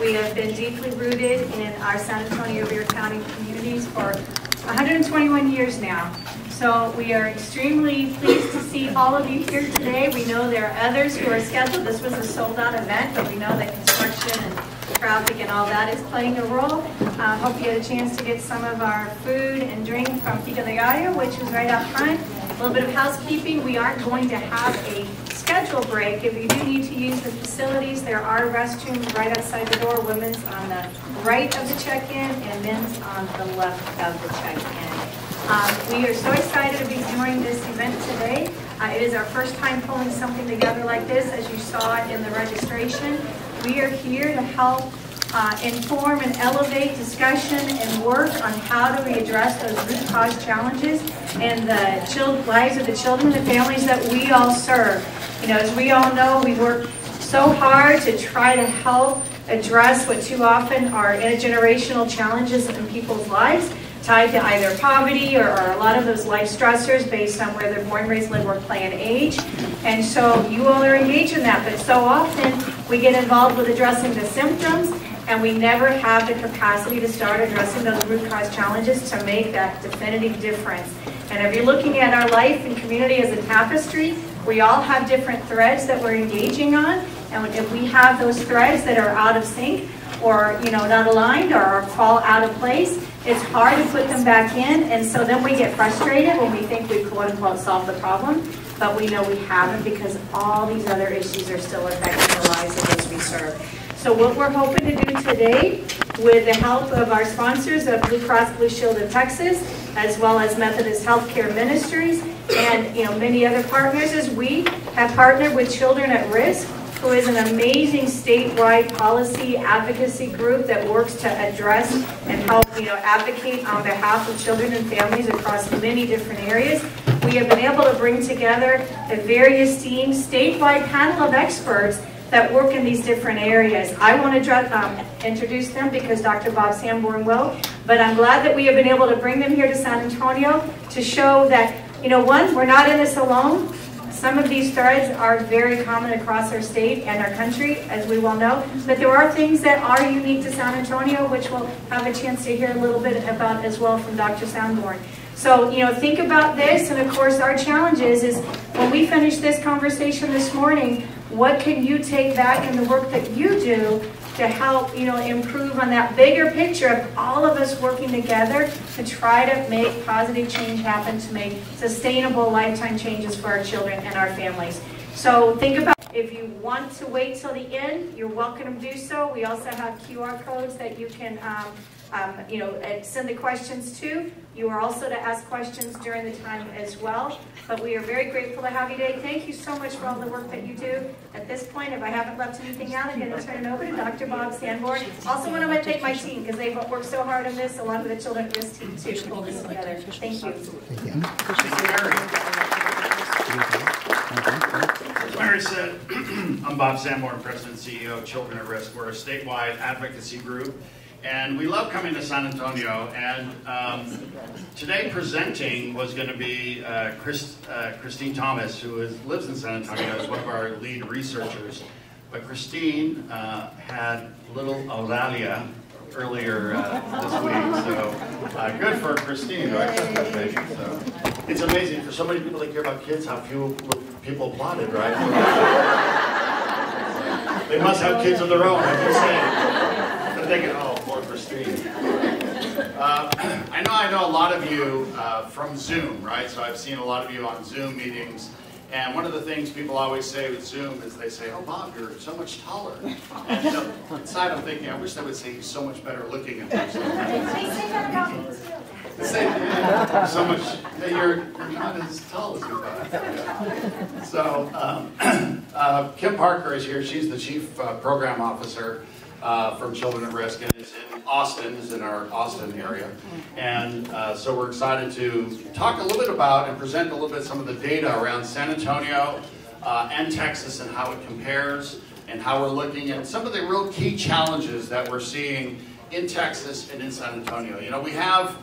We have been deeply rooted in our San Antonio Bexar County communities for 121 years now. So we are extremely pleased to see all of you here today. We know there are others who are scheduled. This was a sold-out event, but we know that construction and traffic and all that is playing a role. Uh, hope you had a chance to get some of our food and drink from Pico de Gallo, which was right out front. A little bit of housekeeping. We aren't going to have a schedule break. If you do need to use the facilities, there are restrooms right outside the door. Women's on the right of the check-in and men's on the left of the check-in. Um, we are so excited to be doing this event today. Uh, it is our first time pulling something together like this, as you saw in the registration. We are here to help uh, inform and elevate discussion and work on how do we address those root cause challenges and the lives of the children and families that we all serve. You know, as we all know, we work so hard to try to help address what too often are intergenerational challenges in people's lives tied to either poverty or, or, a lot of those life stressors based on where they're born, raised, live, work, play, and age. And so you all are engaged in that, but so often we get involved with addressing the symptoms and we never have the capacity to start addressing those root cause challenges to make that definitive difference. And if you're looking at our life and community as a tapestry, we all have different threads that we're engaging on, and if we have those threads that are out of sync, or you know not aligned or fall out of place, it's hard to put them back in, and so then we get frustrated when we think we quote unquote solved the problem, but we know we haven't because all these other issues are still affecting the lives of those we serve. So what we're hoping to do today, with the help of our sponsors of Blue Cross Blue Shield of Texas, as well as Methodist Healthcare Ministries, and you know many other partners, is we have partnered with Children at Risk who is an amazing statewide policy advocacy group that works to address and help, you know, advocate on behalf of children and families across many different areas. We have been able to bring together a very esteemed statewide panel of experts that work in these different areas. I want to um, introduce them because Dr. Bob Sanborn will, but I'm glad that we have been able to bring them here to San Antonio to show that, you know, one, we're not in this alone. Some of these threads are very common across our state and our country, as we well know, but there are things that are unique to San Antonio, which we'll have a chance to hear a little bit about as well from Dr. Sanborn. So, you know, think about this, and of course our challenge is, is when we finish this conversation this morning, what can you take back in the work that you do to help, you know, improve on that bigger picture of all of us working together to try to make positive change happen, to make sustainable lifetime changes for our children and our families. So think about if you want to wait till the end, you're welcome to do so. We also have QR codes that you can um, um, you know, send the questions to. You are also to ask questions during the time as well. But we are very grateful to have you today. Thank you so much for all the work that you do. At this point, if I haven't left anything out, I'm going to turn it over to Dr. Bob Sanborn. Also want to thank my team because they've worked so hard on this, along with the children of this team too, to pull this together. Thank you. Thank you. As Mary said, I'm Bob Sanborn, President and CEO of Children at Risk. We're a statewide advocacy group and we love coming to San Antonio. And um, today presenting was going to be uh, Chris, uh, Christine Thomas, who is, lives in San Antonio, is one of our lead researchers. But Christine uh, had little Auralia earlier uh, this week, so uh, good for Christine, right? So it's amazing for so many people that care about kids how few people applauded, right? they must have kids of their own. I'm just saying. They're thinking, oh. Uh, I know I know a lot of you uh, from Zoom, right? So I've seen a lot of you on Zoom meetings. And one of the things people always say with Zoom is they say, oh, Bob, you're so much taller. And know, inside I'm thinking, I wish they would say he's so much better looking in person. Say that yeah, so much, you're, you're not as tall as you thought. So um, uh, Kim Parker is here. She's the Chief uh, Program Officer uh, from Children at Risk and is in Austin, is in our Austin area. And uh, so we're excited to talk a little bit about and present a little bit some of the data around San Antonio uh, and Texas and how it compares and how we're looking at some of the real key challenges that we're seeing in Texas and in San Antonio. You know, we have,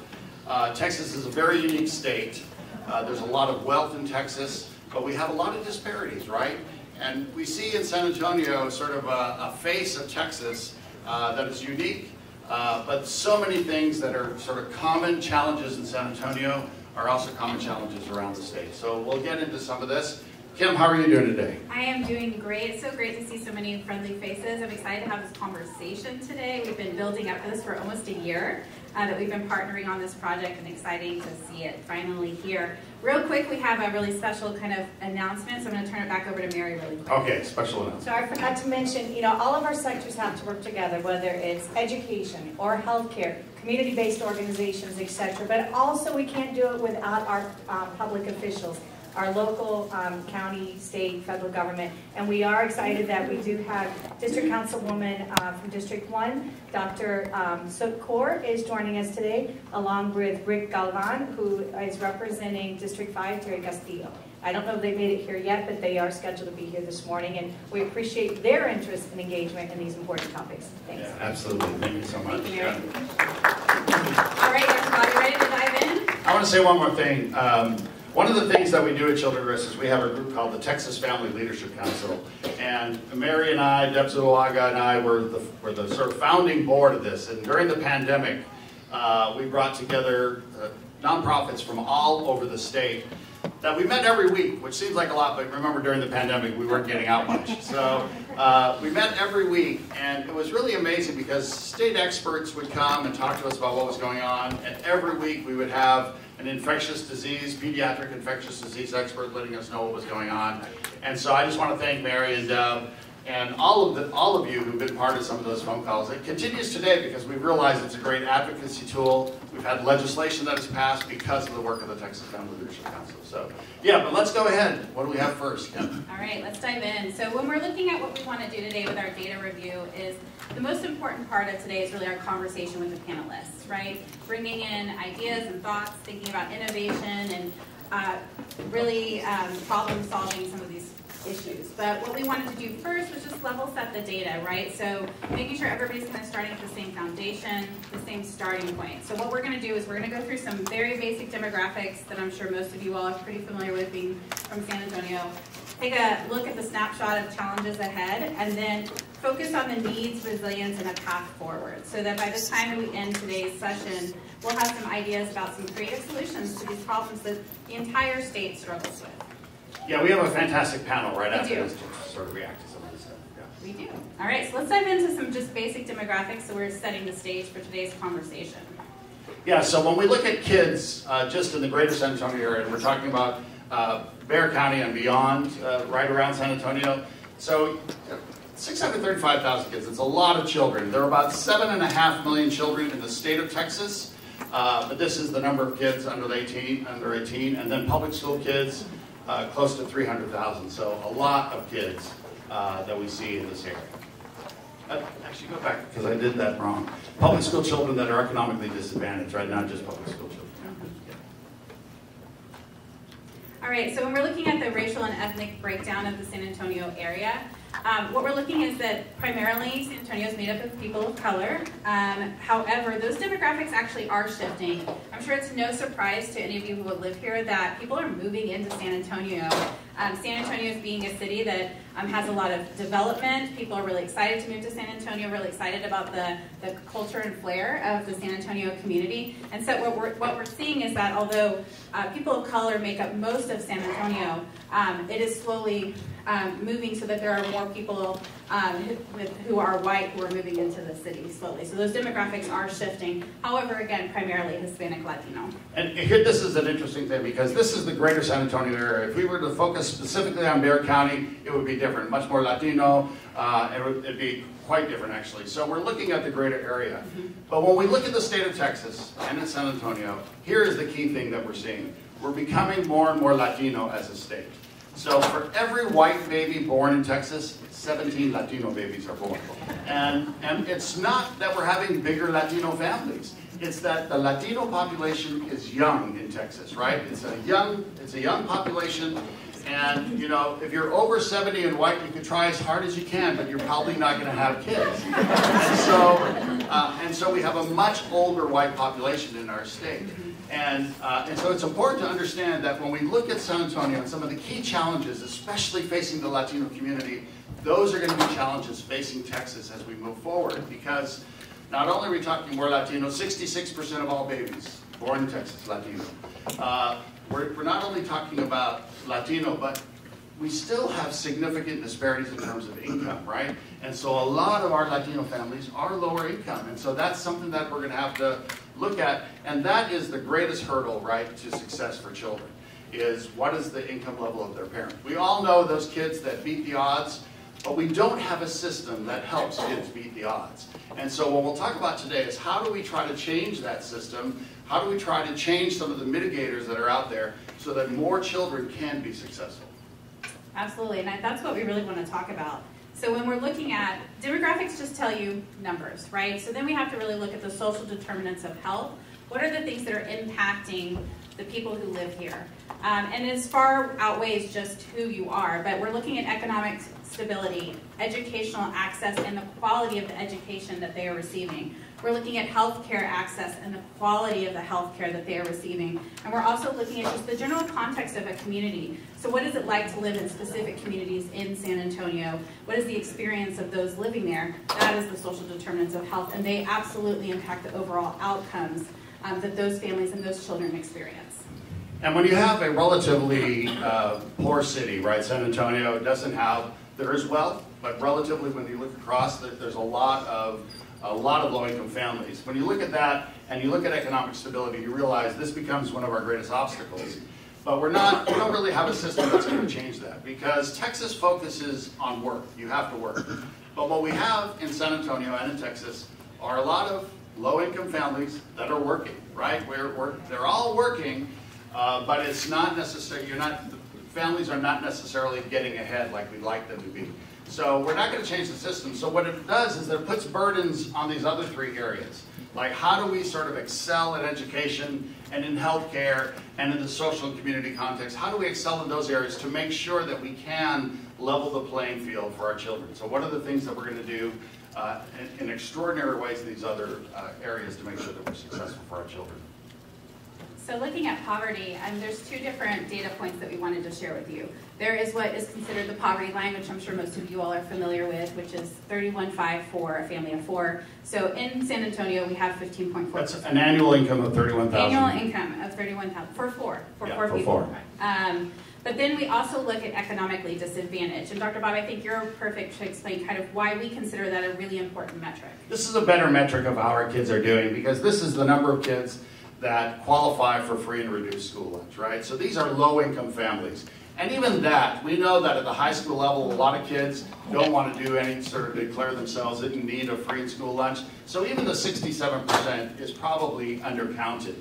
uh, Texas is a very unique state. Uh, there's a lot of wealth in Texas, but we have a lot of disparities, right? And we see in San Antonio sort of a, a face of Texas uh, that is unique, uh, but so many things that are sort of common challenges in San Antonio are also common challenges around the state. So we'll get into some of this. Kim, how are you doing today? I am doing great. It's so great to see so many friendly faces. I'm excited to have this conversation today. We've been building up this for almost a year uh, that we've been partnering on this project and exciting to see it finally here. Real quick, we have a really special kind of announcement, so I'm going to turn it back over to Mary really quick. Okay, special announcement. So I forgot to mention, you know, all of our sectors have to work together, whether it's education or healthcare, community-based organizations, et cetera. But also, we can't do it without our uh, public officials, our local, um, county, state, federal government. And we are excited that we do have District Councilwoman uh, from District 1, Dr. Um, Kaur is joining us today, along with Rick Galvan, who is representing District 5, Teri Castillo. I don't know if they made it here yet, but they are scheduled to be here this morning, and we appreciate their interest and engagement in these important topics. Thanks. Yeah, absolutely. Thank you so much. Thank you. Yeah. All right, everybody, ready to dive in? I want to say one more thing. Um, one of the things that we do at Children Risk is we have a group called the Texas Family Leadership Council. And Mary and I, Deb Zuloaga and I were the, were the sort of founding board of this. And during the pandemic, uh, we brought together uh, nonprofits from all over the state that we met every week, which seems like a lot, but remember during the pandemic we weren't getting out much. So uh, we met every week, and it was really amazing because state experts would come and talk to us about what was going on, and every week we would have an infectious disease, pediatric infectious disease expert letting us know what was going on. And so I just want to thank Mary and Deb and all of the, all of you who've been part of some of those phone calls. It continues today because we realize it's a great advocacy tool. We've had legislation that has passed because of the work of the Texas Family Leadership Council. So, yeah, but let's go ahead. What do we have first? All right, let's dive in. So when we're looking at what we want to do today with our data review is the most important part of today is really our conversation with the panelists, right? Bringing in ideas and thoughts, thinking about innovation and uh, really um, problem solving some of these issues. But what we wanted to do first was just level set the data, right? So making sure everybody's kind of starting at the same foundation, the same starting point. So what we're going to do is we're going to go through some very basic demographics that I'm sure most of you all are pretty familiar with being from San Antonio. Take a look at the snapshot of challenges ahead and then focus on the needs, resilience, and a path forward. So that by the time we end today's session, we'll have some ideas about some creative solutions to these problems that the entire state struggles with. Yeah, we have a fantastic panel right We after do. this to sort of react to some of this stuff. Yeah. We do. All right, so let's dive into some just basic demographics so we're setting the stage for today's conversation. Yeah, so when we look at kids uh, just in the greater San Antonio area, and we're talking about uh, Bexar County and beyond, uh, right around San Antonio, so uh, 635,000 kids, it's a lot of children. There are about 7.5 million children in the state of Texas, uh, but this is the number of kids under 18, under 18, and then public school kids, uh, close to 300,000. So a lot of kids uh, that we see in this area. Uh, Actually, go back, because I did that wrong. Public school children that are economically disadvantaged, right, not just public school children. All right, so when we're looking at the racial and ethnic breakdown of the San Antonio area, um, what we're looking is that primarily San Antonio is made up of people of color. Um, however, those demographics actually are shifting. I'm sure it's no surprise to any of you who live here that people are moving into San Antonio. Um, San Antonio is being a city that um, has a lot of development. People are really excited to move to San Antonio, really excited about the, the culture and flair of the San Antonio community. And so what we're, what we're seeing is that although uh, people of color make up most of San Antonio, um, it is slowly um, moving so that there are more people um, who, with, who are white who are moving into the city slowly. So those demographics are shifting. However, again, primarily Hispanic Latino. And here, this is an interesting thing because this is the greater San Antonio area. If we were to focus specifically on Bexar County, it would be different, much more Latino. Uh, it would it'd be quite different, actually. So we're looking at the greater area. But when we look at the state of Texas and in San Antonio, here is the key thing that we're seeing. We're becoming more and more Latino as a state. So for every white baby born in Texas, 17 Latino babies are born. And, and it's not that we're having bigger Latino families. It's that the Latino population is young in Texas, right? It's a young, it's a young population. And, you know, if you're over 70 and white, you can try as hard as you can, but you're probably not going to have kids. And so, uh, and so we have a much older white population in our state. And, uh, and so it's important to understand that when we look at San Antonio and some of the key challenges, especially facing the Latino community, those are going to be challenges facing Texas as we move forward because not only are we talking more Latino, 66% of all babies born in Texas Latino. Uh, we're, we're not only talking about Latino, but we still have significant disparities in terms of income, right? And so a lot of our Latino families are lower income. And so that's something that we're going to have to look at. And that is the greatest hurdle, right, to success for children, is what is the income level of their parents. We all know those kids that beat the odds, but we don't have a system that helps kids beat the odds. And so what we'll talk about today is how do we try to change that system? How do we try to change some of the mitigators that are out there so that more children can be successful? Absolutely, and that's what we really want to talk about. So when we're looking at, demographics just tell you numbers, right? So then we have to really look at the social determinants of health. What are the things that are impacting the people who live here? Um, and as far outweighs just who you are, but we're looking at economic stability, educational access, and the quality of the education that they are receiving. We're looking at healthcare access and the quality of the healthcare that they are receiving. And we're also looking at just the general context of a community. So what is it like to live in specific communities in San Antonio? What is the experience of those living there? That is the social determinants of health, and they absolutely impact the overall outcomes um, that those families and those children experience. And when you have a relatively uh, poor city, right, San Antonio doesn't have, there is wealth, but relatively when you look across, there's a lot of a lot of low-income families. When you look at that and you look at economic stability, you realize this becomes one of our greatest obstacles. But we're not, we don't really have a system that's going to change that because Texas focuses on work. You have to work. But what we have in San Antonio and in Texas are a lot of low-income families that are working, right? We're, we're, they're all working, uh, but it's not necessary, you're not, families are not necessarily getting ahead like we'd like them to be. So we're not going to change the system. So what it does is that it puts burdens on these other three areas. Like how do we sort of excel in education and in healthcare and in the social and community context? How do we excel in those areas to make sure that we can level the playing field for our children? So what are the things that we're going to do uh, in, in, extraordinary ways in these other uh, areas to make sure that we're successful for our children? So looking at poverty, um, there's two different data points that we wanted to share with you. There is what is considered the poverty line, which I'm sure most of you all are familiar with, which is 31.5 for a family of four. So in San Antonio, we have 15.4. That's an annual income of 31,000. Annual income of 31,000 for four, for yeah, four for people. Four. Um, but then we also look at economically disadvantaged. And Dr. Bob, I think you're perfect to explain kind of why we consider that a really important metric. This is a better metric of how our kids are doing because this is the number of kids that qualify for free and reduced school lunch, right? So these are low-income families. And even that, we know that at the high school level, a lot of kids don't want to do any sort of declare themselves in need of free school lunch. So even the 67% is probably undercounted.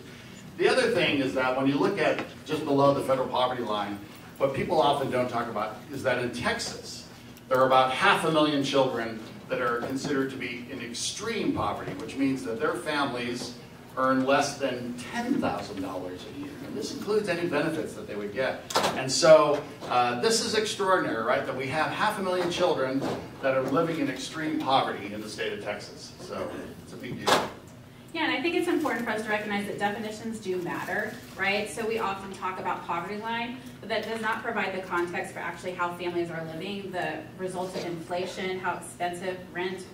The other thing is that when you look at just below the federal poverty line, what people often don't talk about is that in Texas, there are about half a million children that are considered to be in extreme poverty, which means that their families earn less than $10,000 a year. And this includes any benefits that they would get. And so uh, this is extraordinary, right, that we have half a million children that are living in extreme poverty in the state of Texas. So it's a big deal. Yeah, and I think it's important for us to recognize that definitions do matter, right? So we often talk about poverty line, but that does not provide the context for actually how families are living, the results of inflation, how expensive rent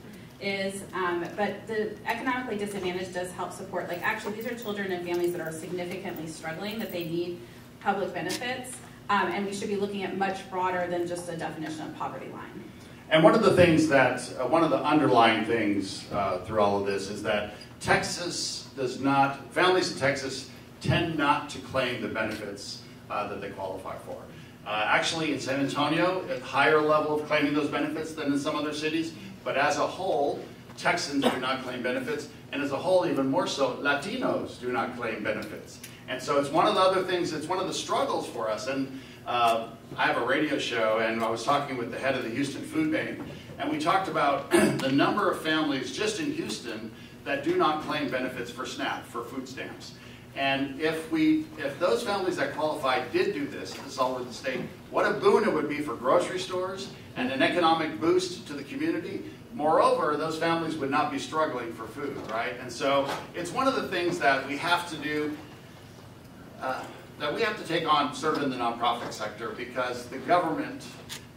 is, um, but the economically disadvantaged does help support, like actually these are children and families that are significantly struggling, that they need public benefits, um, and we should be looking at much broader than just a definition of poverty line. And one of the things that, uh, one of the underlying things uh, through all of this is that Texas does not, families in Texas tend not to claim the benefits uh, that they qualify for. Uh, actually, in San Antonio, at higher level of claiming those benefits than in some other cities, but as a whole, Texans do not claim benefits, and as a whole, even more so, Latinos do not claim benefits. And so it's one of the other things, it's one of the struggles for us. And uh, I have a radio show, and I was talking with the head of the Houston Food Bank, and we talked about the number of families just in Houston that do not claim benefits for SNAP, for food stamps. And if we, if those families that qualify did do this, this all over the state, what a boon it would be for grocery stores and an economic boost to the community. Moreover, those families would not be struggling for food, right? And so it's one of the things that we have to do, uh, that we have to take on in the nonprofit sector because the government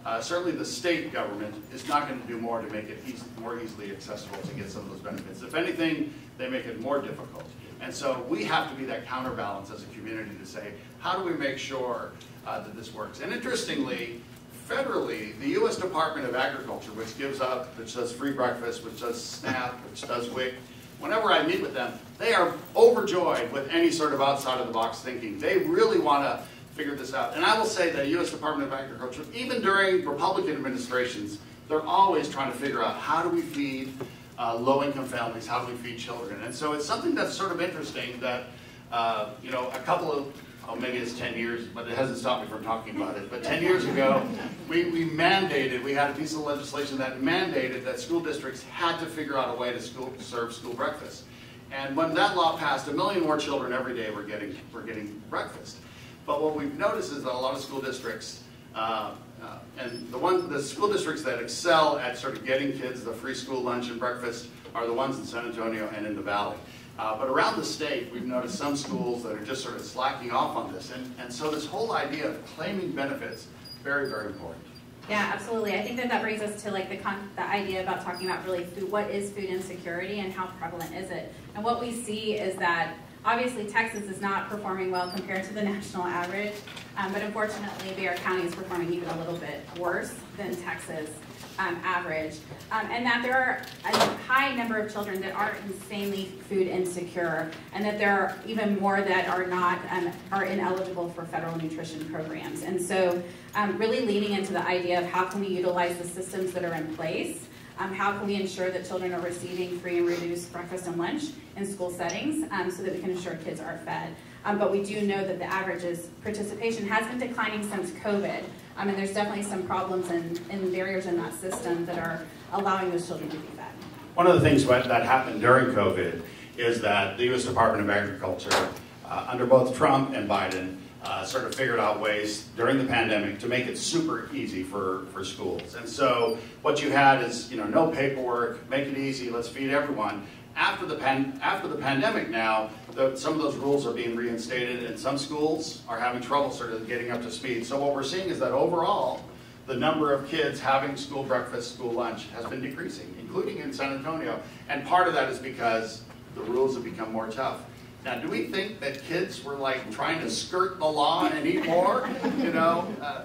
uh, certainly the state government is not going to do more to make it more easily accessible to get some of those benefits. If anything, they make it more difficult. And so we have to be that counterbalance as a community to say, how do we make sure uh, that this works? And interestingly, federally, the U.S. Department of Agriculture, which gives up, which does free breakfast, which does SNAP, which does WIC, whenever I meet with them, they are overjoyed with any sort of outside of the box thinking. They really want to figure this out. And I will say the U.S. Department of Agriculture, even during Republican administrations, they're always trying to figure out how do we feed uh, low-income families, how do we feed children. And so it's something that's sort of interesting that, uh, you know, a couple of oh, maybe it's 10 years, but it hasn't stopped me from talking about it. But 10 years ago, we, we mandated, we had a piece of legislation that mandated that school districts had to figure out a way to school, serve school breakfast. And when that law passed, a million more children every day were getting, were getting breakfast. But what we've noticed is that a lot of school districts, uh, uh, and the one, the school districts that excel at sort of getting kids the free school lunch and breakfast are the ones in San Antonio and in the Valley. Uh, but around the state, we've noticed some schools that are just sort of slacking off on this. And, and so this whole idea of claiming benefits, very, very important. Yeah, absolutely. I think that that brings us to like the the idea about talking about really food. What is food insecurity and how prevalent is it? And what we see is that obviously Texas is not performing well compared to the national average, um, but unfortunately Bexar County is performing even a little bit worse than Texas um, average, um, and that there are a high number of children that are insanely food insecure, and that there are even more that are not um, are ineligible for federal nutrition programs. And so, um, really leaning into the idea of how can we utilize the systems that are in place. Um, how can we ensure that children are receiving free and reduced breakfast and lunch in school settings um, so that we can ensure kids are fed? but we do know that the averages participation has been declining since COVID. I mean, there's definitely some problems and, and barriers in that system that are allowing those children to be fed. One of the things that happened during COVID is that the U.S. Department of Agriculture, uh, under both Trump and Biden, uh, sort of figured out ways during the pandemic to make it super easy for, for schools. And so what you had is, you know, no paperwork, make it easy, let's feed everyone after the, pan, after the pandemic now, the, some of those rules are being reinstated and some schools are having trouble sort of getting up to speed. So what we're seeing is that overall, the number of kids having school breakfast, school lunch has been decreasing, including in San Antonio. And part of that is because the rules have become more tough. Now, do we think that kids were like trying to skirt the law and eat more? You know, uh,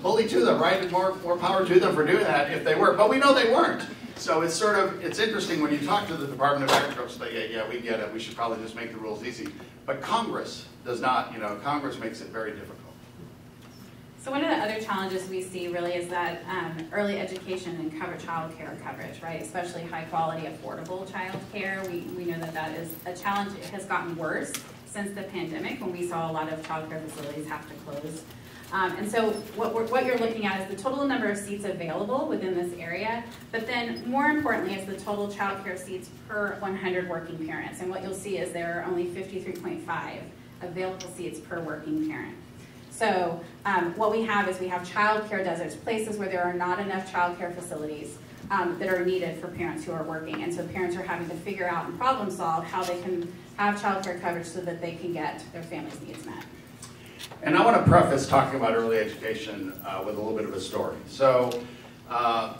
bully to them, right? And more, more power to them for doing that if they were. But we know they weren't. So it's sort of, it's interesting when you talk to the Department of Agriculture, they yeah, yeah, we get it, we should probably just make the rules easy. But Congress does not, you know, Congress makes it very difficult. So one of the other challenges we see really is that um, early education and cover child care coverage, right? Especially high quality, affordable child care. We, we know that that is a challenge. It has gotten worse since the pandemic when we saw a lot of child care facilities have to close um, and so what, what you're looking at is the total number of seats available within this area, but then more importantly is the total child care seats per 100 working parents. And what you'll see is there are only 53.5 available seats per working parent. So um, what we have is we have child care deserts, places where there are not enough child care facilities um, that are needed for parents who are working. And so parents are having to figure out and problem solve how they can have child care coverage so that they can get their family's needs met. And I want to preface talking about early education uh, with a little bit of a story. So, uh,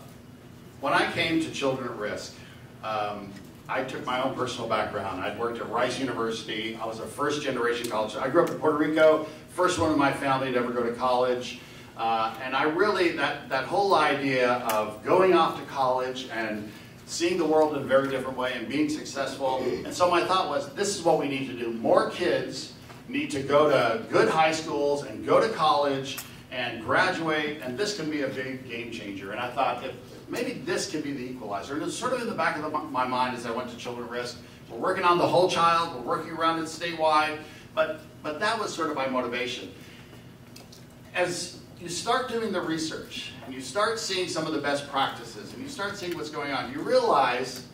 when I came to Children at Risk, um, I took my own personal background. I'd worked at Rice University. I was a first generation college. I grew up in Puerto Rico, first one in my family to ever go to college. Uh, and I really, that, that whole idea of going off to college and seeing the world in a very different way and being successful. And so my thought was, this is what we need to do. More kids need to go to good high schools and go to college and graduate, and this can be a big game changer. And I thought, if maybe this could be the equalizer. And it's sort of in the back of the, my mind as I went to Children at Risk. We're working on the whole child, we're working around it statewide, but, but that was sort of my motivation. As you start doing the research, and you start seeing some of the best practices, and you start seeing what's going on, you realize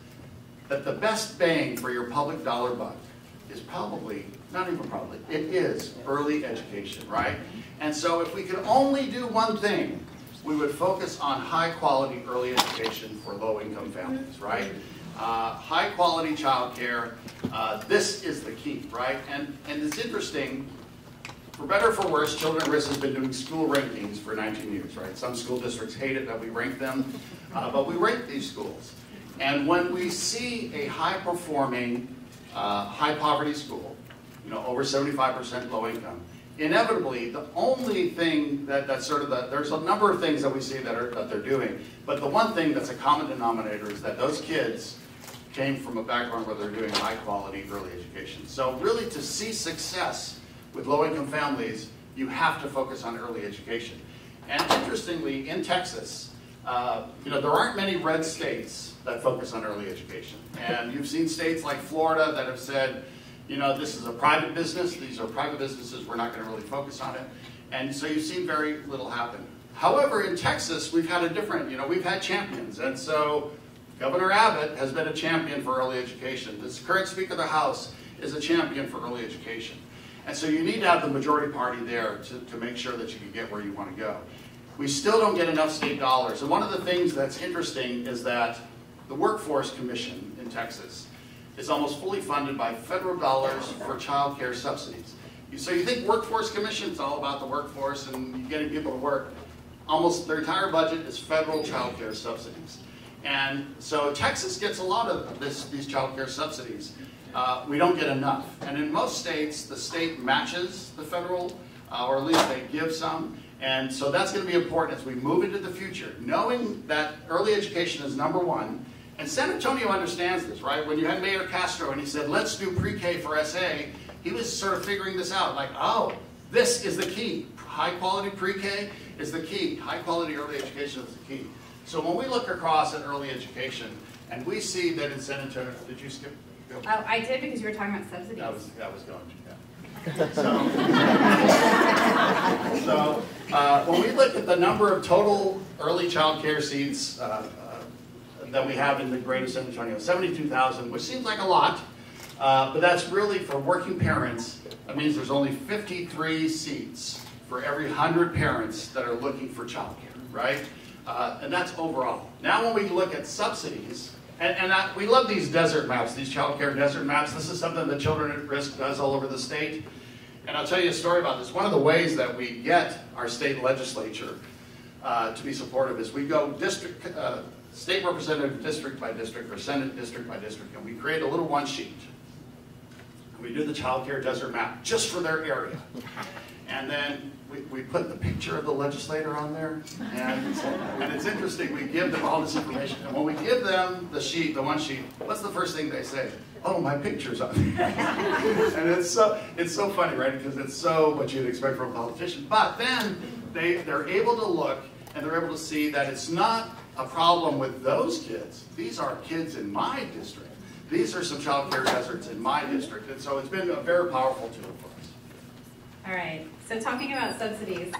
that the best bang for your public dollar buck is probably not even probably, it is early education, right? And so if we could only do one thing, we would focus on high quality early education for low income families, right? Uh, high quality childcare, uh, this is the key, right? And, and it's interesting, for better or for worse, Children at Risk has been doing school rankings for 19 years, right? Some school districts hate it that we rank them, uh, but we rank these schools. And when we see a high-performing, uh, high-poverty school, you know, over 75% low income, inevitably, the only thing that, that's sort of the, there's a number of things that we see that, are, that they're doing, but the one thing that's a common denominator is that those kids came from a background where they're doing high quality early education. So really to see success with low income families, you have to focus on early education. And interestingly, in Texas, uh, you know, there aren't many red states that focus on early education. And you've seen states like Florida that have said, you know, this is a private business, these are private businesses, we're not going to really focus on it. And so you've seen very little happen. However, in Texas, we've had a different, you know, we've had champions. And so Governor Abbott has been a champion for early education. This current Speaker of the House is a champion for early education. And so you need to have the majority party there to, to make sure that you can get where you want to go. We still don't get enough state dollars. And one of the things that's interesting is that the Workforce Commission in Texas is almost fully funded by federal dollars for child care subsidies. So you think Workforce Commission is all about the workforce and getting people to work. Almost their entire budget is federal child care subsidies. And so Texas gets a lot of this, these child care subsidies. Uh, we don't get enough. And in most states, the state matches the federal, uh, or at least they give some. And so that's going to be important as we move into the future, knowing that early education is number one. And San Antonio understands this, right? When you had Mayor Castro and he said, let's do pre-K for SA, he was sort of figuring this out, like, oh, this is the key. High quality pre-K is the key. High quality early education is the key. So when we look across at early education, and we see that in San Antonio, did you skip? Go. Oh, I did because you were talking about subsidies. That was, that was going to, yeah. So, so uh, when we look at the number of total early child care seats uh, uh, that we have in the greater San Antonio, 72,000, which seems like a lot, uh, but that's really for working parents. That means there's only 53 seats for every 100 parents that are looking for child care, right? Uh, and that's overall. Now when we look at subsidies, and, and I, we love these desert maps, these child care desert maps. This is something that Children at Risk does all over the state. And I'll tell you a story about this. One of the ways that we get our state legislature uh, to be supportive is we go district, uh, state representative district by district or Senate district by district, and we create a little one sheet. And we do the child care desert map just for their area. And then we, we put the picture of the legislator on there, and, it's interesting, we give them all this information, and when we give them the sheet, the one sheet, what's the first thing they say? Oh, my picture's on there. and it's so, it's so funny, right, because it's so what you'd expect from a politician, but then they, they're able to look, and they're able to see that it's not a problem with those kids. These are kids in my district. These are some child care deserts in my district, and so it's been a very powerful tool for us. All right. So talking about subsidies,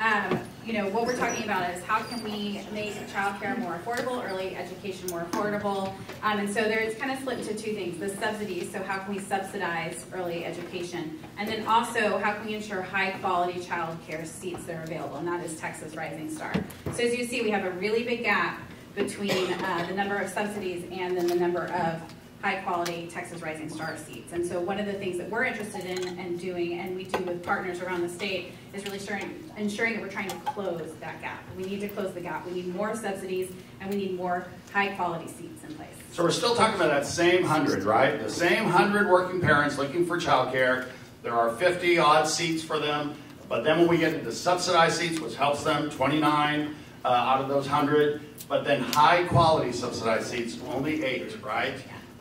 um, you know, what we're talking about is how can we make childcare more affordable, early education more affordable, um, and so there's kind of split into two things, the subsidies, so how can we subsidize early education, and then also how can we ensure high quality childcare seats that are available, and that is Texas Rising Star. So as you see, we have a really big gap between uh, the number of subsidies and then the number of high quality Texas Rising Star seats. And so one of the things that we're interested in and doing, and we do with partners around the state, is really ensuring, ensuring that we're trying to close that gap. We need to close the gap. We need more subsidies and we need more high quality seats in place. So we're still talking about that same hundred, right? The same hundred working parents looking for childcare. There are 50 odd seats for them, but then when we get into subsidized seats, which helps them, 29 uh, out of those 100, but then high quality subsidized seats, only eight, right?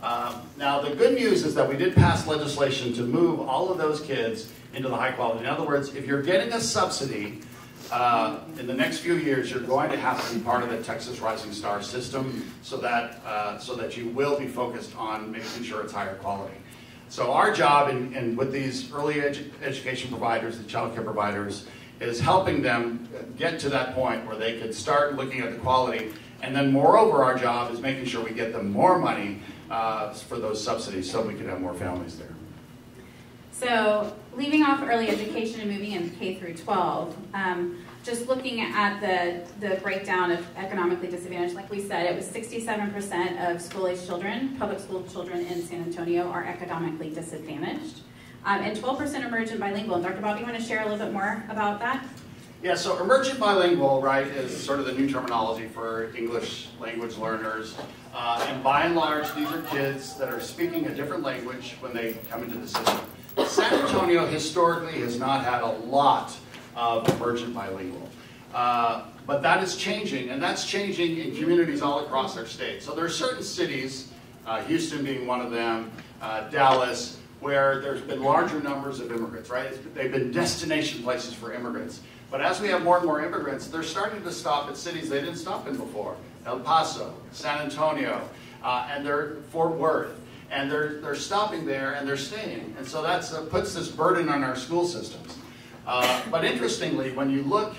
Um, now, the good news is that we did pass legislation to move all of those kids into the high quality. In other words, if you're getting a subsidy uh, in the next few years, you're going to have to be part of the Texas Rising Star system so that, uh, so that you will be focused on making sure it's higher quality. So our job in, in with these early edu education providers, the child care providers, is helping them get to that point where they can start looking at the quality. And then moreover, our job is making sure we get them more money uh, for those subsidies so we can have more families there. So leaving off early education and moving in K through 12, um, just looking at the, the breakdown of economically disadvantaged, like we said, it was 67% of school-age children, public school children in San Antonio are economically disadvantaged. um, and 12% emergent bilingual. And Dr. Bob, you want to share a little bit more about that? Yeah, so emergent bilingual, right, is sort of the new terminology for English language learners. Uh, and by and large, these are kids that are speaking a different language when they come into the system. San Antonio historically has not had a lot of emergent bilingual. Uh, but that is changing, and that's changing in communities all across our state. So there are certain cities, uh, Houston being one of them, uh, Dallas, where there's been larger numbers of immigrants, right? They've been destination places for immigrants. But as we have more and more immigrants, they're starting to stop at cities they didn't stop in before. El Paso, San Antonio, uh, and they're Fort Worth. And they're, they're stopping there and they're staying. And so that uh, puts this burden on our school systems. Uh, but interestingly, when you look,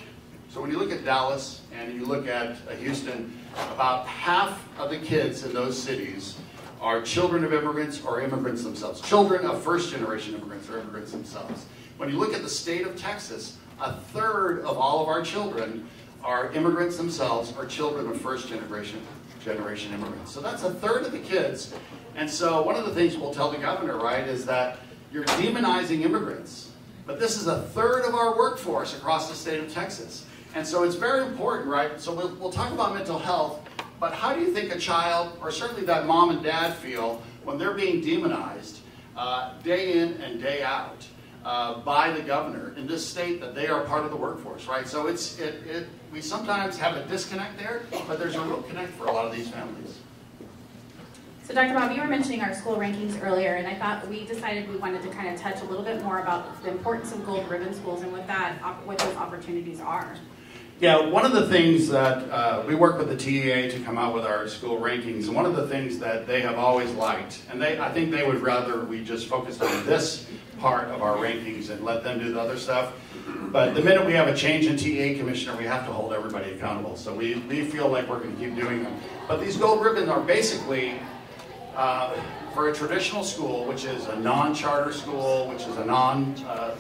so when you look at Dallas and you look at uh, Houston, about half of the kids in those cities are children of immigrants or immigrants themselves. Children of first generation immigrants or immigrants themselves. When you look at the state of Texas, a third of all of our children are immigrants themselves or children of first generation generation immigrants. So that's a third of the kids. And so one of the things we'll tell the governor, right, is that you're demonizing immigrants. But this is a third of our workforce across the state of Texas. And so it's very important, right? So we'll, we'll talk about mental health, but how do you think a child, or certainly that mom and dad feel when they're being demonized uh, day in and day out? Uh, by the governor in this state that they are part of the workforce, right? So it's it, it we sometimes have a disconnect there, but there's a real connect for a lot of these families. So Dr. Bob, you were mentioning our school rankings earlier, and I thought we decided we wanted to kind of touch a little bit more about the importance of gold ribbon schools and what that what those opportunities are. Yeah, one of the things that uh, we work with the TEA to come out with our school rankings, and one of the things that they have always liked, and they I think they would rather we just focused on this part of our rankings and let them do the other stuff. But the minute we have a change in TEA commissioner, we have to hold everybody accountable. So we, we feel like we're going to keep doing them. But these gold ribbons are basically uh, for a traditional school, which is a non-charter school, which is a non-magnet uh,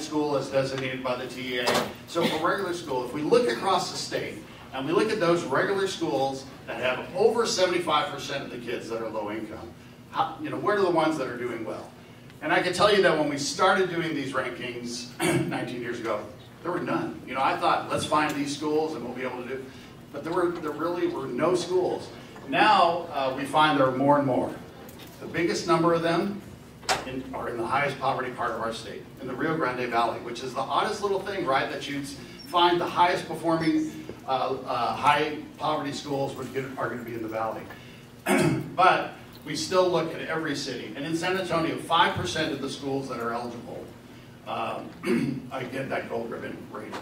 school as designated by the TEA. So for regular school, if we look across the state, and we look at those regular schools that have over 75% of the kids that are low income, how, you know, where are the ones that are doing well? And I can tell you that when we started doing these rankings 19 years ago, there were none. You know, I thought, let's find these schools and we'll be able to do, but there were there really were no schools. Now uh, we find there are more and more. The biggest number of them in, are in the highest poverty part of our state, in the Rio Grande Valley, which is the oddest little thing, right? That you'd find the highest performing uh, uh, high poverty schools would get, are going to be in the valley. but we still look at every city. And in San Antonio, 5% of the schools that are eligible um, get that gold ribbon rating.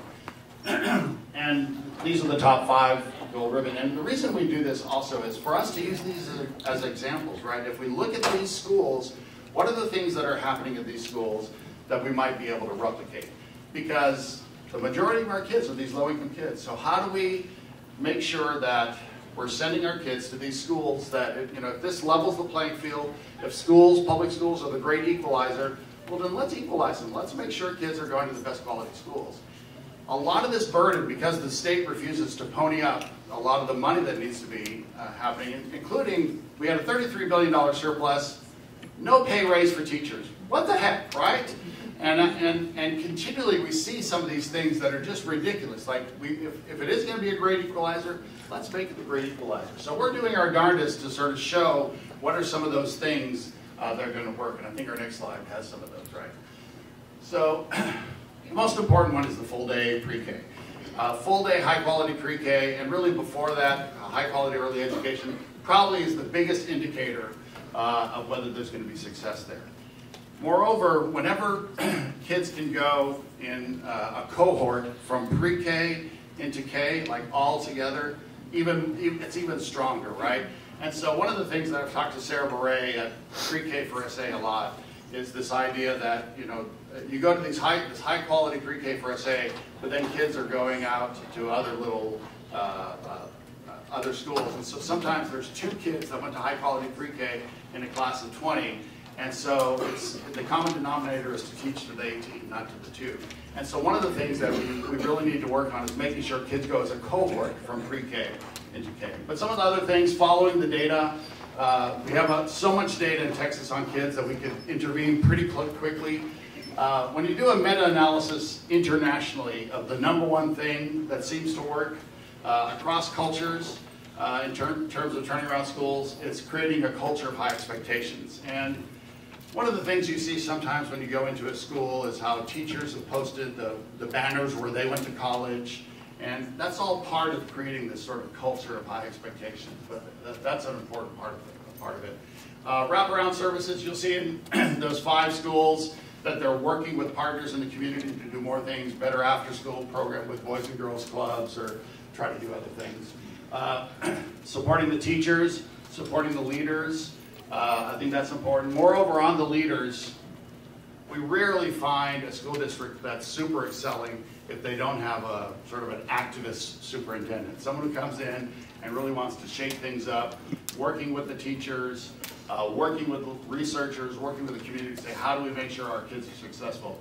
and these are the top five gold ribbon. And the reason we do this also is for us to use these as, as examples, right? If we look at these schools, what are the things that are happening at these schools that we might be able to replicate? Because the majority of our kids are these low-income kids. So how do we make sure that we're sending our kids to these schools that, you know, if this levels the playing field, if schools, public schools are the great equalizer, well then let's equalize them. Let's make sure kids are going to the best quality schools. A lot of this burden, because the state refuses to pony up a lot of the money that needs to be uh, happening, including, we had a $33 billion surplus, no pay raise for teachers. What the heck, right? And, and, and continually we see some of these things that are just ridiculous. Like, we, if, if it is going to be a great equalizer, let's make it the great equalizer. So we're doing our darndest to sort of show what are some of those things uh, that are going to work. And I think our next slide has some of those, right? So the most important one is the full day pre-K. Uh, full day high quality pre-K, and really before that, high quality early education probably is the biggest indicator uh, of whether there's going to be success there. Moreover, whenever kids can go in uh, a cohort from pre-K into K, like all together, even, it's even stronger, right? And so one of the things that I've talked to Sarah Baray at pre-K for SA a lot is this idea that, you know, you go to these high, this high quality pre-K for SA, but then kids are going out to other little, uh, uh, other schools. And so sometimes there's two kids that went to high quality pre-K in a class of 20, and so the common denominator is to teach to the 18, not to the 2. And so one of the things that we, we really need to work on is making sure kids go as a cohort from pre-K into K. But some of the other things, following the data, Uh, we have uh, so much data in Texas on kids that we could intervene pretty quickly. Uh, when you do a meta-analysis internationally of the number one thing that seems to work uh, across cultures uh, in ter terms of turning around schools, it's creating a culture of high expectations. And one of the things you see sometimes when you go into a school is how teachers have posted the, the banners where they went to college, and that's all part of creating this sort of culture of high expectations, but that, that's an important part of it. Part of it. Uh, wraparound services, you'll see in those five schools that they're working with partners in the community to do more things, better after-school program with Boys and Girls Clubs or try to do other things. Uh, supporting the teachers, supporting the leaders, uh, I think that's important. Moreover, on the leaders, we rarely find a school district that's super excelling if they don't have a sort of an activist superintendent, someone who comes in and really wants to shake things up, working with the teachers, uh, working with researchers, working with the community to say, how do we make sure our kids are successful?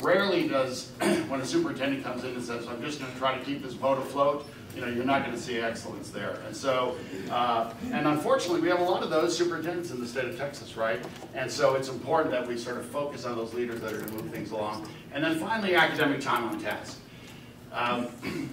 Rarely does, when a superintendent comes in and says, I'm just going to try to keep this boat afloat, you know, you're not going to see excellence there. And so, uh, and unfortunately, we have a lot of those superintendents in the state of Texas, right? And so it's important that we sort of focus on those leaders that are going to move things along. And then finally, academic time on task. Um,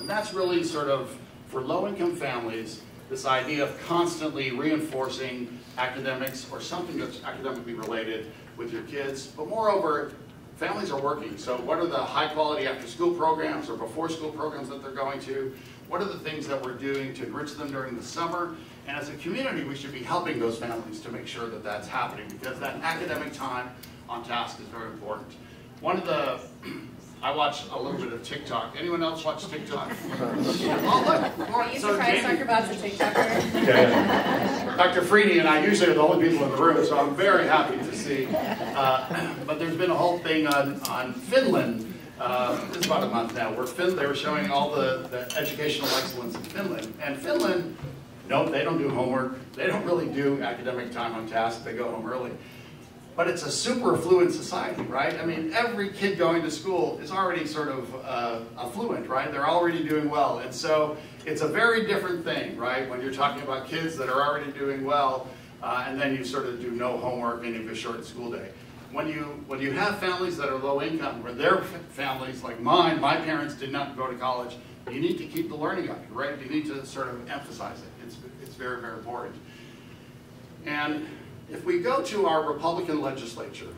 and that's really sort of, for low-income families, this idea of constantly reinforcing academics or something that's academically related with your kids. But moreover, families are working. So what are the high quality after school programs or before school programs that they're going to? What are the things that we're doing to enrich them during the summer? And as a community, we should be helping those families to make sure that that's happening because that academic time on task is very important. One of the I watch a little bit of TikTok. Anyone else watch TikTok? oh, look. Are you so surprised Dr. Bob's a TikToker? Yeah. Dr. Freeney and I usually are the only people in the room, so I'm very happy to see. Uh, but there's been a whole thing on, on Finland. Uh, it's about a month now, where fin they were showing all the, the educational excellence in Finland. And Finland, no, they don't do homework. They don't really do academic time on task. They go home early but it's a super affluent society, right? I mean, every kid going to school is already sort of uh, affluent, right? They're already doing well. And so it's a very different thing, right? When you're talking about kids that are already doing well, uh, and then you sort of do no homework and you have a short school day. When you, when you have families that are low income, where their families like mine, my parents did not go to college, you need to keep the learning up, right? You need to sort of emphasize it. It's, it's very, very important. And if we go to our Republican legislature,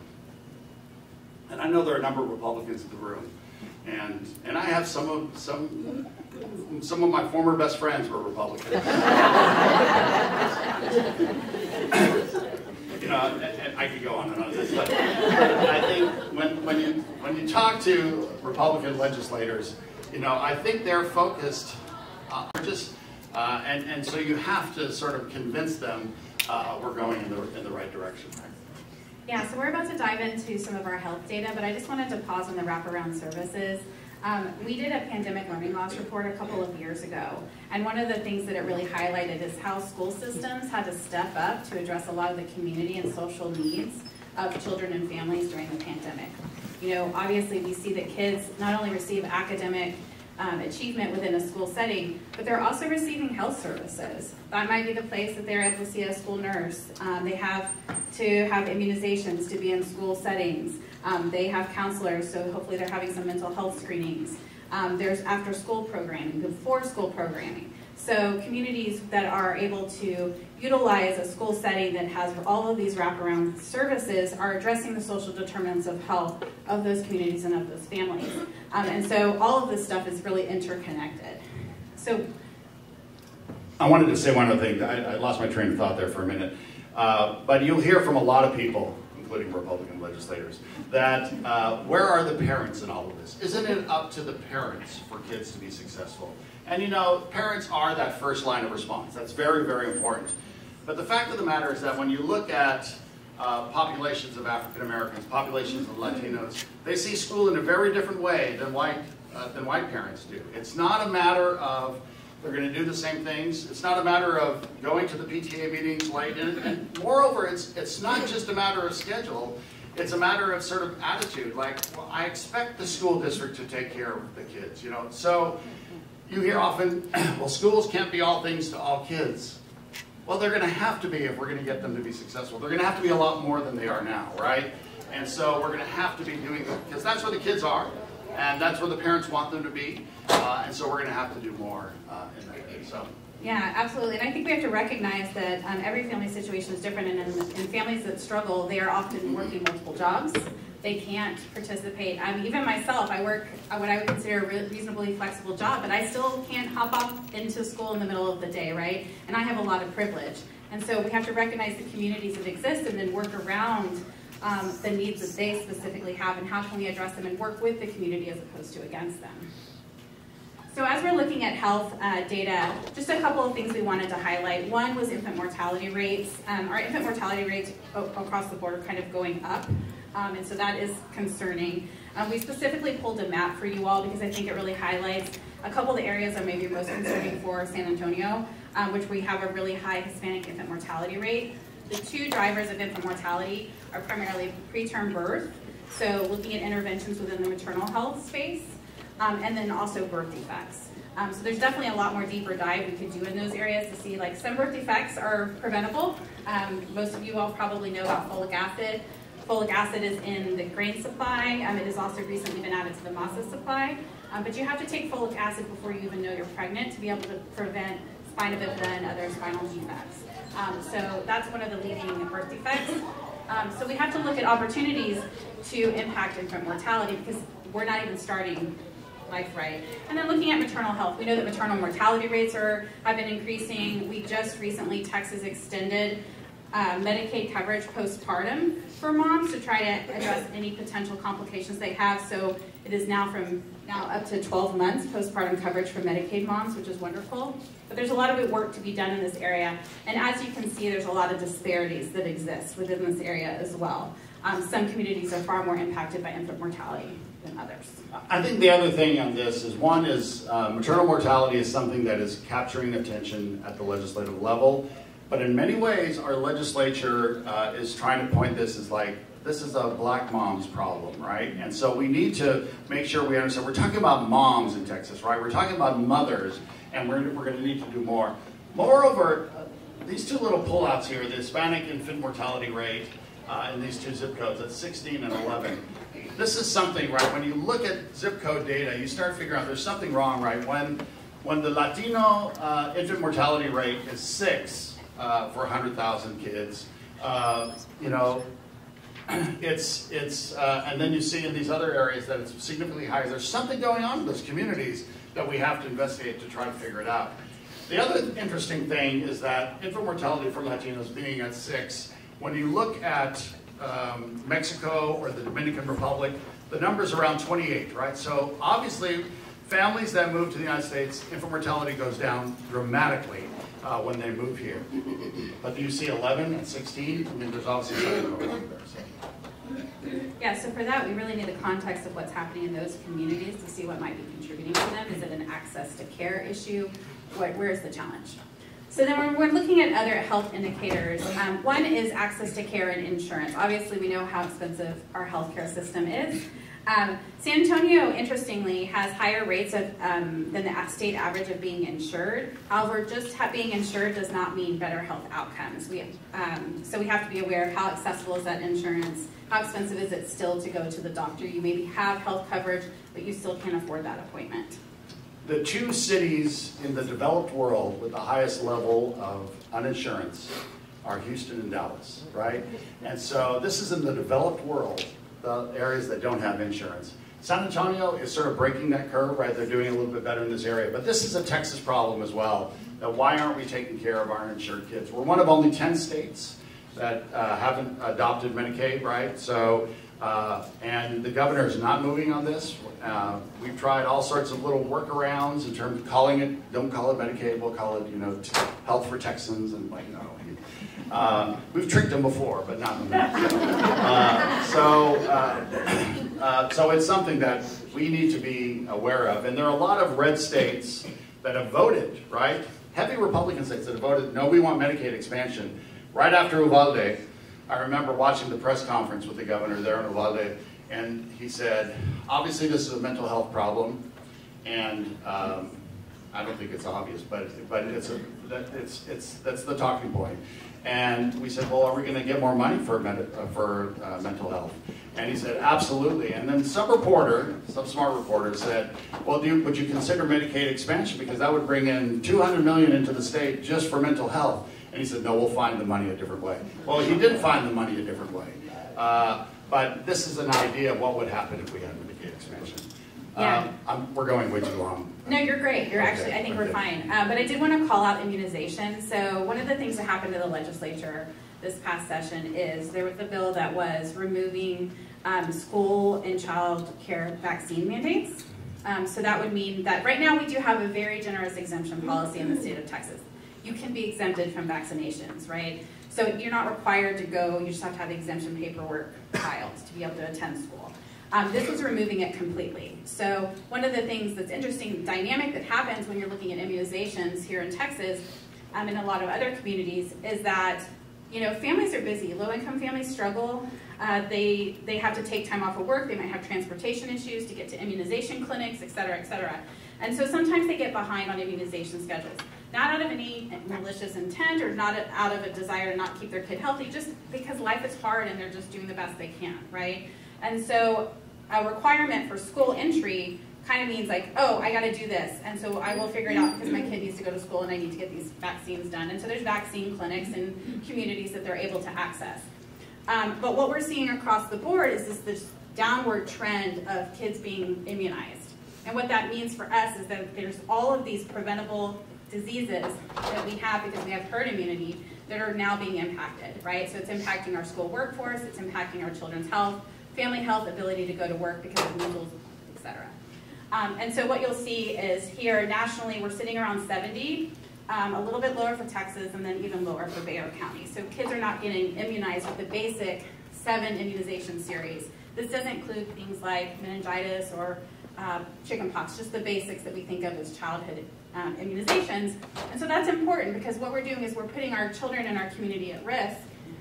and I know there are a number of Republicans in the room, and and I have some of some some of my former best friends were Republicans. you know, and, I could go on and on this, but I think when when you when you talk to Republican legislators, you know, I think they're focused, uh, just, uh, and and so you have to sort of convince them uh, we're going in the, in the right direction. Yeah, so we're about to dive into some of our health data, but I just wanted to pause on the wraparound services. Um, we did a pandemic learning loss report a couple of years ago, and one of the things that it really highlighted is how school systems had to step up to address a lot of the community and social needs of children and families during the pandemic. You know, obviously we see that kids not only receive academic um, achievement within a school setting, but they're also receiving health services. That might be the place that they're able to see a school nurse. Um, they have to have immunizations to be in school settings. Um, they have counselors, so hopefully they're having some mental health screenings. Um, there's after school programming, before school programming. So communities that are able to utilize a school setting that has all of these wraparound services are addressing the social determinants of health of those communities and of those families. Um, and so all of this stuff is really interconnected. So I wanted to say one other thing. I, I lost my train of thought there for a minute. Uh, but you'll hear from a lot of people, including Republican legislators, that uh, where are the parents in all of this? Isn't it up to the parents for kids to be successful? And you know, parents are that first line of response. That's very, very important. But the fact of the matter is that when you look at uh, populations of African Americans, populations of Latinos, they see school in a very different way than white, uh, than white parents do. It's not a matter of they're going to do the same things. It's not a matter of going to the PTA meetings late. And, and moreover, it's, it's not just a matter of schedule. It's a matter of sort of attitude. Like, well, I expect the school district to take care of the kids, you know. So you hear often, well, schools can't be all things to all kids. Well, they're going to have to be if we're going to get them to be successful. They're going to have to be a lot more than they are now, right? And so we're going to have to be doing that because that's where the kids are, and that's where the parents want them to be, uh, and so we're going to have to do more uh, in that. So. Yeah, absolutely. And I think we have to recognize that um, every family situation is different, and in, in, families that struggle, they are often working multiple jobs. They can't participate. I mean, even myself, I work what I would consider a reasonably flexible job, but I still can't hop off into school in the middle of the day, right? And I have a lot of privilege. And so we have to recognize the communities that exist and then work around um, the needs that they specifically have and how can we address them and work with the community as opposed to against them. So as we're looking at health uh, data, just a couple of things we wanted to highlight. One was infant mortality rates. Um, our infant mortality rates across the board are kind of going up, um, and so that is concerning. Um, we specifically pulled a map for you all because I think it really highlights a couple of the areas that may be most concerning for San Antonio, um, which we have a really high Hispanic infant mortality rate. The two drivers of infant mortality are primarily preterm birth, so looking at interventions within the maternal health space, um, and then also birth defects. Um, so there's definitely a lot more deeper dive we could do in those areas to see like some birth defects are preventable. Um, most of you all probably know about folic acid. Folic acid is in the grain supply. Um, it has also recently been added to the masa supply. Um, but you have to take folic acid before you even know you're pregnant to be able to prevent spina bifida and other spinal defects. Um, so that's one of the leading birth defects. Um, so we have to look at opportunities to impact infant mortality because we're not even starting life right. And then looking at maternal health, we know that maternal mortality rates are have been increasing. We just recently, Texas extended uh, Medicaid coverage postpartum for moms to try to address any potential complications they have. So it is now from now up to 12 months postpartum coverage for Medicaid moms, which is wonderful. But there's a lot of work to be done in this area. And as you can see, there's a lot of disparities that exist within this area as well. Um, some communities are far more impacted by infant mortality than others. I think the other thing on this is one is uh, maternal mortality is something that is capturing attention at the legislative level. But in many ways, our legislature uh, is trying to point this as like, this is a black mom's problem, right? And so we need to make sure we understand. We're talking about moms in Texas, right? We're talking about mothers, and we're, we're going to need to do more. Moreover, uh, these two little pullouts here, the Hispanic infant mortality rate uh, in these two zip codes, that's 16 and 11 this is something, right, when you look at zip code data, you start figuring out there's something wrong, right? When, when the Latino uh, infant mortality rate is six uh, for 100,000 kids, uh, you know, it's, it's uh, and then you see in these other areas that it's significantly higher. There's something going on in those communities that we have to investigate to try to figure it out. The other interesting thing is that infant mortality for Latinos being at six, when you look at um, Mexico or the Dominican Republic, the number's around 28, right? So obviously, families that move to the United States, infant mortality goes down dramatically uh, when they move here. But do you see 11 and 16? I mean, there's obviously something going on there. Yeah, so for that, we really need the context of what's happening in those communities to see what might be contributing to them. Is it an access to care issue? What, where's the challenge? So then when we're looking at other health indicators, um, one is access to care and insurance. Obviously, we know how expensive our healthcare system is. Um, San Antonio, interestingly, has higher rates of, um, than the state average of being insured. However, just being insured does not mean better health outcomes. We, um, so we have to be aware of how accessible is that insurance, how expensive is it still to go to the doctor. You maybe have health coverage, but you still can't afford that appointment the two cities in the developed world with the highest level of uninsurance are Houston and Dallas, right? And so this is in the developed world, the areas that don't have insurance. San Antonio is sort of breaking that curve, right? They're doing a little bit better in this area. But this is a Texas problem as well. That why aren't we taking care of our uninsured kids? We're one of only 10 states that uh, haven't adopted Medicaid, right? So uh, and the governor is not moving on this. Uh, we've tried all sorts of little workarounds in terms of calling it, don't call it Medicaid, we'll call it, you know, Health for Texans, and like, no. Uh, we've tricked them before, but not uh, so, uh, uh, so it's something that we need to be aware of. And there are a lot of red states that have voted, right? Heavy Republican states that have voted, no, we want Medicaid expansion. Right after Uvalde, I remember watching the press conference with the governor there in Uvalde, and he said, obviously this is a mental health problem, and um, I don't think it's obvious, but but it's a that it's, it's, that's the talking point. And we said, well, are we gonna get more money for, uh, for uh, mental health? And he said, absolutely. And then some reporter, some smart reporter said, well, you, would you consider Medicaid expansion? Because that would bring in 200 million into the state just for mental health. And he said, no, we'll find the money a different way. Well, he did find the money a different way. Uh, but this is an idea of what would happen if we had Medicaid expansion. Yeah. Um, I'm, we're going way too long. No, you're great. You're Okay, actually, I think we're fine. Uh, but I did want to call out immunization. So one of the things that happened to the legislature this past session is there was a bill that was removing um, school and child care vaccine mandates. Um, so that would mean that right now we do have a very generous exemption policy in the state of Texas. You can be exempted from vaccinations, right? So you're not required to go, you just have to have the exemption paperwork filed to be able to attend school. Um, this was removing it completely. So one of the things that's interesting, dynamic that happens when you're looking at immunizations here in Texas, um, and a lot of other communities, is that you know families are busy. Low-income families struggle. Uh, they they have to take time off of work. They might have transportation issues to get to immunization clinics, et cetera, et cetera. And so sometimes they get behind on immunization schedules. Not out of any malicious intent or not out of a desire to not keep their kid healthy, just because life is hard and they're just doing the best they can, right? And so a requirement for school entry kind of means like, oh, I got to do this, and so I will figure it out because my kid needs to go to school and I need to get these vaccines done. And so there's vaccine clinics and communities that they're able to access. Um, but what we're seeing across the board is this, this downward trend of kids being immunized. And what that means for us is that there's all of these preventable diseases that we have because we have herd immunity that are now being impacted, right? So it's impacting our school workforce, it's impacting our children's health, family health, ability to go to work because of measles, et cetera. Um, and so what you'll see is here nationally, we're sitting around 70, um, a little bit lower for Texas, and then even lower for Bexar County. So kids are not getting immunized with the basic seven immunization series. This doesn't include things like meningitis or uh, chickenpox, just the basics that we think of as childhood um, immunizations. And so that's important because what we're doing is we're putting our children and our community at risk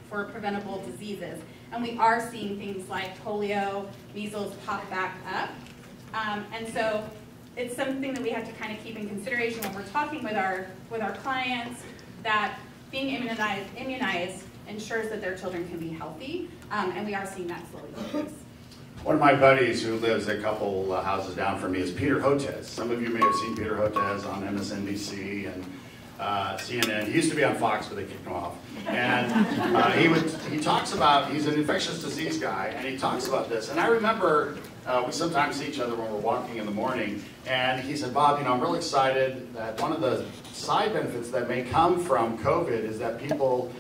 for preventable diseases. And we are seeing things like polio, measles pop back up. Um, and so it's something that we have to kind of keep in consideration when we're talking with our, with our clients that being immunized, immunized ensures that their children can be healthy. Um, and we are seeing that slowly. One of my buddies who lives a couple houses down from me is Peter Hotez. Some of you may have seen Peter Hotez on MSNBC and uh, CNN. He used to be on Fox, but they kicked him off. And uh, he would he talks about he's an infectious disease guy, and he talks about this. And I remember uh, we sometimes see each other when we're walking in the morning, and he said, Bob, you know, I'm really excited that one of the side benefits that may come from COVID is that people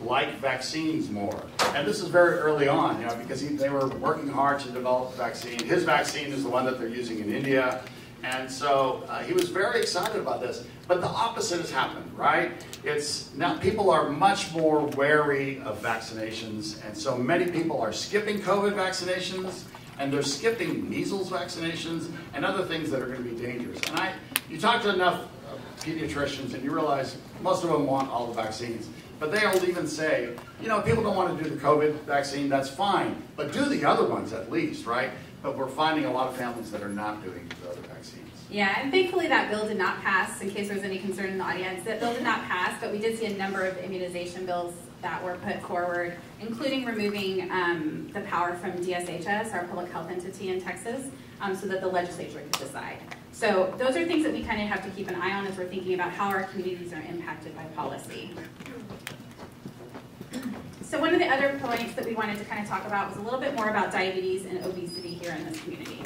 like vaccines more. And this is very early on, you know, because he, they were working hard to develop the vaccine. His vaccine is the one that they're using in India. And so uh, he was very excited about this. But the opposite has happened, right? It's now people are much more wary of vaccinations. And so many people are skipping COVID vaccinations and they're skipping measles vaccinations and other things that are going to be dangerous. And I, you talk to enough uh, pediatricians and you realize most of them want all the vaccines. But they'll even say, you know, people don't want to do the COVID vaccine, that's fine. But do the other ones at least, right? But we're finding a lot of families that are not doing the other vaccines. Yeah, and thankfully that bill did not pass, in case there was any concern in the audience. That bill did not pass, but we did see a number of immunization bills that were put forward, including removing um, the power from DSHS, our public health entity in Texas, um, so that the legislature could decide. So those are things that we kind of have to keep an eye on as we're thinking about how our communities are impacted by policy. So one of the other points that we wanted to kind of talk about was a little bit more about diabetes and obesity here in this community.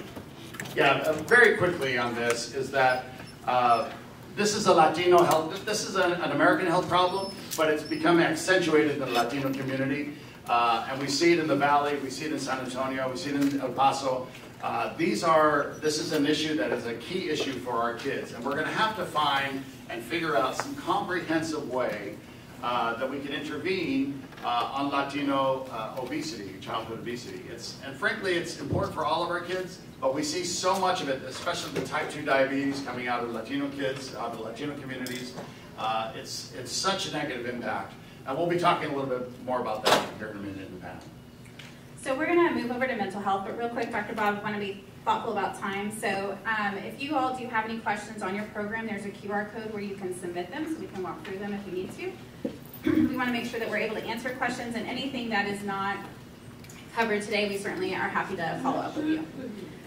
Yeah, uh, very quickly on this is that uh, this is a Latino health, this is an, an, American health problem, but it's become accentuated in the Latino community. Uh, and we see it in the Valley, we see it in San Antonio, we see it in El Paso. Uh, these are, this is an issue that is a key issue for our kids. And we're going to have to find and figure out some comprehensive way uh, that we can intervene uh, on Latino uh, obesity, childhood obesity. It's, and frankly, it's important for all of our kids, but we see so much of it, especially the type 2 diabetes coming out of Latino kids, out of Latino communities. Uh, it's, it's such a negative impact. And we'll be talking a little bit more about that here in a minute in the panel. So we're gonna move over to mental health, but real quick, Dr. Bob, want to be thoughtful about time. So um, if you all do have any questions on your program, there's a QR code where you can submit them, so we can walk through them if you need to. we want to make sure that we're able to answer questions, and anything that is not covered today, we certainly are happy to follow up with you.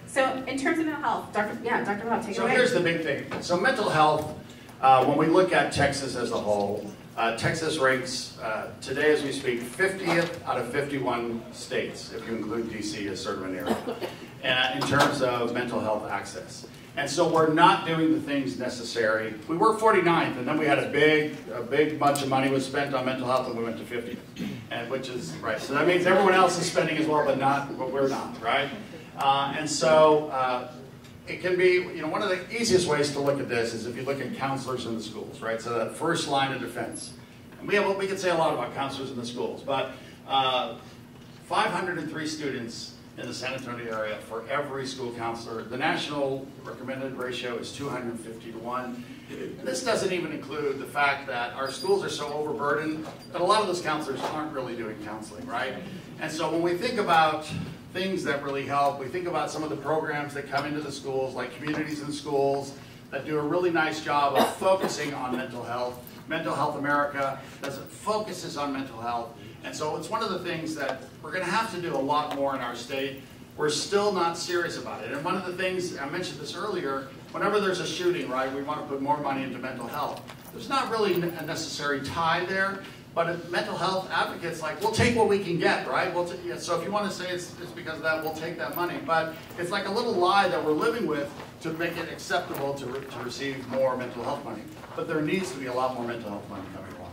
So in terms of mental health, Dr. Yeah, Dr. Bob, take it So here's the big thing. So mental health, uh, when we look at Texas as a whole, uh, Texas ranks uh, today as we speak 50th out of 51 states, if you include DC as sort of an area, uh, in terms of mental health access. And so we're not doing the things necessary. We were 49th, and then we had a big, a big bunch of money was spent on mental health, and we went to 50th, and which is right. So that means everyone else is spending as well, but not, but we're not, right? Uh, and so uh, it can be, you know, one of the easiest ways to look at this is if you look at counselors in the schools, right? So that first line of defense. And we have, we can say a lot about counselors in the schools, but uh, 503 students in the San Antonio area for every school counselor. The national recommended ratio is 250 to 1. This doesn't even include the fact that our schools are so overburdened that a lot of those counselors aren't really doing counseling, right? And so when we think about things that really help, we think about some of the programs that come into the schools, like Communities in Schools, that do a really nice job of focusing on mental health. Mental Health America does focuses on mental health. And so it's one of the things that we're going to have to do a lot more in our state. We're still not serious about it. And one of the things, I mentioned this earlier, whenever there's a shooting, right, we want to put more money into mental health. There's not really a necessary tie there, but mental health advocates like, we'll take what we can get, right? We'll yeah, so if you want to say it's, it's because of that, we'll take that money. But it's like a little lie that we're living with to make it acceptable to, re to receive more mental health money. But there needs to be a lot more mental health money coming along.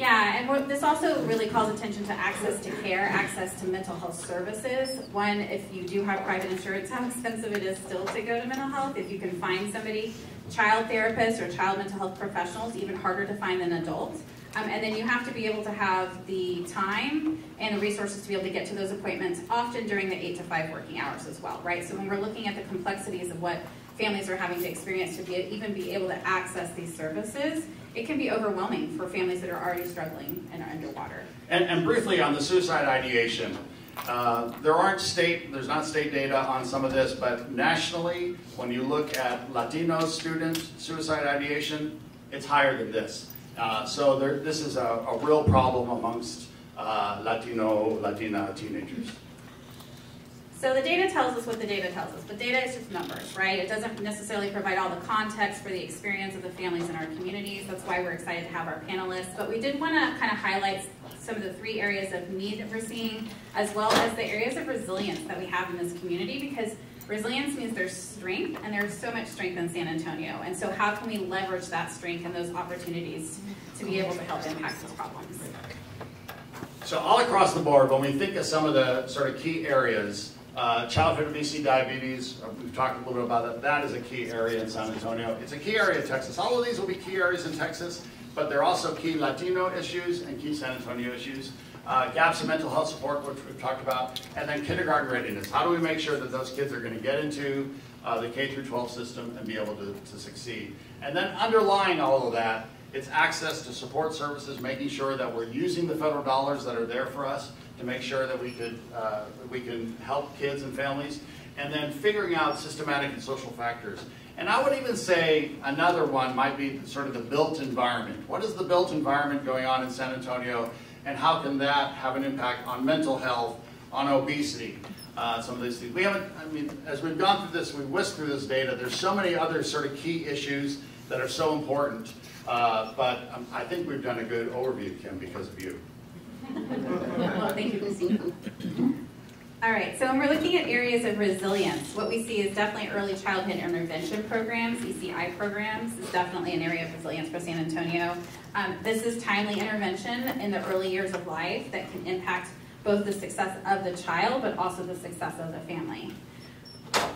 Yeah, and this also really calls attention to access to care, access to mental health services. One, if you do have private insurance, how expensive it is still to go to mental health. If you can find somebody, child therapists or child mental health professionals, even harder to find than adults. Um, and then you have to be able to have the time and the resources to be able to get to those appointments, often during the 8 to 5 working hours as well, right? So when we're looking at the complexities of what families are having to experience to be, even be able to access these services, it can be overwhelming for families that are already struggling and are underwater. And, and briefly on the suicide ideation, uh, there aren't state, there's not state data on some of this, but nationally, when you look at Latino student suicide ideation, it's higher than this. Uh, so there, this is a, a, real problem amongst uh, Latino, Latina teenagers. So the data tells us what the data tells us, but data is just numbers, right? It doesn't necessarily provide all the context for the experience of the families in our communities. That's why we're excited to have our panelists. But we did want to kind of highlight some of the three areas of need that we're seeing, as well as the areas of resilience that we have in this community, because resilience means there's strength, and there's so much strength in San Antonio. And so how can we leverage that strength and those opportunities to be able to help impact these problems? So all across the board, when we think of some of the sort of key areas, uh, childhood obesity, diabetes, uh, we've talked a little bit about that. That is a key area in San Antonio. It's a key area in Texas. All of these will be key areas in Texas, but they're also key Latino issues and key San Antonio issues. Uh, gaps in mental health support, which we've talked about, and then kindergarten readiness. How do we make sure that those kids are going to get into uh, the K through 12 system and be able to, to succeed? And then underlying all of that, it's access to support services, making sure that we're using the federal dollars that are there for us to make sure that we could uh, we can help kids and families, and then figuring out systematic and social factors. And I would even say another one might be sort of the built environment. What is the built environment going on in San Antonio, and how can that have an impact on mental health, on obesity, uh, some of these things. We haven't, I mean, as we've gone through this, we've whisked through this data, there's so many other sort of key issues that are so important, uh, but um, I think we've done a good overview, Kim, because of you. well, thank you, Christina. All right, so when we're looking at areas of resilience, what we see is definitely early childhood intervention programs, ECI programs, is definitely an area of resilience for San Antonio. Um, this is timely intervention in the early years of life that can impact both the success of the child, but also the success of the family.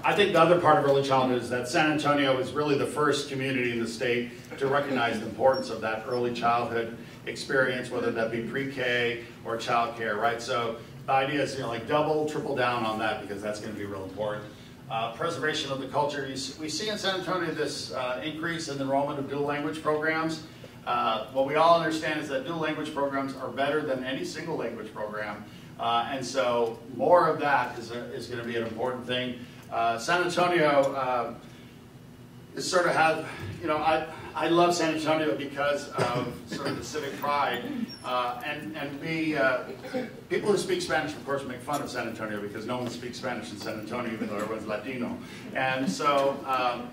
I think the other part of early childhood is that San Antonio is really the first community in the state to recognize the importance of that early childhood experience, whether that be pre-K or child care, right? So the idea is, you know, like double, triple down on that because that's going to be real important. Uh, preservation of the culture. See, we see in San Antonio this uh, increase in the enrollment of dual language programs. Uh, what we all understand is that dual language programs are better than any single language program. Uh, and so more of that is, a, is going to be an important thing. Uh, San Antonio uh, is sort of have, you know, I, I love San Antonio because of sort of the civic pride. Uh, and and we, uh, people who speak Spanish, of course, make fun of San Antonio because no one speaks Spanish in San Antonio, even though everyone's Latino. And so, um,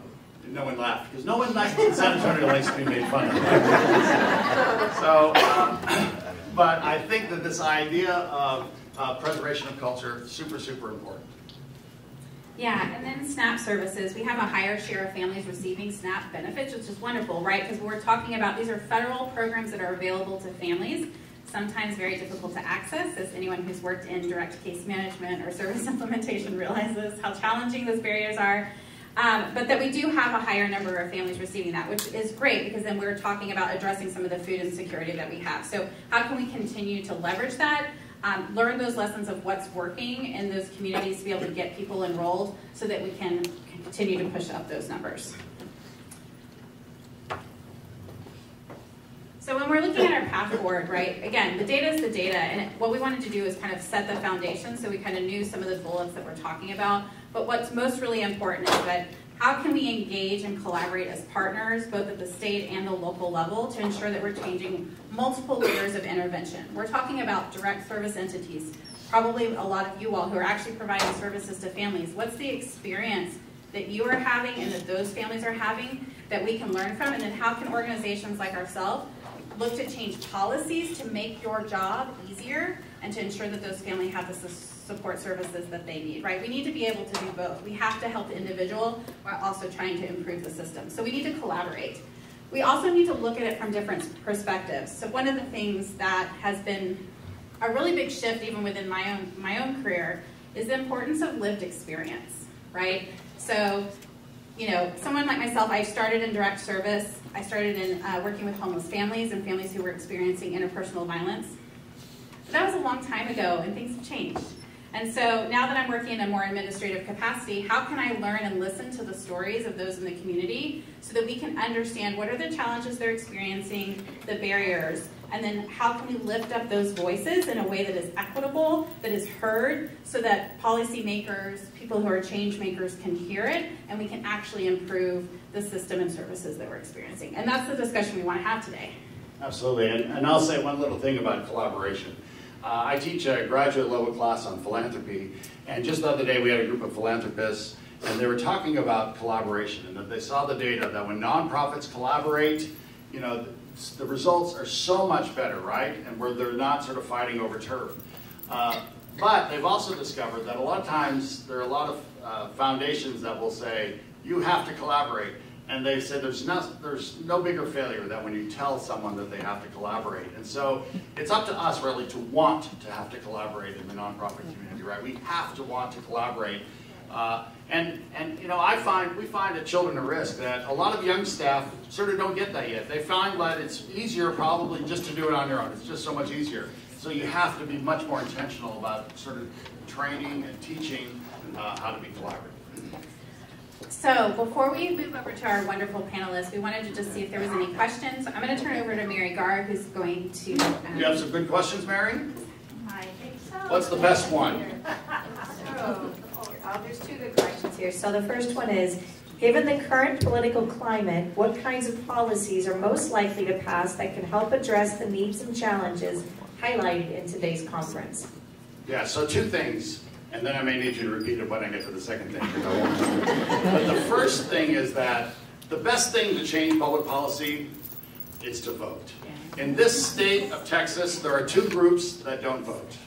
no one laughed because no one likes in San Antonio likes to be made fun of. so, um, but I think that this idea of uh, preservation of culture super, super important. Yeah, and then SNAP services. We have a higher share of families receiving SNAP benefits, which is wonderful, right? Because we're talking about these are federal programs that are available to families, sometimes very difficult to access, as anyone who's worked in direct case management or service implementation realizes how challenging those barriers are. Um, but that we do have a higher number of families receiving that, which is great because then we're talking about addressing some of the food insecurity that we have. So, how can we continue to leverage that? Um, learn those lessons of what's working in those communities to be able to get people enrolled so that we can continue to push up those numbers. So when we're looking at our path forward, right, again, the data is the data, and what we wanted to do is kind of set the foundation so we kind of knew some of the bullets that we're talking about. But what's most really important is that how can we engage and collaborate as partners, both at the state and the local level, to ensure that we're changing multiple layers of intervention? We're talking about direct service entities, probably a lot of you all who are actually providing services to families. What's the experience that you are having and that those families are having that we can learn from? And then how can organizations like ourselves look to change policies to make your job easier and to ensure that those families have the support services that they need, right? We need to be able to do both. We have to help the individual while also trying to improve the system. So we need to collaborate. We also need to look at it from different perspectives. So one of the things that has been a really big shift even within my own my own career is the importance of lived experience, right? So, you know, someone like myself, I started in direct service. I started in uh, working with homeless families and families who were experiencing interpersonal violence. But that was a long time ago, and things have changed. And so now that I'm working in a more administrative capacity, how can I learn and listen to the stories of those in the community so that we can understand what are the challenges they're experiencing, the barriers, and then how can we lift up those voices in a way that is equitable, that is heard, so that policymakers, people who are change makers can hear it, and we can actually improve the system and services that we're experiencing. And that's the discussion we want to have today. Absolutely, and, and I'll say one little thing about collaboration. Uh, I teach a graduate level class on philanthropy, and just the other day we had a group of philanthropists, and they were talking about collaboration, and that they saw the data that when nonprofits collaborate, you know, the, the results are so much better, right? And where they're not sort of fighting over turf. Uh, but they've also discovered that a lot of times there are a lot of uh, foundations that will say, you have to collaborate. And they said there's no, there's no bigger failure than when you tell someone that they have to collaborate. And so it's up to us really to want to have to collaborate in the nonprofit community, right? We have to want to collaborate. Uh, and, and you know, I find, we find at Children at Risk that a lot of young staff sort of don't get that yet. They find that it's easier probably just to do it on your own. It's just so much easier. So you have to be much more intentional about sort of training and teaching uh, how to be collaborative. So before we move over to our wonderful panelists, we wanted to just see if there was any questions. I'm going to turn it over to Mary Gar, who's going to. Um, you have some good questions, Mary? I think so. What's the best one? So, oh, there's two good questions here. So the first one is, given the current political climate, what kinds of policies are most likely to pass that can help address the needs and challenges highlighted in today's conference? Yeah, so two things and then I may need you to repeat it when I get to the second thing. but the first thing is that the best thing to change public policy is to vote. In this state of Texas, there are two groups that don't vote.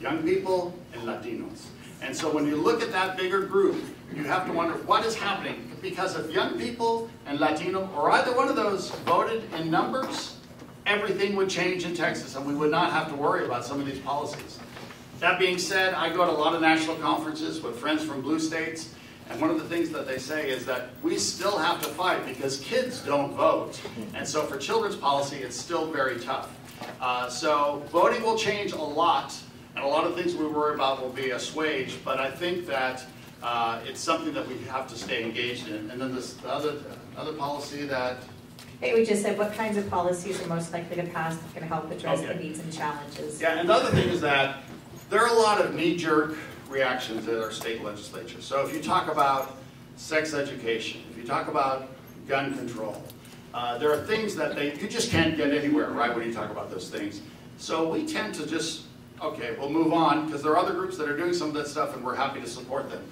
Young people and Latinos. And so when you look at that bigger group, you have to wonder what is happening. Because if young people and Latino, or either one of those, voted in numbers, everything would change in Texas and we would not have to worry about some of these policies. That being said, I go to a lot of national conferences with friends from blue states, and one of the things that they say is that we still have to fight because kids don't vote. And so for children's policy, it's still very tough. Uh, so voting will change a lot, and a lot of things we worry about will be assuaged, but I think that uh, it's something that we have to stay engaged in. And then this the other, other policy that Hey, we just said what kinds of policies are most likely to pass that can help address okay. the needs and challenges. Yeah, and the other thing is that there are a lot of knee-jerk reactions at our state legislature. So if you talk about sex education, if you talk about gun control, uh, there are things that they, you just can't get anywhere, right, when you talk about those things. So we tend to just, okay, we'll move on, because there are other groups that are doing some of that stuff, and we're happy to support them.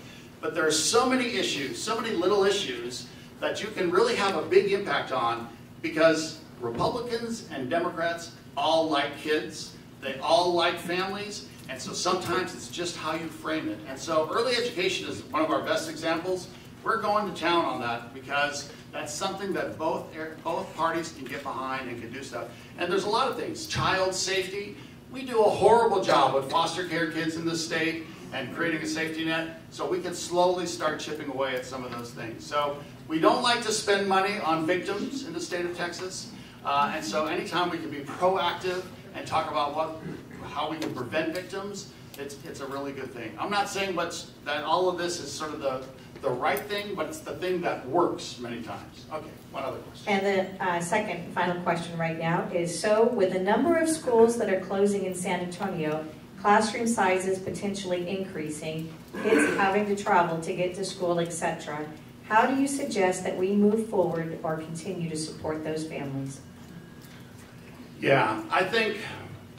But there are so many issues, so many little issues, that you can really have a big impact on, because Republicans and Democrats all like kids, they all like families, and so sometimes it's just how you frame it. And so early education is one of our best examples. We're going to town on that because that's something that both, both parties can get behind and can do stuff. And there's a lot of things. Child safety. We do a horrible job with foster care kids in this state and creating a safety net. So we can slowly start chipping away at some of those things. So we don't like to spend money on victims in the state of Texas. Uh, and so anytime we can be proactive and talk about what how we can prevent victims, it's, it's a really good thing. I'm not saying what's, that all of this is sort of the, the right thing, but it's the thing that works many times. Okay, one other question. And the uh, second final question right now is, so with the number of schools that are closing in San Antonio, classroom sizes potentially increasing, kids having to travel to get to school, etc., how do you suggest that we move forward or continue to support those families? Yeah, I think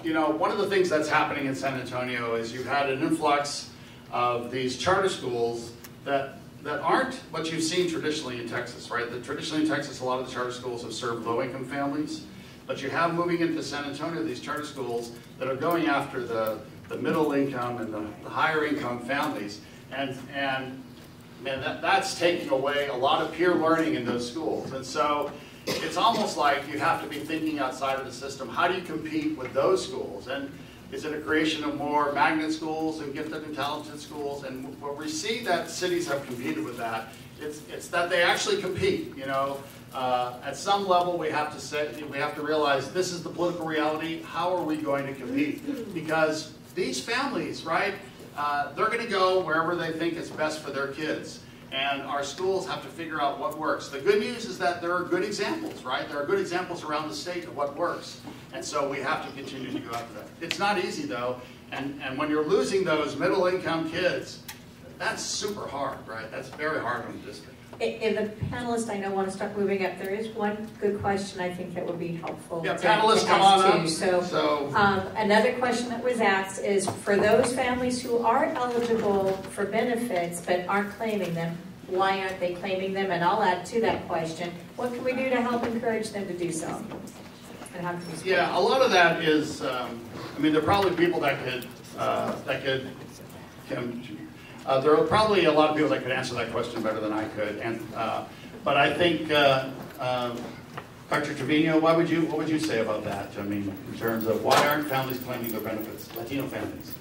you know, one of the things that's happening in San Antonio is you've had an influx of these charter schools that that aren't what you've seen traditionally in Texas, right? The, traditionally in Texas, a lot of the charter schools have served low-income families, but you have moving into San Antonio these charter schools that are going after the, the middle income and the, the higher income families, and and man, that, that's taking away a lot of peer learning in those schools, and so it's almost like you have to be thinking outside of the system. How do you compete with those schools? And is it a creation of more magnet schools and gifted and talented schools? And what we see that cities have competed with that, it's, it's that they actually compete, you know. Uh, at some level, we have to say, we have to realize this is the political reality. How are we going to compete? Because these families, right, uh, they're going to go wherever they think is best for their kids and our schools have to figure out what works. The good news is that there are good examples, right? There are good examples around the state of what works, and so we have to continue to go after that. It's not easy though, and, and when you're losing those middle-income kids, that's super hard, right? That's very hard on the district. If the panelists I know want to start moving up, there is one good question I think that would be helpful. Yeah, to, panelists to come on up. So, so um, another question that was asked is for those families who are eligible for benefits but aren't claiming them, why aren't they claiming them? And I'll add to that question, what can we do to help encourage them to do so? And how can we Yeah, a lot of that is, um, I mean, there are probably people that could, uh, that could, can, uh, there are probably a lot of people that could answer that question better than I could. And, uh, but I think, uh, um, Dr. Trevino, why would you, what would you say about that? I mean, in terms of why aren't families claiming their benefits, Latino families?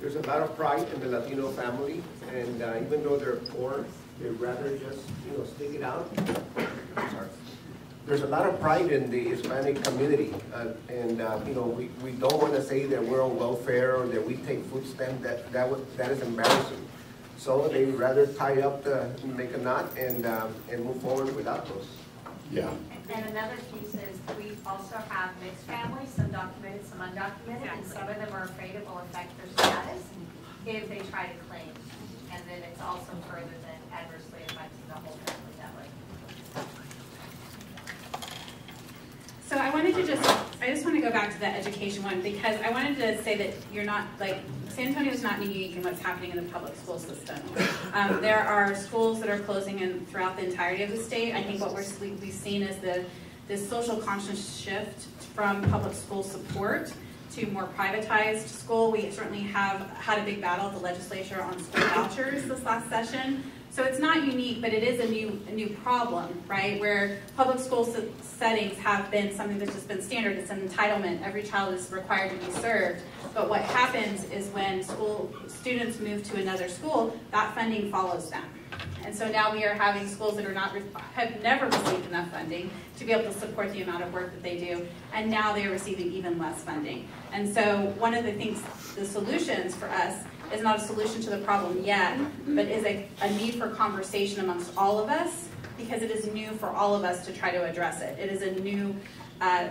There's a lot of pride in the Latino family, and uh, even though they're poor, they'd rather just, you know, stick it out. Sorry. There's a lot of pride in the Hispanic community, uh, and, uh, you know, we, we don't want to say that we're on welfare or that we take food stamp, that, that, would, that is embarrassing. So they'd rather tie up the, make a knot and, um, and move forward without those. Yeah. And another piece is we also have mixed families, some documented, some undocumented, and some of them are afraid it will affect their status if they try to claim. And then it's also further than adversely affecting the whole family that way. So I wanted to just, I just want to go back to the education one because I wanted to say that you're not, like, San Antonio is not unique in what's happening in the public school system. Um, there are schools that are closing in throughout the entirety of the state. I think what we're, we've seen is the this social conscious shift from public school support to more privatized school. We certainly have had a big battle at the legislature on school vouchers this last session. So it's not unique, but it is a new a new problem, right? Where public school settings have been something that's just been standard. It's an entitlement. Every child is required to be served. But what happens is when school students move to another school, that funding follows them. And so now we are having schools that are not have never received enough funding to be able to support the amount of work that they do, and now they are receiving even less funding. And so one of the things, the solutions for us is not a solution to the problem yet, but is a, a need for conversation amongst all of us because it is new for all of us to try to address it. It is a new uh,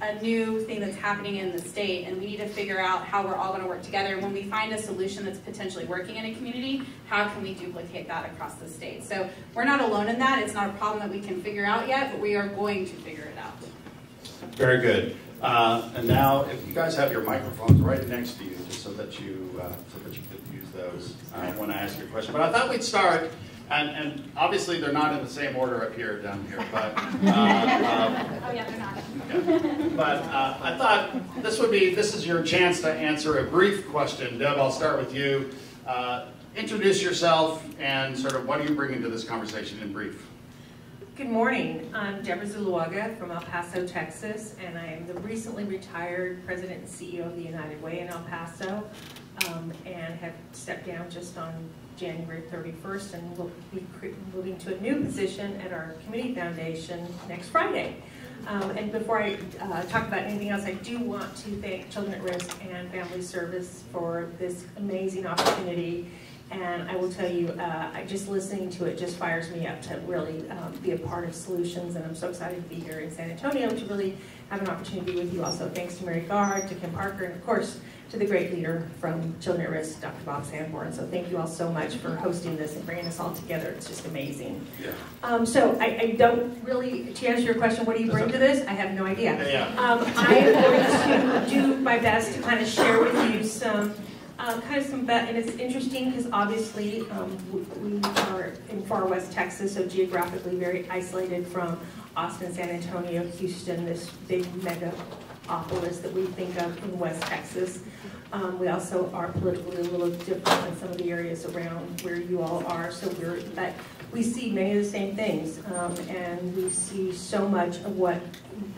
a new thing that's happening in the state, and we need to figure out how we're all going to work together. When we find a solution that's potentially working in a community, how can we duplicate that across the state? So we're not alone in that. It's not a problem that we can figure out yet, but we are going to figure it out. Very good. Uh, and now, if you guys have your microphones right next to you, just so that you uh, so that you could use those uh, when I ask you a question. But I thought we'd start, and, and obviously they're not in the same order up here down here, but. Uh, Oh, yeah, they're not. yeah. But uh, I thought this would be this is your chance to answer a brief question. Deb, I'll start with you. Uh, introduce yourself and sort of what are you bringing to this conversation in brief. Good morning. I'm Deborah Zuloaga from El Paso, Texas, and I am the recently retired president and CEO of the United Way in El Paso, um, and have stepped down just on January 31st, and will be moving to a new position at our community foundation next Friday. Um, and before I uh, talk about anything else, I do want to thank Children at Risk and Family Service for this amazing opportunity and I will tell you, uh, I just listening to it just fires me up to really um, be a part of solutions. And I'm so excited to be here in San Antonio to really have an opportunity with you. Also, thanks to Mary Gard, to Kim Parker, and of course to the great leader from Children at Risk, Dr. Bob Sanborn. So thank you all so much for hosting this and bringing us all together. It's just amazing. Yeah. Um, so I, I don't really, to answer your question, what do you bring to this? I have no idea. Yeah. Um, I am going to do my best to kind of share with you some, uh, kind of some, and it's interesting because obviously um, we are in far west Texas, so geographically very isolated from Austin, San Antonio, Houston, this big megapolis that we think of in West Texas. Um, we also are politically a little different than some of the areas around where you all are, so we're, but we see many of the same things, um, and we see so much of what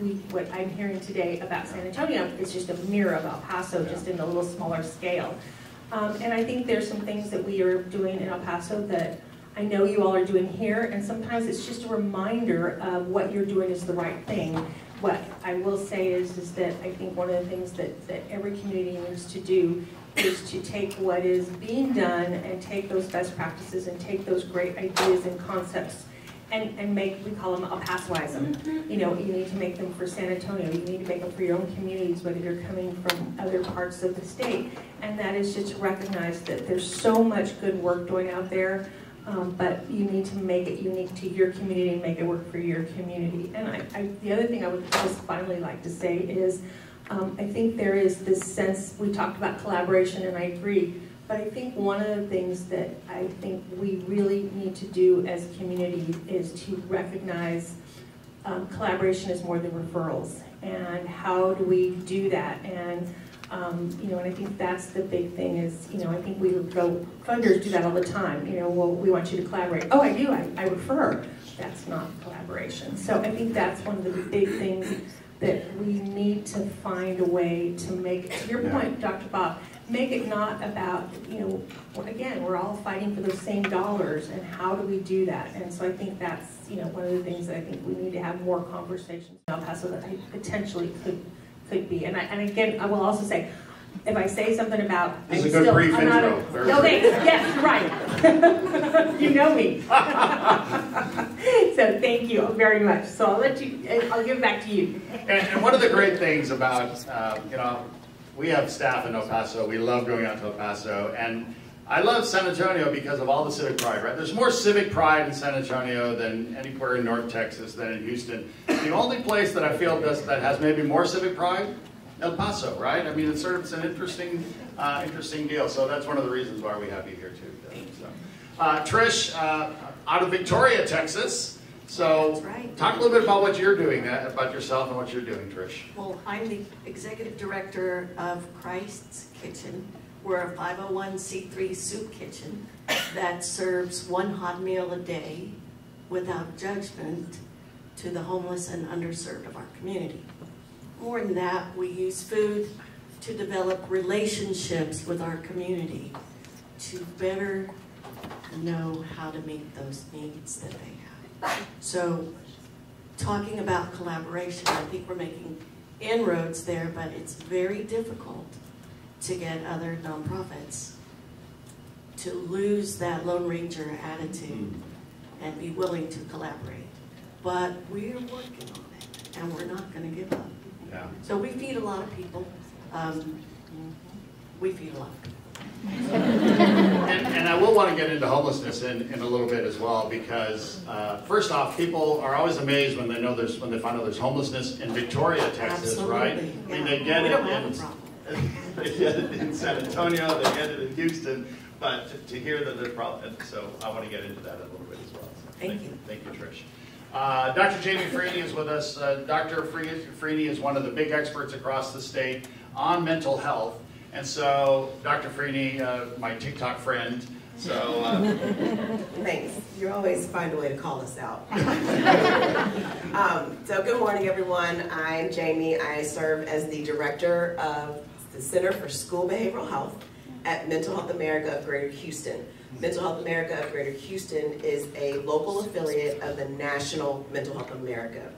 we, what I'm hearing today about San Antonio is just a mirror of El Paso, just in a little smaller scale. Um, and I think there's some things that we are doing in El Paso that I know you all are doing here, and sometimes it's just a reminder of what you're doing is the right thing. What I will say is, is that I think one of the things that, that every community needs to do is to take what is being done and take those best practices and take those great ideas and concepts and, and make, we call them El them. You know, you need to make them for San Antonio, you need to make them for your own communities, whether you're coming from other parts of the state. And that is just to recognize that there's so much good work going out there, um, but you need to make it unique to your community and make it work for your community. And I, I, the other thing I would just finally like to say is, um, I think there is this sense, we talked about collaboration and I agree, but I think one of the things that I think we really need to do as a community is to recognize um, collaboration is more than referrals. And how do we do that? And, um, you know, and I think that's the big thing is, you know, I think we go, funders do that all the time. You know, well, we want you to collaborate. Oh, I do, I, I refer. That's not collaboration. So I think that's one of the big things that we need to find a way to make to your point, Dr. Bob, make it not about, you know, again, we're all fighting for those same dollars, and how do we do that? And so I think that's, you know, one of the things that I think we need to have more conversations about El Paso that potentially could, could be. And I, and again, I will also say, if I say something about. This is I'm a good still- brief I'm not intro. Very No, thanks, yes, you're right. You know me. So thank you very much. So I'll let you, I'll give it back to you. And, and one of the great things about, uh, you know, we have staff in El Paso. We love going out to El Paso. And I love San Antonio because of all the civic pride, right? There's more civic pride in San Antonio than anywhere in North Texas, than in Houston. The only place that I feel does, that has maybe more civic pride, El Paso, right? I mean, it's sort of it's an interesting, uh, interesting deal. So that's one of the reasons why we have you here too. So, uh, Trish, uh, out of Victoria, Texas. So right. talk a little bit about what you're doing, uh, about yourself and what you're doing, Trish. Well, I'm the executive director of Christ's Kitchen. We're a 501c3 soup kitchen that serves one hot meal a day without judgment to the homeless and underserved of our community. More than that, we use food to develop relationships with our community to better know how to meet those needs that they have. So, talking about collaboration, I think we're making inroads there, but it's very difficult to get other nonprofits to lose that Lone Ranger attitude mm-hmm. and be willing to collaborate. But we're working on it, and we're not going to give up. Yeah. So we feed a lot of people. Um, we feed a lot. And, and I will want to get into homelessness in, in a little bit as well, because, uh, first off, people are always amazed when they know there's, when they find out there's homelessness in Victoria, Texas, right? Absolutely, I mean, yeah. they get We it don't have a in, they get it in San Antonio, they get it in Houston, but to- to hear that there's problems, so I want to get into that a little bit as well. So Thank you. Thank you, Trish. Uh, Dr. Jamie Freeney is with us. Uh, Dr. Free- Freeney is one of the big experts across the state on mental health. And so, Dr. Freeney, uh, my TikTok friend, so uh, Thanks. You always find a way to call us out. um, so, good morning, everyone. I'm Jamie. I serve as the director of the Center for School Behavioral Health at Mental Health America of Greater Houston. Mental Health America of Greater Houston is a local affiliate of the National Mental Health America.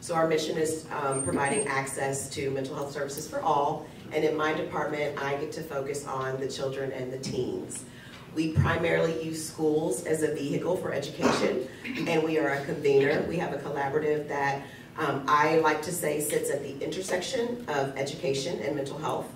So, our mission is um, providing access to mental health services for all. And in my department, I get to focus on the children and the teens. We primarily use schools as a vehicle for education, and we are a convener. We have a collaborative that um, I like to say sits at the intersection of education and mental health,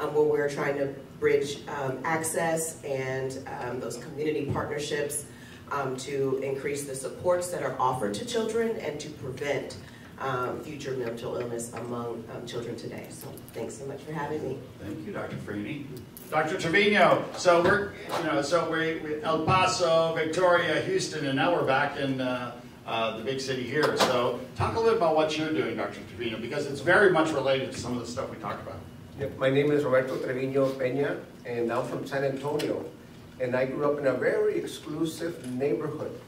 um, where we're trying to bridge um, access and um, those community partnerships um, to increase the supports that are offered to children and to prevent um, future mental illness among um, children today. So thanks so much for having me. thank you, Dr. Freeney. Dr. Trevino, so we're, you know, so we, we El Paso, Victoria, Houston, and now we're back in uh, uh, the big city here. So talk a little bit about what you're doing, Dr. Trevino, because it's very much related to some of the stuff we talked about. Yep, My name is Roberto Trevino Peña, and I'm from San Antonio. And I grew up in a very exclusive neighborhood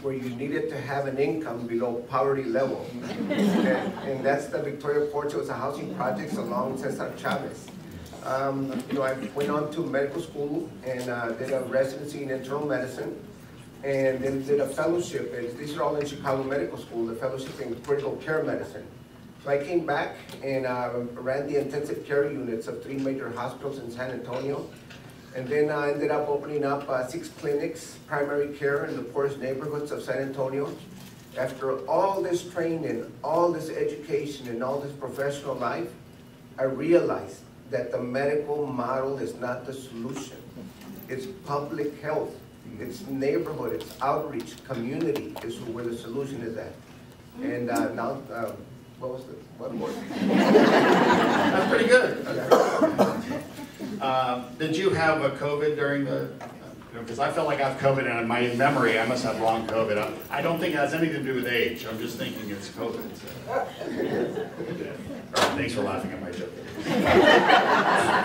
where you needed to have an income below poverty level. And, and that's the Victoria Porch, it was a housing projects along Cesar Chavez. Um, you know, I went on to medical school and uh, did a residency in internal medicine and then did a fellowship, and these are all in Chicago Medical School, the fellowship in critical care medicine. So I came back and uh, ran the intensive care units of three major hospitals in San Antonio. And then I ended up opening up uh, six clinics, primary care in the poorest neighborhoods of San Antonio. After all this training, all this education, and all this professional life, I realized that the medical model is not the solution. It's public health, it's neighborhood, it's outreach, community is where the solution is at. And uh, now, um, what was the, what more? That's pretty good. Um, Did you have a COVID during the, because I felt like I have COVID and in my memory, I must have long COVID. I- I don't think it has anything to do with age. I'm just thinking it's COVID. so. Right, Thanks for laughing at my joke.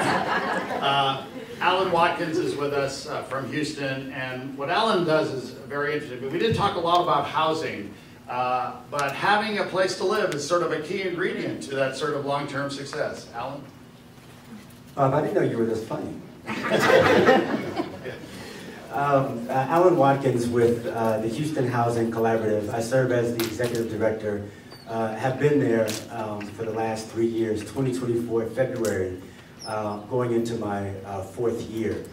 Uh, Alan Watkins is with us uh, from Houston, and what Alan does is very interesting. But we didn't talk a lot about housing, uh, but having a place to live is sort of a key ingredient to that sort of long-term success. Alan? Bob, I didn't know you were this funny. um, uh, Alan Watkins with uh, the Houston Housing Collaborative. I serve as the executive director. Uh, have been there um, for the last three years, 2024 February, uh, going into my fourth year.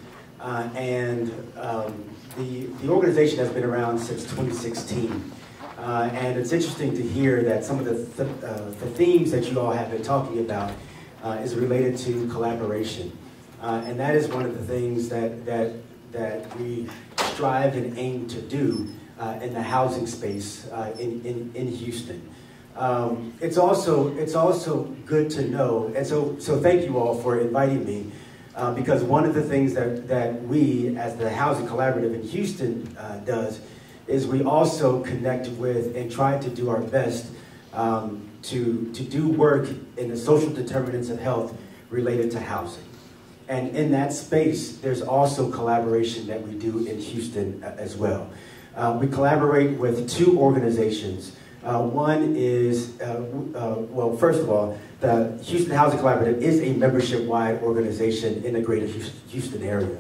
And um, the, the organization has been around since 2016. Uh, and it's interesting to hear that some of the, th- uh, the themes that you all have been talking about uh, is related to collaboration. Uh, and that is one of the things that, that, that we strive and aim to do uh, in the housing space uh, in, in, in Houston. Um, it's, also, it's also good to know, and so, so thank you all for inviting me, because one of the things that, that we, as the Housing Collaborative in Houston, does is we also connect with and try to do our best um, to, to do work in the social determinants of health related to housing. And in that space, there's also collaboration that we do in Houston uh, as well. Uh, we collaborate with two organizations. Uh, one is, uh, uh, well, first of all, the Houston Housing Collaborative is a membership-wide organization in the greater Houston- Houston area.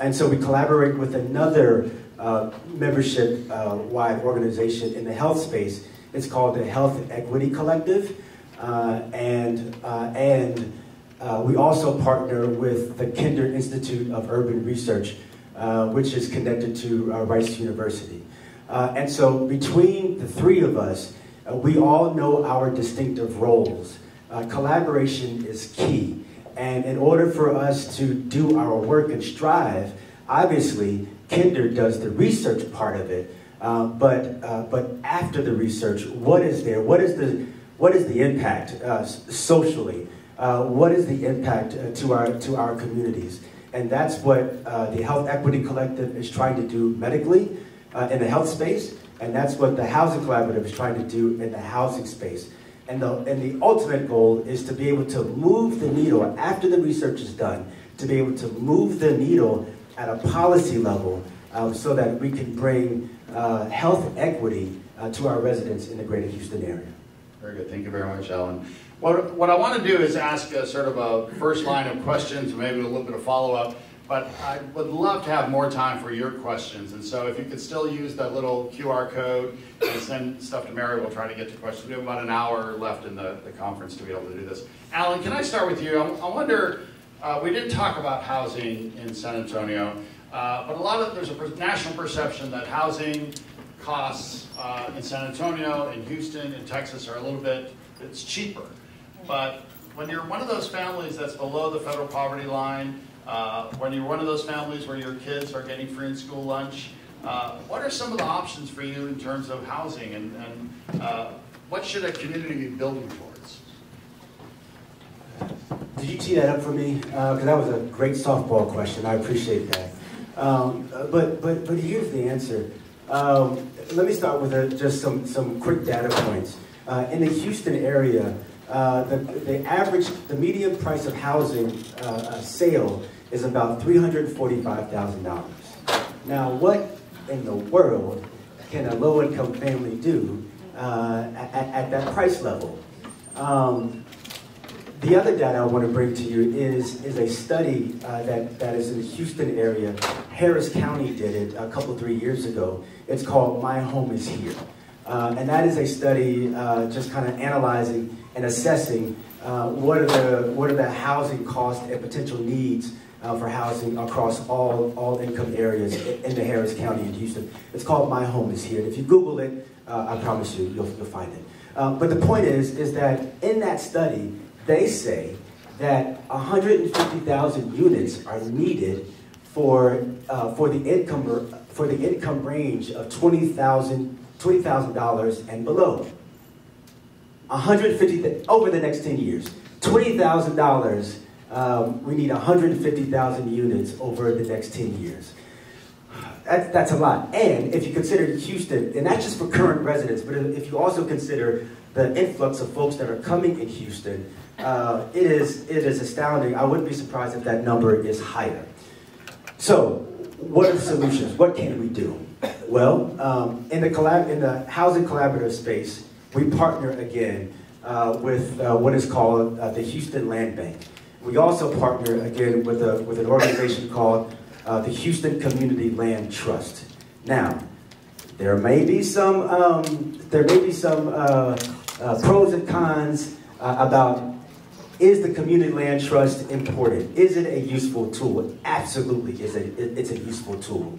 And so we collaborate with another uh, membership-wide organization in the health space. It's called the Health Equity Collective. Uh, and uh, and uh, we also partner with the Kinder Institute of Urban Research, uh, which is connected to uh, Rice University. Uh, and so between the three of us, uh, we all know our distinctive roles. uh, collaboration is key. And in order for us to do our work and strive, obviously, Kinder does the research part of it. Uh, but, uh, but after the research, what is there? What is the, what is the impact uh, socially? Uh, what is the impact uh, to, our, to our communities? And that's what uh, the Health Equity Collective is trying to do medically in the health space. And that's what the Housing Collaborative is trying to do in the housing space. And the, and the ultimate goal is to be able to move the needle after the research is done, to be able to move the needle at a policy level um, so that we can bring uh, health equity uh, to our residents in the greater Houston area. Very good. Thank you very much, Alan. What, what I want to do is ask a sort of a first line of questions, maybe a little bit of follow-up. But I would love to have more time for your questions. And so if you could still use that little QR code and send stuff to Mary, we'll try to get to questions. We have about an hour left in the, the conference to be able to do this. Alan, can I start with you? I, I wonder, uh, we did talk about housing in San Antonio, uh, but a lot of, there's a national perception that housing costs uh, in San Antonio, in Houston, in Texas are a little bit, it's cheaper. But when you're one of those families that's below the federal poverty line, uh, when you're one of those families where your kids are getting free school lunch, uh, what are some of the options for you in terms of housing and, and uh, what should a community be building towards? Did you tee that up for me? Because uh, that was a great softball question. I appreciate that. Um, but, but, but here's the answer. Um, let me start with a, just some, some quick data points. Uh, in the Houston area, uh, the, the average, the median price of housing uh, sale is about $345,000. Now, what in the world can a low-income family do uh, at, at, that price level? Um, the other data I want to bring to you is, is a study uh, that, that is in the Houston area. Harris County did it a couple, three years ago. It's called My Home is Here. Uh, and that is a study uh, just kind of analyzing and assessing uh, what, are the, what are the housing costs and potential needs uh, for housing across all, all income areas in the Harris County in Houston. It's called My Home is Here. And if you Google it, uh, I promise you, you'll, you'll find it. But the point is, is that in that study, they say that 150,000 units are needed for, uh, for, the income, for the income range of $20,000 $20, and below. 150 over the next 10 years. $20,000 um, we need 150,000 units over the next 10 years. That's, that's a lot. And if you consider Houston, and that's just for current residents, but if you also consider the influx of folks that are coming in Houston, uh, it, is, it is astounding. I wouldn't be surprised if that number is higher. So, what are the solutions? What can we do? Well, um, in, the collab- in the housing collaborative space, we partner again uh, with uh, what is called uh, the Houston Land Bank. We also partner again with, a, with an organization called uh, the Houston Community Land Trust. Now, there may be some, um, there may be some pros and cons uh, about is the community land trust important? Is it a useful tool? Absolutely, it's a, it's a useful tool.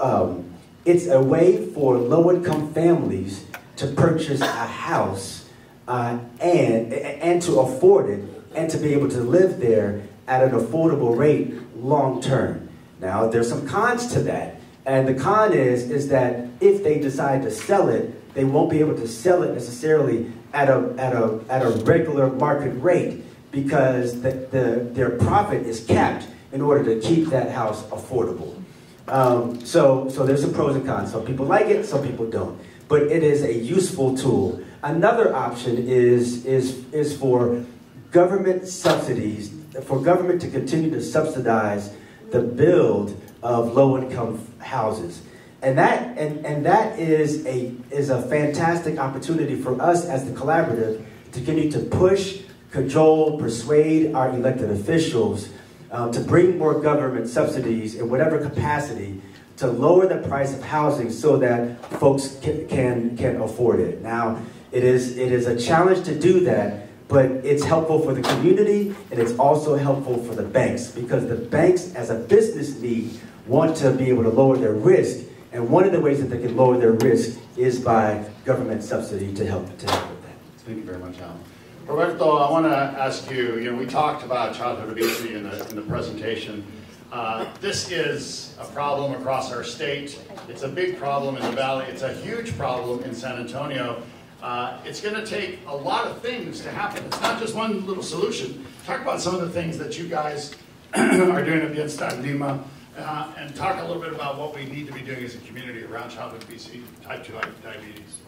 Um, it's a way for low-income families to purchase a house uh, and, and to afford it and to be able to live there at an affordable rate long term. Now, there's some cons to that. And the con is, is that if they decide to sell it, they won't be able to sell it necessarily at a, at a, at a regular market rate because the, the, their profit is capped in order to keep that house affordable. Um, so, so there's some pros and cons. Some people like it, some people don't. But it is a useful tool. Another option is, is, is for government subsidies, for government to continue to subsidize the build of low-income houses. And that, and, and that is, a, is a fantastic opportunity for us as the collaborative to continue to push, cajole, persuade our elected officials um, to bring more government subsidies in whatever capacity to lower the price of housing so that folks can, can, can afford it. Now, it is, it is a challenge to do that but it's helpful for the community and it's also helpful for the banks because the banks as a business need want to be able to lower their risk and one of the ways that they can lower their risk is by government subsidy to help to help with that. Thank you very much, Alan. Roberto, I want to ask you, you know, we talked about childhood obesity in the, in the presentation. Uh, this is a problem across our state. It's a big problem in the valley. It's a huge problem in San Antonio. Uh, it's going to take a lot of things to happen. It's not just one little solution. Talk about some of the things that you guys are doing at Bienestar NEEMA, uh, and talk a little bit about what we need to be doing as a community around childhood obesity, type 2 diabetes.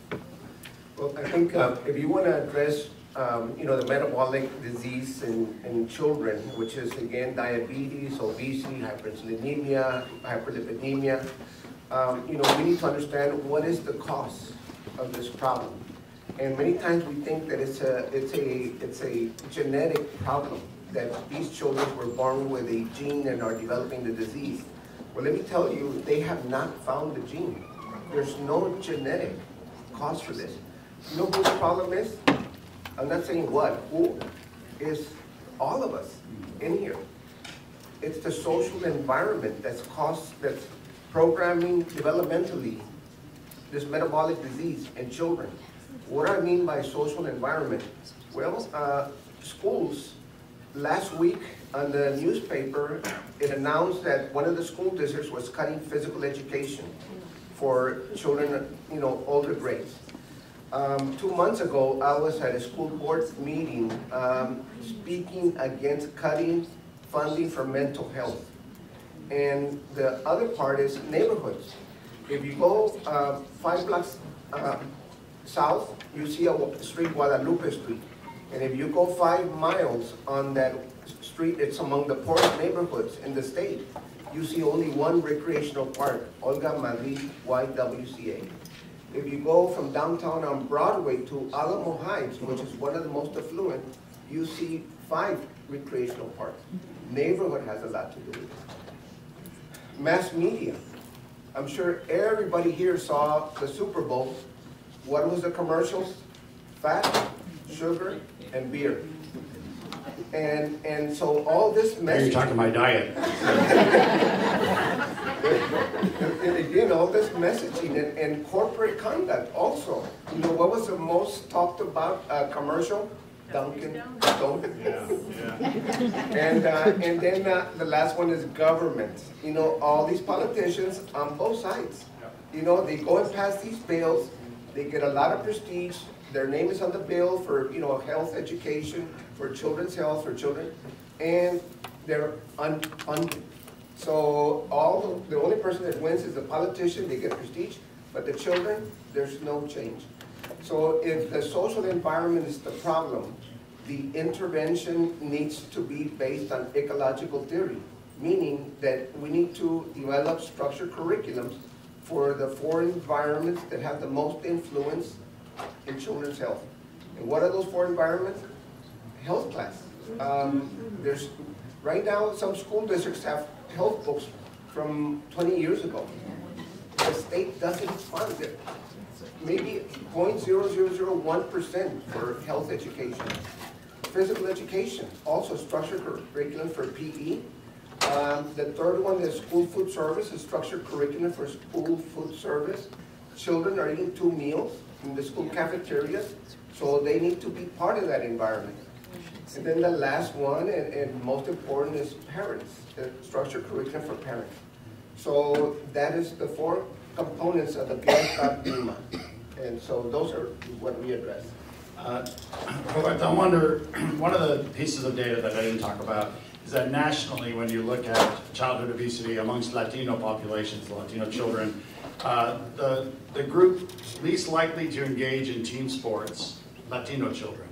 Well, I think uh, if you want to address, um, you know, the metabolic disease in, in children, which is again diabetes, obesity, hyperlipidemia, hyperlipidemia, um, you know, we need to understand what is the cause of this problem. And many times we think that it's a, it's a, it's a genetic problem, that these children were born with a gene and are developing the disease. Well, let me tell you, they have not found the gene. There's no genetic cause for this. You know who the problem is? I'm not saying what, who is all of us in here. It's the social environment that's caused, that's programming developmentally this metabolic disease in children. What I mean by social environment? Well, uh, schools, last week on the newspaper, it announced that one of the school districts was cutting physical education for children, you know, older grades. Um, two months ago, I was at a school board meeting um, speaking against cutting funding for mental health. And the other part is neighborhoods. If you go uh, five blocks uh, south, you see a street, Guadalupe Street. And if you go five miles on that street, it's among the poorest neighborhoods in the state. You see only one recreational park, Olga Madrid YWCA. If you go from downtown on Broadway to Alamo Heights, which is one of the most affluent, you see five recreational parks. Neighborhood has a lot to do with it. Mass media. I'm sure everybody here saw the Super Bowl. What was the commercials? Fat, sugar, and beer. And, and so all this message. You're talking my diet. and, again, all this messaging and, and, corporate conduct also. You know, what was the most talked about uh, commercial? Dunkin' Donuts. Yeah, yeah. and, uh, and then uh, the last one is government. You know, all these politicians on both sides. You know, they go and pass these bills. They get a lot of prestige. Their name is on the bill for, you know, health education, for children's health, for children. And they're unfunded. So all the, the only person that wins is the politician, they get prestige, but the children, there's no change. So if the social environment is the problem, the intervention needs to be based on ecological theory, meaning that we need to develop structured curriculums for the four environments that have the most influence in children's health. And what are those four environments? Health class. Um, there's right now some school districts have health books from 20 years ago. The state doesn't fund it. Maybe 0.0001% for health education. Physical education, also structured curriculum for PE. Um, the third one is school food service, a structured curriculum for school food service. Children are eating two meals in the school cafeterias, so they need to be part of that environment. And then the last one, and, and most important, is parents, the structured curriculum for parents. So that is the four components of the Bienestar NEEMA. And so those are what we address. Uh, Robert, I wonder, one of the pieces of data that I didn't talk about is that nationally, when you look at childhood obesity amongst Latino populations, Latino children, uh, the, the group least likely to engage in team sports, Latino children.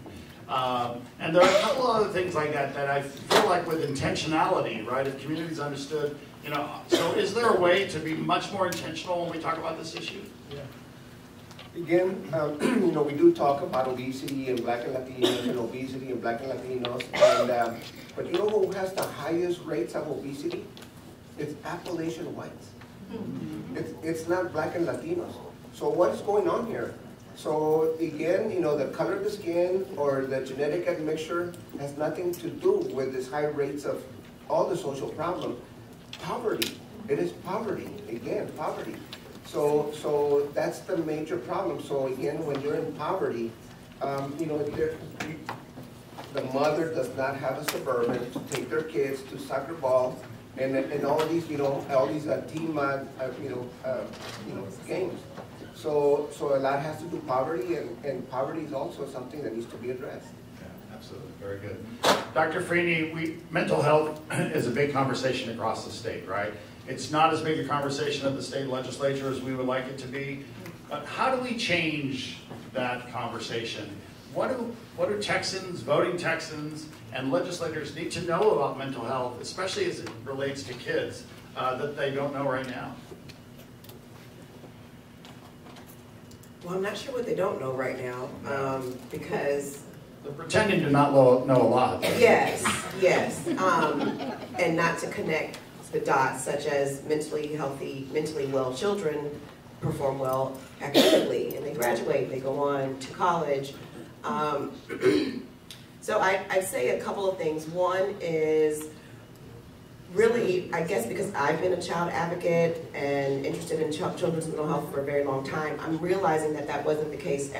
Um, and there are a couple other things like that that I feel like with intentionality, right, if communities understood, you know, so is there a way to be much more intentional when we talk about this issue? Yeah. Again, um, you know, we do talk about obesity and black and Latinos and obesity and black and Latinos, and, um, but you know who has the highest rates of obesity? It's Appalachian whites. Mm-hmm. It's, it's not black and Latinos. So what is going on here? So again, you know, the color of the skin or the genetic admixture has nothing to do with this high rates of all the social problems. Poverty, it is poverty, again, poverty. So, so that's the major problem. So again, when you're in poverty, um, you know, the mother does not have a suburban to take their kids to soccer ball and, and all these, you know, all these uh, team, uh, uh, you know, uh, you know, games. So, so a lot has to do poverty, and, and poverty is also something that needs to be addressed. Yeah, absolutely, very good. Dr. Freeney, we, mental health is a big conversation across the state, right? It's not as big a conversation at the state legislature as we would like it to be. But how do we change that conversation? What do, what do Texans, voting Texans, and legislators need to know about mental health, especially as it relates to kids, uh, that they don't know right now? Well, I'm not sure what they don't know right now, um, because They're pretending to not know a lot. Yes, yes, um, and not to connect the dots, such as mentally healthy, mentally well children perform well academically, and they graduate, they go on to college. Um, so I, I'd say a couple of things. One is really, I guess because I've been a child advocate and interested in ch- children's mental health for a very long time, I'm realizing that that wasn't the case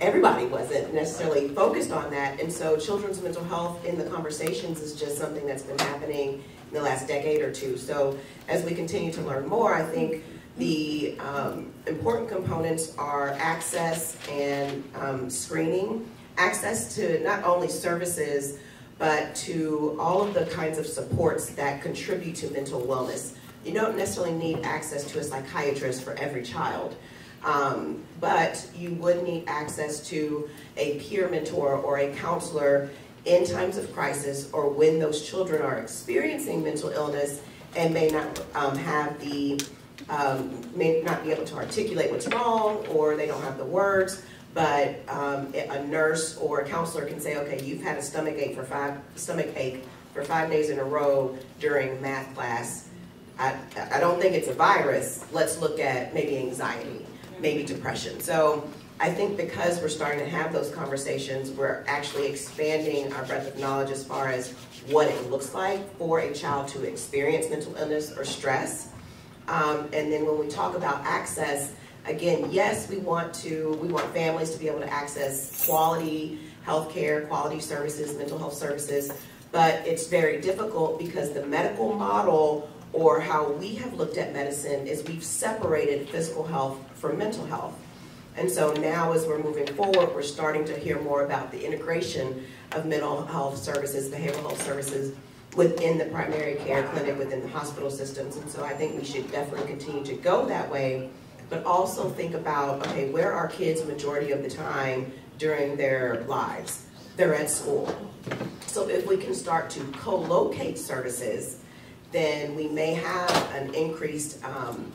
everybody wasn't necessarily focused on that. And so children's mental health in the conversations is just something that's been happening in the last decade or two. So as we continue to learn more, I think the um, important components are access and um, screening, access to not only services, but to all of the kinds of supports that contribute to mental wellness. You don't necessarily need access to a psychiatrist for every child. Um, but you would need access to a peer mentor or a counselor in times of crisis or when those children are experiencing mental illness and may not um, have the, um, may not be able to articulate what's wrong or they don't have the words, but um, a nurse or a counselor can say, okay, you've had a stomach ache for five, stomach ache for five days in a row during math class. I, I don't think it's a virus. Let's look at maybe anxiety maybe depression. So I think because we're starting to have those conversations, we're actually expanding our breadth of knowledge as far as what it looks like for a child to experience mental illness or stress. Um, and then when we talk about access, again, yes, we want to, we want families to be able to access quality health care, quality services, mental health services, but it's very difficult because the medical model or how we have looked at medicine is we've separated physical health from mental health. And so now as we're moving forward, we're starting to hear more about the integration of mental health services, behavioral health services within the primary care clinic, within the hospital systems. And so I think we should definitely continue to go that way, but also think about, okay, where are kids majority of the time during their lives? They're at school. So if we can start to co-locate services then we may have an increased um,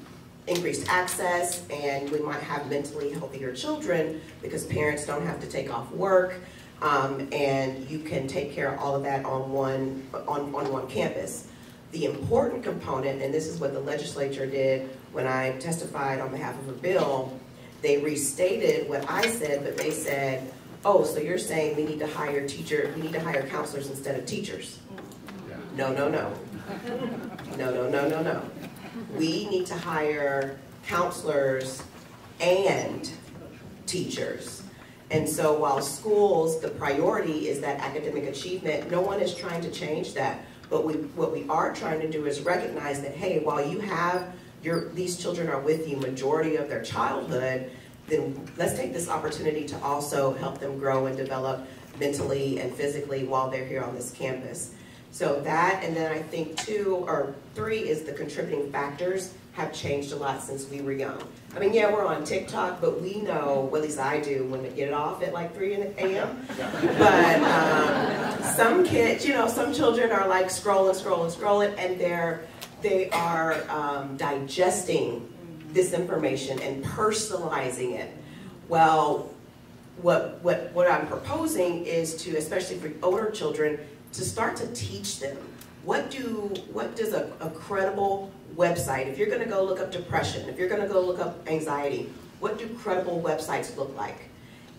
increased access and we might have mentally healthier children because parents don't have to take off work um, and you can take care of all of that on one on, on one campus. The important component, and this is what the legislature did when I testified on behalf of a bill, they restated what I said, but they said, oh, so you're saying we need to hire teacher, we need to hire counselors instead of teachers. No, no, no. No, no, no, no, no. We need to hire counselors and teachers. And so while schools, the priority is that academic achievement, no one is trying to change that. But we, what we are trying to do is recognize that, hey, while you have your, these children are with you majority of their childhood, then let's take this opportunity to also help them grow and develop mentally and physically while they're here on this campus. So that, and then I think two or three is the contributing factors have changed a lot since we were young. I mean, yeah, we're on TikTok, but we know, well, at least I do, when we get it off at like 3 a.m. But um, some kids, you know, some children are like scrolling, scrolling, scrolling, and they're, they are um, digesting this information and personalizing it. Well, what, what, what I'm proposing is to, especially for older children, to start to teach them what do what does a, a credible website. If you're going to go look up depression if you're going to go look up anxiety what do credible websites look like?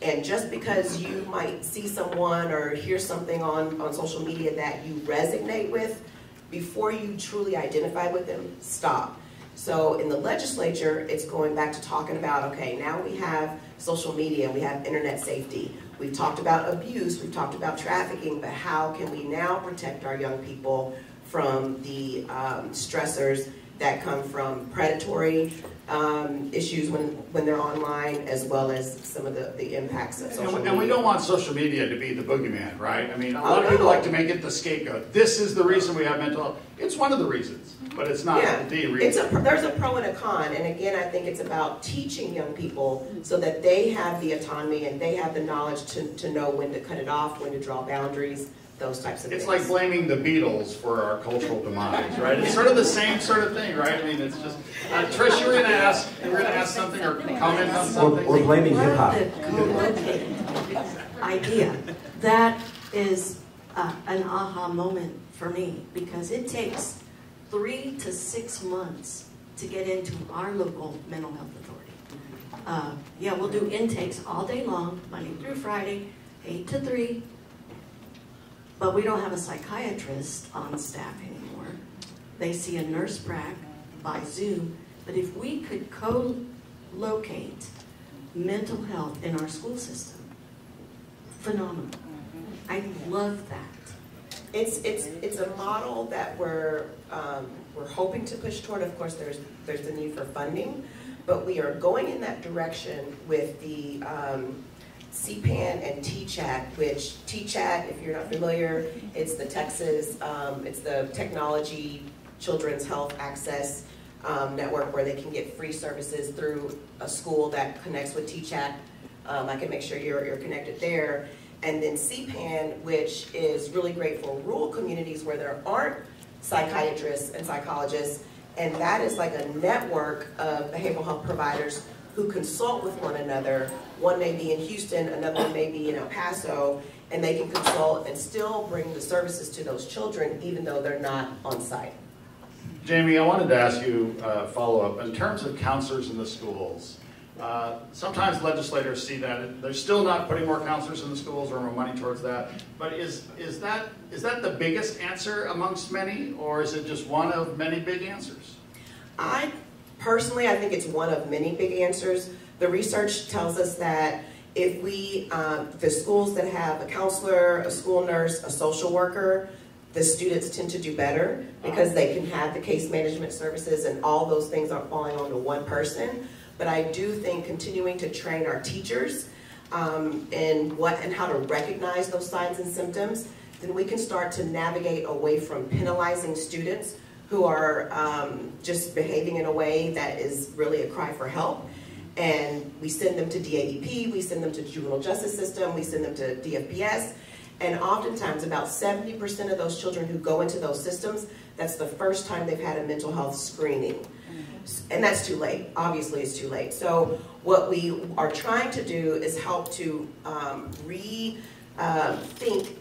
And just because you might see someone or hear something on, on social media that you resonate with before you truly identify with them stop. So in the legislature, it's going back to talking about, okay, now we have social media, we have internet safety. We've talked about abuse, we've talked about trafficking, but how can we now protect our young people from the um, stressors that come from predatory um, issues when, when they're online, as well as some of the, the impacts of social And we, media. and we don't want social media to be the boogeyman, right? I mean, a lot Oh, of people no. like to make it the scapegoat. This is the reason we have mental health. It's one of the reasons, but it's not Yeah, the It's reason. a, there's a pro and a con, and again, I think it's about teaching young people so that they have the autonomy and they have the knowledge to, to know when to cut it off, when to draw boundaries, those types of things. It's like blaming the Beatles for our cultural demise, right? It's sort of the same sort of thing, right? I mean, it's just, uh, Trish, you were gonna ask, you were gonna ask something or comment on Or, something? or blaming hip hop. Idea, that is uh, an aha moment for me because it takes three to six months to get into our local mental health authority. Uh, yeah, we'll do intakes all day long, Monday through Friday, eight to three. But we don't have a psychiatrist on staff anymore. They see a nurse prac by Zoom. But if we could co-locate mental health in our school system, phenomenal. I love that. It's, it's, it's a model that we're, um, we're hoping to push toward. Of course, there's, there's the need for funding, but we are going in that direction with the um, CPAN and TCHATT, which TCHATT, if you're not familiar, it's the Texas, um, it's the Technology Children's Health Access um, Network where they can get free services through a school that connects with TCHATT. Um, I can make sure you're, you're connected there. And then CPAN, which is really great for rural communities where there aren't psychiatrists and psychologists. And that is like a network of behavioral health providers who consult with one another. One may be in Houston, another one may be in El Paso, and they can consult and still bring the services to those children even though they're not on site. Jamie, I wanted to ask you a follow-up. In terms of counselors in the schools, uh, sometimes legislators see that, they're still not putting more counselors in the schools or more money towards that, but is, is that, is that the biggest answer amongst many, or is it just one of many big answers? I personally, I think it's one of many big answers. The research tells us that if we, um, the schools that have a counselor, a school nurse, a social worker, the students tend to do better because they can have the case management services and all those things aren't falling onto one person. But I do think continuing to train our teachers um, in what and how to recognize those signs and symptoms, then we can start to navigate away from penalizing students who are um, just behaving in a way that is really a cry for help. And we send them to DAEP, we send them to juvenile justice system, we send them to DFPS. And oftentimes, about 70% of those children who go into those systems, that's the first time they've had a mental health screening. And that's too late. Obviously, it's too late. So what we are trying to do is help to um, re um,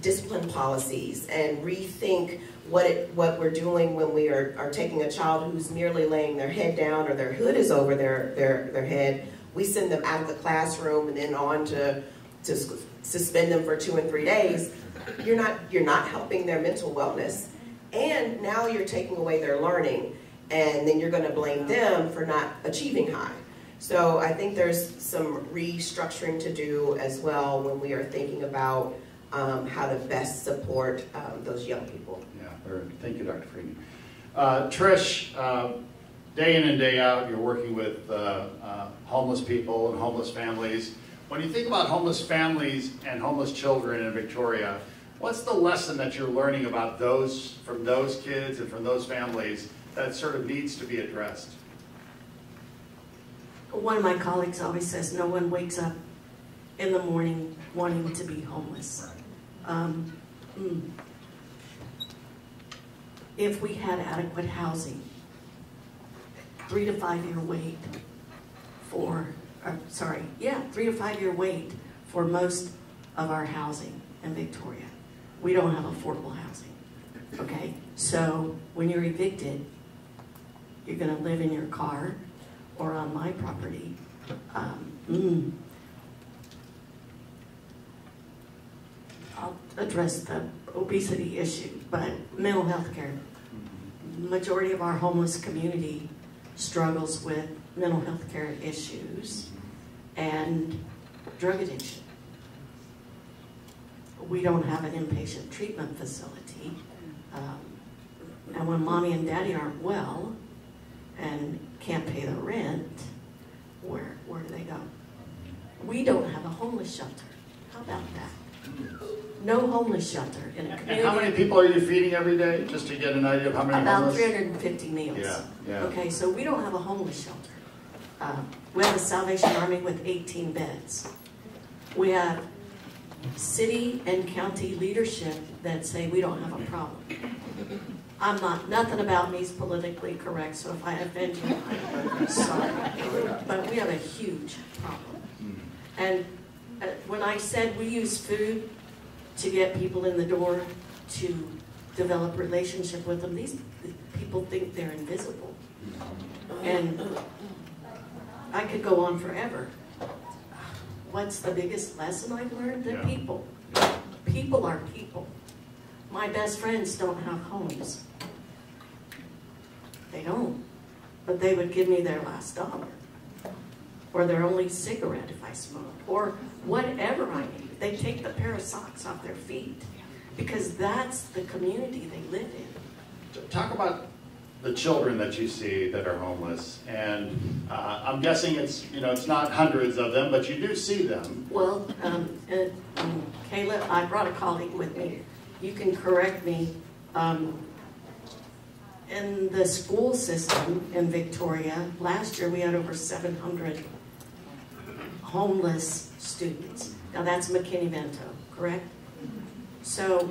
discipline policies and rethink what it what we're doing when we are, are taking a child who's merely laying their head down or their hood is over their, their, their head. We send them out of the classroom and then on to, to suspend them for two and three days. You're not, you're not helping their mental wellness. And now you're taking away their learning. And then you're going to blame them for not achieving high. So I think there's some restructuring to do as well when we are thinking about um, how to best support um, those young people. Good. Thank you, Dr. Freeman. Uh, Trish, uh, day in and day out, you're working with uh, uh, homeless people and homeless families. When you think about homeless families and homeless children in Victoria, what's the lesson that you're learning about those, from those kids and from those families that sort of needs to be addressed? One of my colleagues always says, no one wakes up in the morning wanting to be homeless. Um, mm. If we had adequate housing, three to five year wait for, or, sorry, yeah, three to five year wait for most of our housing in Victoria. We don't have affordable housing, okay? So when you're evicted, you're gonna live in your car or on my property. Um, mm. I'll address the obesity issue, but mental health care. Majority of our homeless community struggles with mental health care issues and drug addiction. We don't have an inpatient treatment facility. Um, and when mommy and daddy aren't well and can't pay the rent, where, where do they go? We don't have a homeless shelter. How about that? No homeless shelter in a And community. how many people are you feeding every day, just to get an idea of how many About homeless? 350 meals. Yeah, yeah. Okay, so we don't have a homeless shelter. Uh, We have a Salvation Army with 18 beds. We have city and county leadership that say we don't have a problem. I'm not, nothing about me is politically correct, so if I offend you, I'm sorry. But we have a huge problem. And uh, when I said we use food to get people in the door to develop relationship with them, these people think they're invisible. And I could go on forever. What's the biggest lesson I've learned? They're Yeah. people. People are people. My best friends don't have homes. They don't. But they would give me their last dollar. Or their only cigarette if I smoked. Or whatever I need. They take the pair of socks off their feet. Because that's the community they live in. Talk about the children that you see that are homeless, and uh, I'm guessing it's, you know, it's not hundreds of them, but you do see them. Well, um, uh, um, Kayla, I brought a colleague with me. You can correct me. Um, in the school system in Victoria, last year we had over 700 homeless students. Now that's McKinney-Vento, correct? So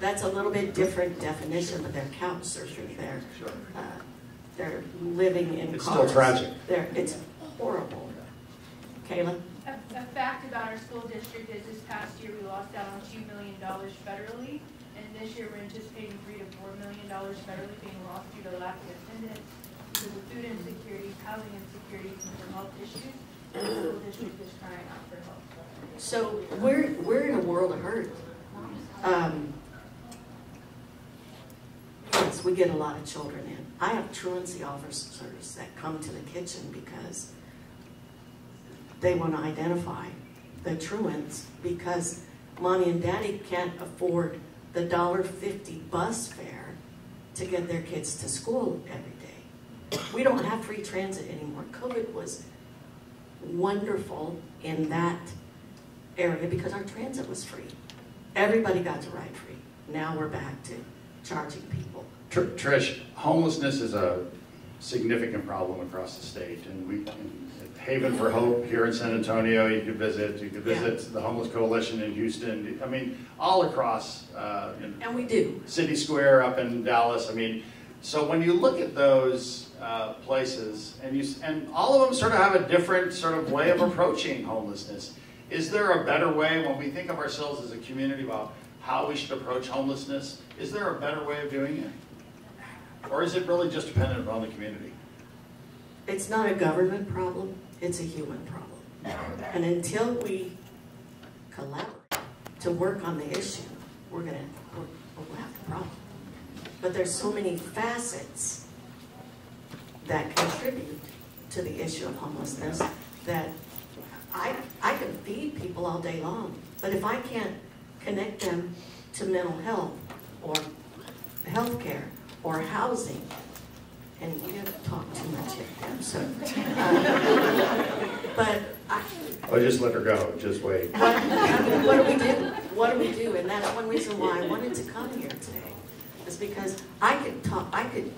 that's a little bit different definition of their couch surfing there. Uh, They're living in It's cars. still tragic. They're, it's horrible. Kayla? A, a fact about our school district is this past year, we lost out on two million dollars federally, and this year we're anticipating three to four million dollars federally being lost due to lack of attendance, because of food insecurity, housing insecurity, and mental health issues, and the school district is crying out for help. So we're, we're in a world of hurt. Um, yes, we get a lot of children in. I have truancy officers that come to the kitchen because they want to identify the truants because mommy and daddy can't afford the dollar fifty bus fare to get their kids to school every day. We don't have free transit anymore. COVID was wonderful in that area because our transit was free. Everybody got to ride free. Now we're back to charging people. Tr- Trish, homelessness is a significant problem across the state, and we, in Haven for Hope here in San Antonio, you could visit, you could Yeah. visit the Homeless Coalition in Houston, I mean, all across, uh, And we do. City Square up in Dallas, I mean, so when you look at those uh, places, and you, and all of them sort of have a different sort of way of approaching homelessness, is there a better way, when we think of ourselves as a community about how we should approach homelessness, is there a better way of doing it? Or is it really just dependent upon the community? It's not a government problem, it's a human problem. And until we collaborate to work on the issue, we're gonna, we'll have a problem. But there's so many facets that contribute to the issue of homelessness that I, I can feed people all day long, but if I can't connect them to mental health or healthcare or housing, and you haven't talked too much yet, Deb, so. uh, But I, Or just let her go, just wait. what, what do we do? What do we do? And that's one reason why I wanted to come here today, is because I could talk, I could,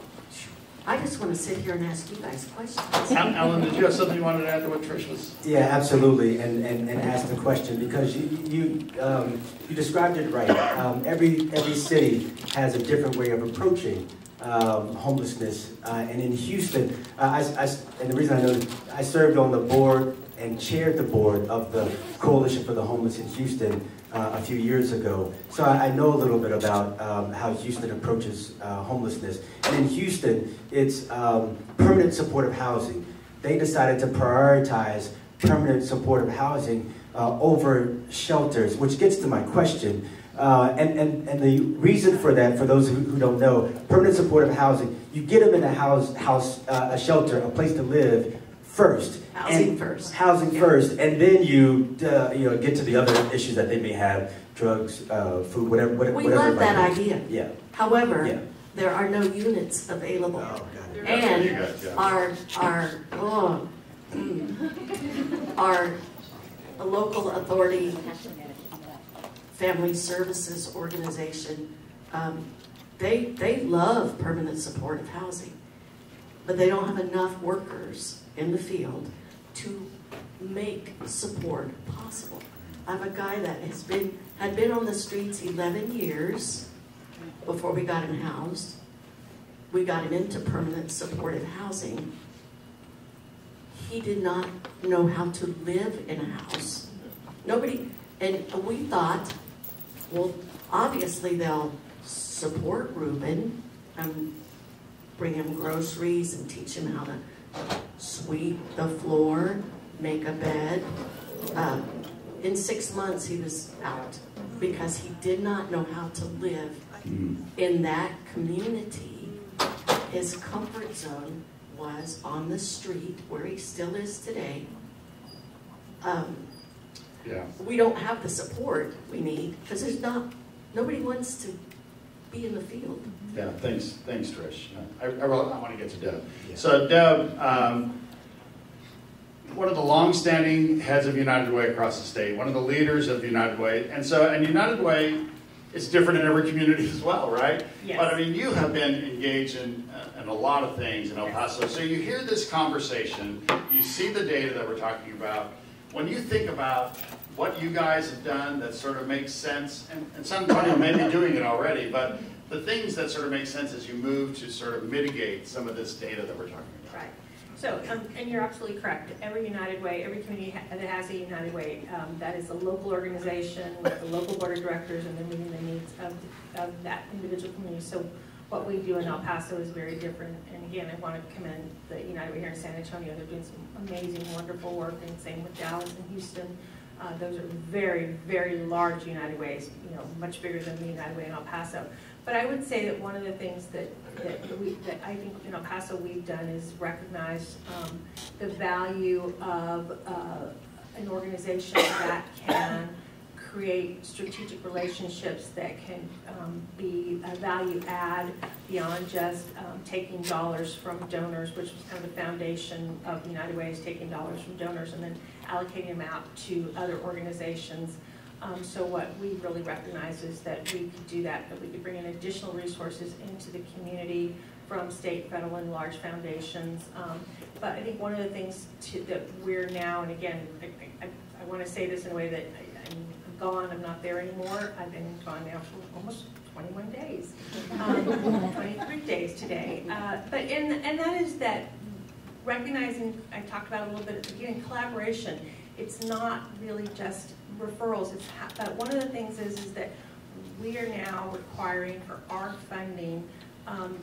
I just want to sit here and ask you guys questions. Al- Alan, did you have something you wanted to add to what Trish was? Yeah, absolutely, and, and, and ask the question, because you, you, um, you described it right. Um, every, every city has a different way of approaching, um, homelessness. Uh, and in Houston, uh, I, I, and the reason I know, this, I served on the board and chaired the board of the Coalition for the Homeless in Houston uh, a few years ago. So I, I know a little bit about um, how Houston approaches uh, homelessness. And in Houston, it's um, permanent supportive housing. They decided to prioritize permanent supportive housing uh, over shelters, which gets to my question. Uh, and, and, and the reason for that, for those who, who don't know, permanent supportive housing, you get them in a house, house, uh, a shelter, a place to live first. Housing And- first. Housing Yeah. first, and then you, uh, you know, get to the other issues that they may have, drugs, uh, food, whatever, whatever. We whatever love that be. idea. Yeah. However, Yeah. there are no units available. Oh, got it. That's what you And got. our, our, oh, mm, our local authority, family services organization, um, they, they love permanent supportive housing, but they don't have enough workers in the field to make support possible. I have a guy that has been, had been on the streets eleven years before we got him housed. We got him into permanent supportive housing. He did not know how to live in a house. Nobody, and we thought, well, obviously they'll support Ruben and bring him groceries and teach him how to sweep the floor, make a bed. Um, in six months, he was out because he did not know how to live in that community. His comfort zone was on the street where he still is today. Um, Yeah. we don't have the support we need because there's not, nobody wants to be in the field. Yeah, thanks, thanks, Trish. I, I, really- I want to get to Deb. So Deb, um, one of the longstanding heads of United Way across the state, one of the leaders of United Way, and so, and United Way is different in every community as well, right? Yes. But I mean, you have been engaged in, uh, in a lot of things in El Paso, so you hear this conversation, you see the data that we're talking about. When you think about what you guys have done that sort of makes sense, and, and San Antonio may be doing it already, but the things that sort of make sense as you move to sort of mitigate some of this data that we're talking about. Right. So, um, and you're absolutely correct. Every United Way, every community ha- that has a United Way, um, that is a local organization with the local board of directors and then meeting the needs of, of that individual community. So what we do in El Paso is very different. And again, I want to commend the United Way here in San Antonio. They're doing some amazing, wonderful work and same with Dallas and Houston. Uh, those are very, very large United Ways, you know, much bigger than the United Way in El Paso. But I would say that one of the things that, that we, that I think in El Paso we've done is recognize, um, the value of, uh, an organization that can create strategic relationships that can, um, be a value add beyond just, um, taking dollars from donors, which was kind of the foundation of United Way is taking dollars from donors and then allocating them out to other organizations. Um, so what we really recognize is that we could do that, that we could bring in additional resources into the community from state, federal, and large foundations. Um, but I think one of the things to, that we're now, and again, I, I, I want to say this in a way that I, I'm gone, I'm not there anymore. I've been gone now for almost 21 days, um, 23 days today. Uh, but and and that is that recognizing, I talked about a little bit at the beginning, collaboration. It's not really just referrals. It's but one of the things is is that we are now requiring for our funding. Um,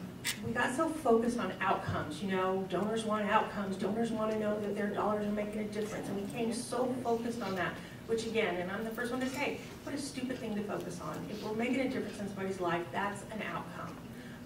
we got so focused on outcomes, you know, donors want outcomes, donors want to know that their dollars are making a difference, and we came so focused on that, which again, and I'm the first one to say, what a stupid thing to focus on. If we're making a difference in somebody's life, that's an outcome.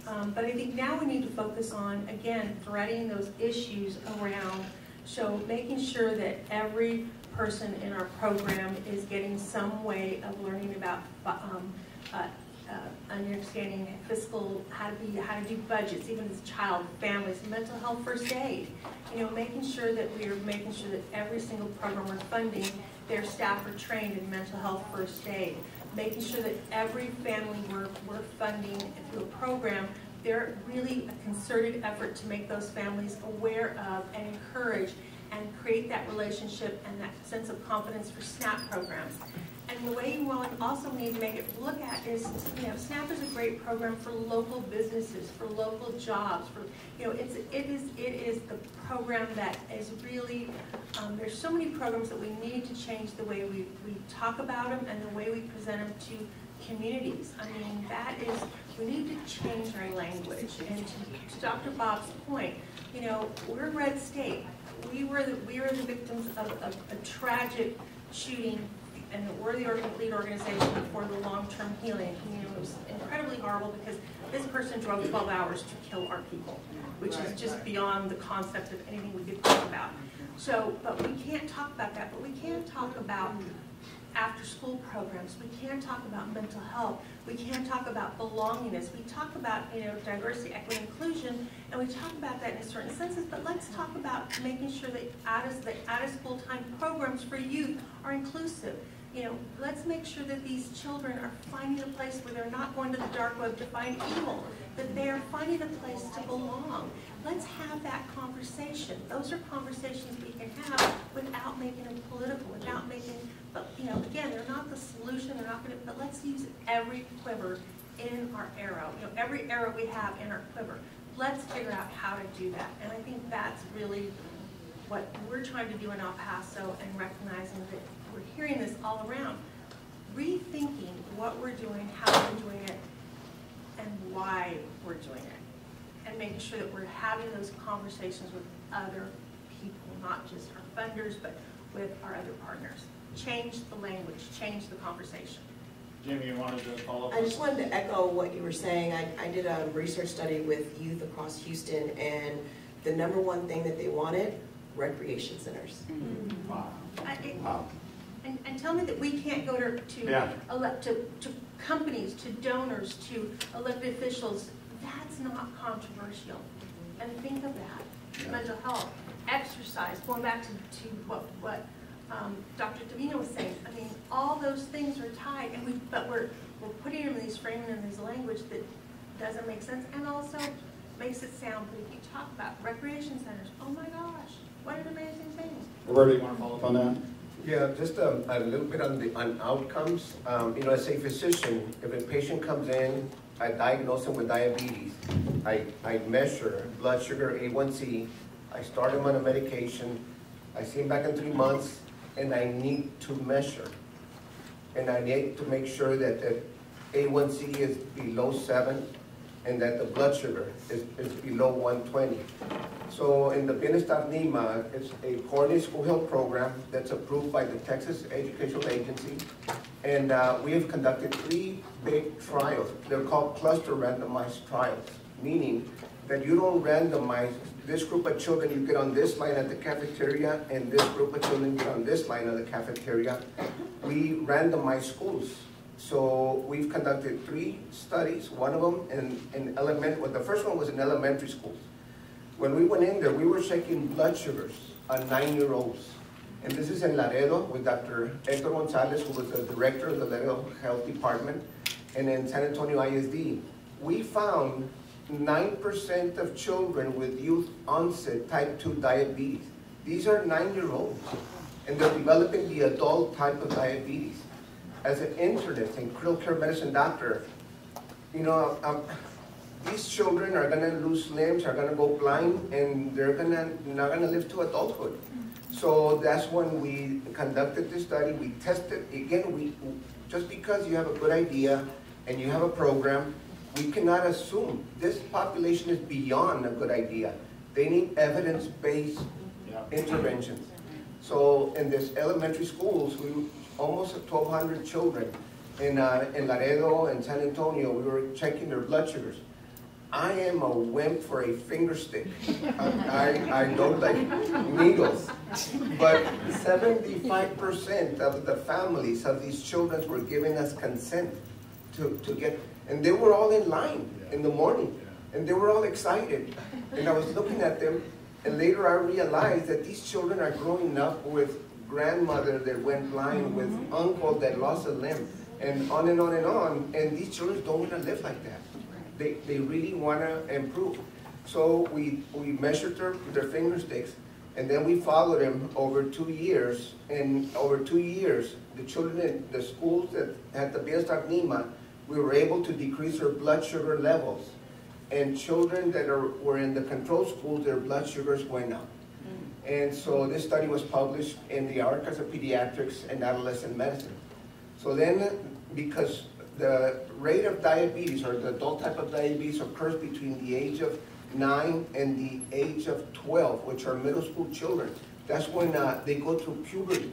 Um, but I think now we need to focus on, again, threading those issues around, so making sure that every person in our program is getting some way of learning about, um, uh, uh, understanding fiscal, how to be, how to do budgets, even as a child, families, mental health first aid. You know, making sure that we are making sure that every single program we're funding, their staff are trained in mental health first aid. Making sure that every family we're, we're funding through a program, they're really a concerted effort to make those families aware of and encourage and create that relationship and that sense of confidence for SNAP programs. And the way you also need to make it look at is, you know, SNAP is a great program for local businesses, for local jobs, for, you know, it's, it is, it is the program that is really, um, there's so many programs that we need to change the way we, we talk about them and the way we present them to communities. I mean, that is, we need to change our language. And to, to Dr. Bob's point, you know, we're a red state. We were the, we were the victims of, of a tragic shooting and we're the lead organization for the long-term healing. You know, it was incredibly horrible because this person drove 12 hours to kill our people, which is just beyond the concept of anything we could talk about. So, but we can't talk about that, but we can talk about after-school programs, we can talk about mental health, we can talk about belongingness, we talk about, you know, diversity, equity, inclusion, and we talk about that in certain senses, but let's talk about making sure that out of, the out-of-school time programs for youth are inclusive. You know, let's make sure that these children are finding a place where they're not going to the dark web to find evil, that they are finding a place to belong. Let's have that conversation. Those are conversations we can have without making them political, without making, but, you know, again, they're not the solution, they're not gonna, but let's use every quiver in our arrow, you know, every arrow we have in our quiver. Let's figure out how to do that. And I think that's really what we're trying to do in El Paso and recognizing that we're hearing this all around. Rethinking what we're doing, how we're doing it, and why we're doing it. And making sure that we're having those conversations with other people, not just our funders, but with our other partners. Change the language, change the conversation. Jamie, you wanted to follow up? I just wanted to echo what you were saying. I, I did a research study with youth across Houston, and the number one thing that they wanted, recreation centers. Mm-hmm. Wow. I- it- Wow. And, and tell me that we can't go to, to, Yeah. elect, to, to companies, to donors, to elected officials, that's not controversial. And think of that, Yeah. mental health, exercise, going back to, to what, what, um, Dr. Davina was saying, I mean, all those things are tied, and we, but we're, we're putting them in these framing in these language that doesn't make sense, and also makes it sound, but if you talk about recreation centers, oh my gosh, what an amazing thing. Roberto, you want to follow up on that? Yeah, just um, a little bit on the, on outcomes. Um, You know, as a physician, if a patient comes in, I diagnose him with diabetes. I, I measure blood sugar, A1C, I start him on a medication, I see him back in three months, and I need to measure. And I need to make sure that the A1C is below seven, and that the blood sugar is, is below one twenty. So in the Bienestar NEEMA, it's a coordinated school health program that's approved by the Texas Educational Agency. And uh, we have conducted three big trials. They're called cluster randomized trials, meaning that you don't randomize this group of children, you get on this line at the cafeteria, and this group of children get on this line at the cafeteria. We randomize schools. So we've conducted three studies, one of them in, in element, well, the first one was in elementary schools. When we went in there, we were checking blood sugars on nine-year-olds. And this is in Laredo with Dr. Hector Gonzalez, who was the director of the Laredo Health Department, and in San Antonio ISD. We found nine percent of children with youth onset type two diabetes. These are nine-year-olds, and they're developing the adult type of diabetes. As an internist and critical care medicine doctor, you know, um, these children are gonna lose limbs, are gonna go blind, and they're gonna, not gonna live to adulthood. So that's when we conducted this study, we tested, again, we, just because you have a good idea and you have a program, we cannot assume, this population is beyond a good idea. They need evidence-based Yeah. interventions. So in this elementary schools, we, almost twelve hundred children in, uh, in Laredo and San Antonio, we were checking their blood sugars. I am a wimp for a finger stick. I, I, I don't like needles. But seventy-five percent of the families of these children were giving us consent to, to get, and they were all in line in the morning. And they were all excited. And I was looking at them, and later I realized that these children are growing up with grandmother that went blind, mm-hmm. with uncle that lost a limb, and on and on and on. And these children don't want to live like that. They, they really want to improve. So we, we measured their, their finger sticks, and then we followed them over two years. And over two years, the children in the schools that had the Bienestar NEEMA, we were able to decrease their blood sugar levels. And children that are, were in the control schools, their blood sugars went up. And so this study was published in the Archives of Pediatrics and Adolescent Medicine. So then, because the rate of diabetes or the adult type of diabetes occurs between the age of nine and the age of 12, which are middle school children, that's when uh, they go through puberty.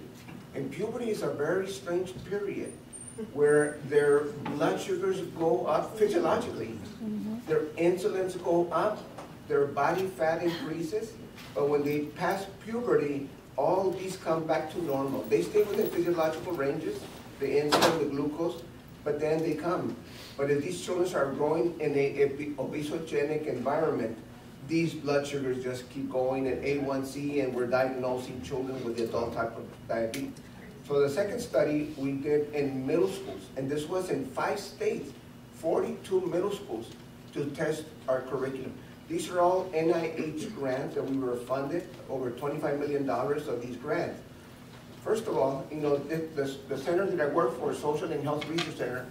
And puberty is a very strange period where their blood sugars go up physiologically. Mm-hmm. Their insulins go up, their body fat increases, but when they pass puberty, all these come back to normal. They stay within physiological ranges, the insulin, the glucose, but then they come. But if these children are growing in a obe- obesogenic environment, these blood sugars just keep going at A1C and we're diagnosing children with adult type of diabetes. So the second study we did in middle schools, and this was in five states, 42 middle schools to test our curriculum. These are all NIH grants that we were funded, over $25 million of these grants. First of all, you know, the, the, the center that I work for, Social and Health Research Center,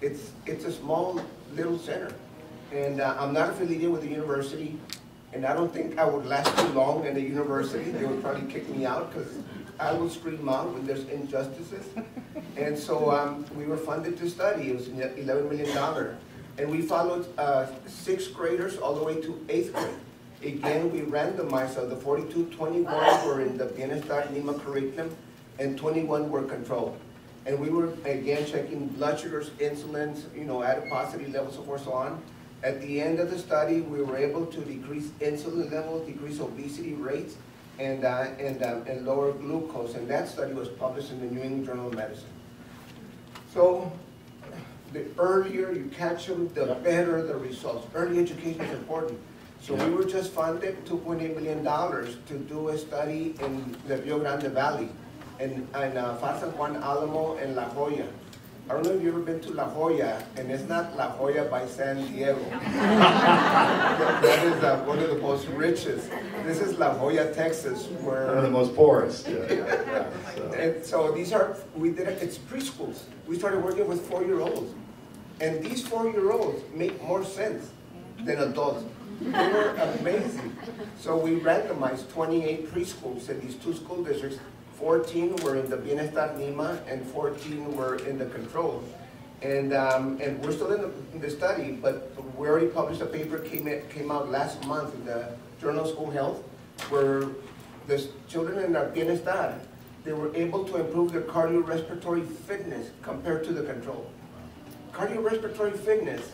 it's, it's a small little center. And uh, I'm not affiliated with the university, and I don't think I would last too long in the university. They would probably kick me out because I will scream out when there's injustices. And so um, we were funded to study. It was $11 million. And we followed uh, sixth graders all the way to eighth grade. Again, we randomized, so the 42, 21 were in the Bienestar NEEMA curriculum, and 21 were controlled. And we were, again, checking blood sugars, insulins, you know, adiposity levels, so forth, so on. At the end of the study, we were able to decrease insulin levels, decrease obesity rates, and, uh, and, uh, and lower glucose. And that study was published in the New England Journal of Medicine. So the earlier you catch them, the better the results. Early education is important. So we were just funded $2.8 million to do a study in the Rio Grande Valley, in, in uh, Pharr San Juan Alamo and La Joya. I don't know if you've ever been to La Joya, and it's not La Jolla by San Diego. that that is uh, one of the most richest. This is La Joya, Texas, where One of the most poorest. Yeah, yeah, so. and so these are, we did it, it's preschools. We started working with four-year-olds. And these four-year-olds make more sense than adults. They were amazing. So we randomized 28 preschools in these two school districts. 14 were in the Bienestar NEEMA and 14 were in the control. And, um, and we're still in the, in the study, but we already published a paper, came, in, came out last month in the Journal of School Health, where the children in our Bienestar, they were able to improve their cardiorespiratory fitness compared to the control. Cardiorespiratory fitness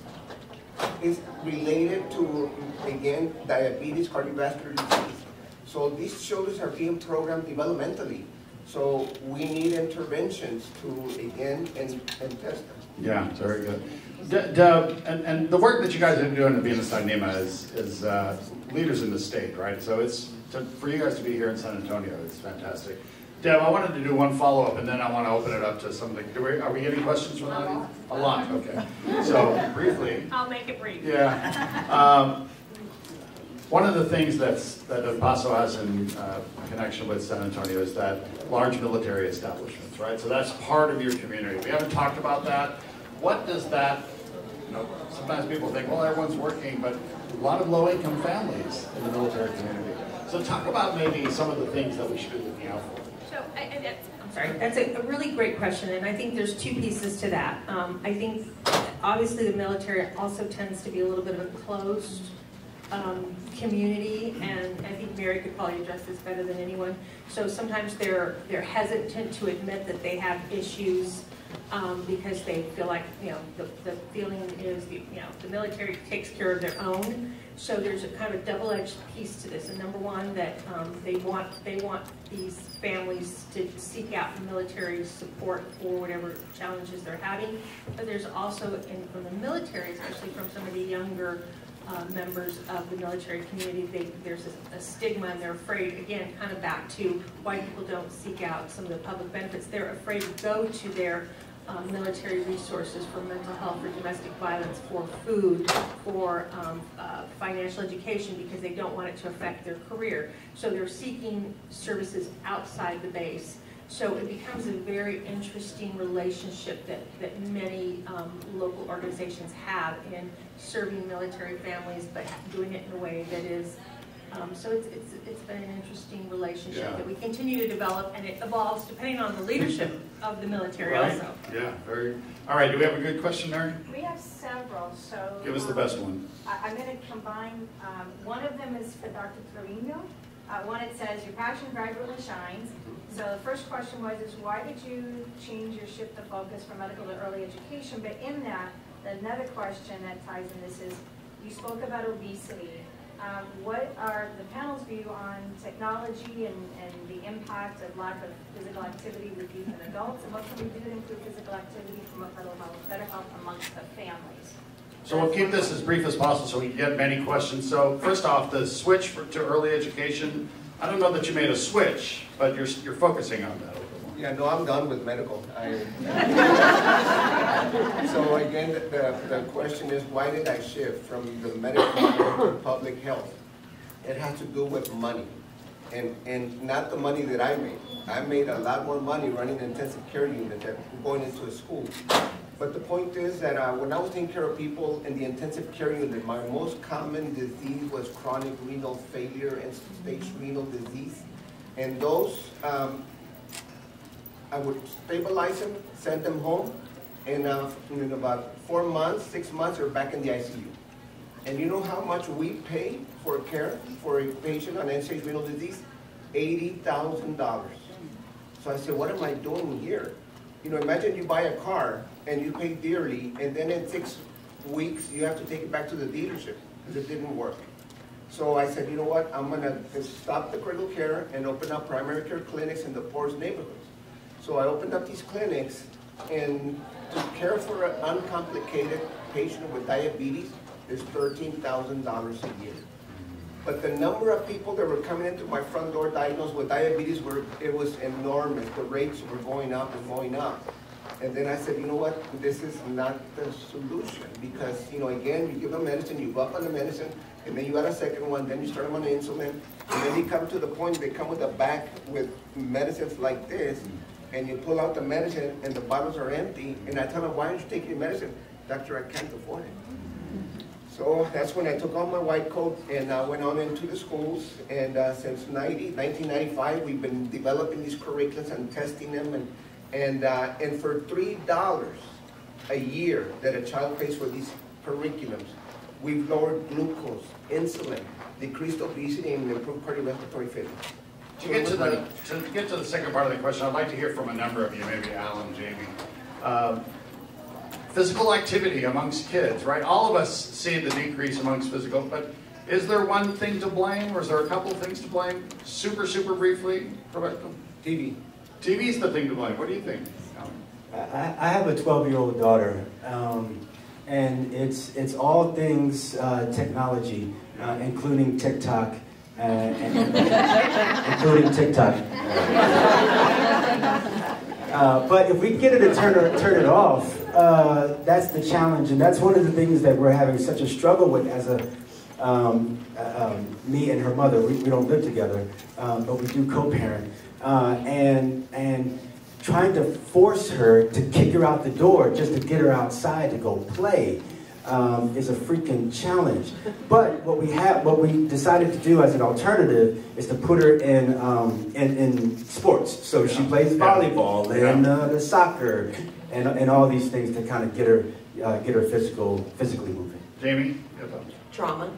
is related to, again, diabetes, cardiovascular disease. So these children are being programmed developmentally. So we need interventions to, again, and, and test them. Yeah, very good. D- Deb, and, and the work that you guys are doing at Bienestar NEEMA is, is uh, leaders in the state, right? So it's, to, for you guys to be here in San Antonio, it's fantastic. Deb, I wanted to do one follow-up, and then I want to open it up to something. Do we, are we getting questions from the audience? A lot, okay. So briefly, I'll make it brief. yeah. Um, one of the things that's, that El Paso has in uh, connection with San Antonio is that large military establishments, right? So that's part of your community. We haven't talked about that. What does that, you know, sometimes people think, well, everyone's working, but a lot of low-income families in the military community. So talk about maybe some of the things that we should be looking out for. So, I, I, I'm sorry, that's a, a really great question, and I think there's two pieces to that. Um, I think, obviously, the military also tends to be a little bit of a closed, um, community, and I think Mary could probably address this better than anyone. So sometimes they're, they're hesitant to admit that they have issues, um, because they feel like, you know, the, the feeling is, the- you know, the military takes care of their own. So there's a kind of a double-edged piece to this. And number one, that um, they want they want these families to seek out military support for whatever challenges they're having. But there's also, from the military, especially from some of the younger uh, members of the military community, they, there's a, a stigma and they're afraid, again, kind of back to why people don't seek out some of the public benefits. They're afraid to go to their um, military resources for mental health, for domestic violence, for food, for um, uh, financial education, because they don't want it to affect their career. So they're seeking services outside the base. So it becomes a very interesting relationship that, that many um, local organizations have in serving military families, but doing it in a way that is um, so it's, it's, it's been an interesting relationship Yeah. that we continue to develop, and it evolves depending on the leadership of the military Right? also. Yeah, very. All right, do we have a good question, Mary? We have several, so. Give us the um, best one. I, I'm gonna combine, um, one of them is for Dr. Trevino. Uh, one, it says, your passion brightly shines. So the first question was, is why did you change your shift the focus from medical to early education? But in that, another question that ties in this is, you spoke about obesity. Um, what are the panel's view on technology and, and the impact of lack of physical activity with youth and adults? And what can we do to improve physical activity promote better health, better health amongst the families? So we'll keep this as brief as possible so we can get many questions. So first off, the switch for, to early education, I don't know that you made a switch, but you're, you're focusing on that a. Yeah, no, I'm done with medical. I- So again, the, the question is, why did I shift from the medical to public health? It has to do with money, and, and not the money that I made. I made a lot more money running an intensive care unit than going into a school. But the point is that uh, when I was taking care of people in the intensive care unit, my most common disease was chronic renal failure and stage renal disease. And those, um, I would stabilize them, send them home, and uh, in about four months, six months, they're back in the ICU. And you know how much we pay for care for a patient on end-stage renal disease? Eighty thousand dollars. So I said, what am I doing here? You know, imagine you buy a car and you pay dearly, and then in six weeks, you have to take it back to the dealership because it didn't work. So I said, you know what, I'm gonna stop the critical care and open up primary care clinics in the poorest neighborhoods. So I opened up these clinics and to care for an uncomplicated patient with diabetes is thirteen thousand dollars a year. But the number of people that were coming into my front door diagnosed with diabetes were, it was enormous. The rates were going up and going up. And then I said, you know what, this is not the solution because, you know, again, you give them medicine, you go up on the medicine, and then you got a second one, then you start them on the insulin, and then they come to the point, they come with a bag with medicines like this, and you pull out the medicine and the bottles are empty, and I tell them, why aren't you taking your medicine? Doctor, I can't afford it. So that's when I took on my white coat and I went on into the schools. And uh, since 90, 1995, we've been developing these curriculums and testing them. And, and, uh, and for $3 a year that a child pays for these curriculums, we've lowered glucose, insulin, decreased obesity, and improved cardiorespiratory fitness. To get to the, to get to the second part of the question, I'd like to hear from a number of you, maybe Alan, Jamie. Um, Physical activity amongst kids, right? All of us see the decrease amongst physical, but is there one thing to blame, or is there a couple of things to blame? Super, super briefly, Roberto? TV. TV's the thing to blame. What do you think? Alan? I, I have a 12-year-old daughter, um, and it's it's all things uh, technology, uh, including TikTok, uh, and, including TikTok. Uh, but if we get her to turn, turn it off, uh, that's the challenge, and that's one of the things that we're having such a struggle with as a um, uh, um, me and her mother. We, we don't live together, um, but we do co-parent, uh, and and trying to force her to kick her out the door just to get her outside to go play. Um, is a freaking challenge. But what we have, what we decided to do as an alternative is to put her in in, in, sports. So she plays volleyball and uh, the soccer and, and all these things to kind of get her uh, get her physical physically moving. Jamie? Trauma.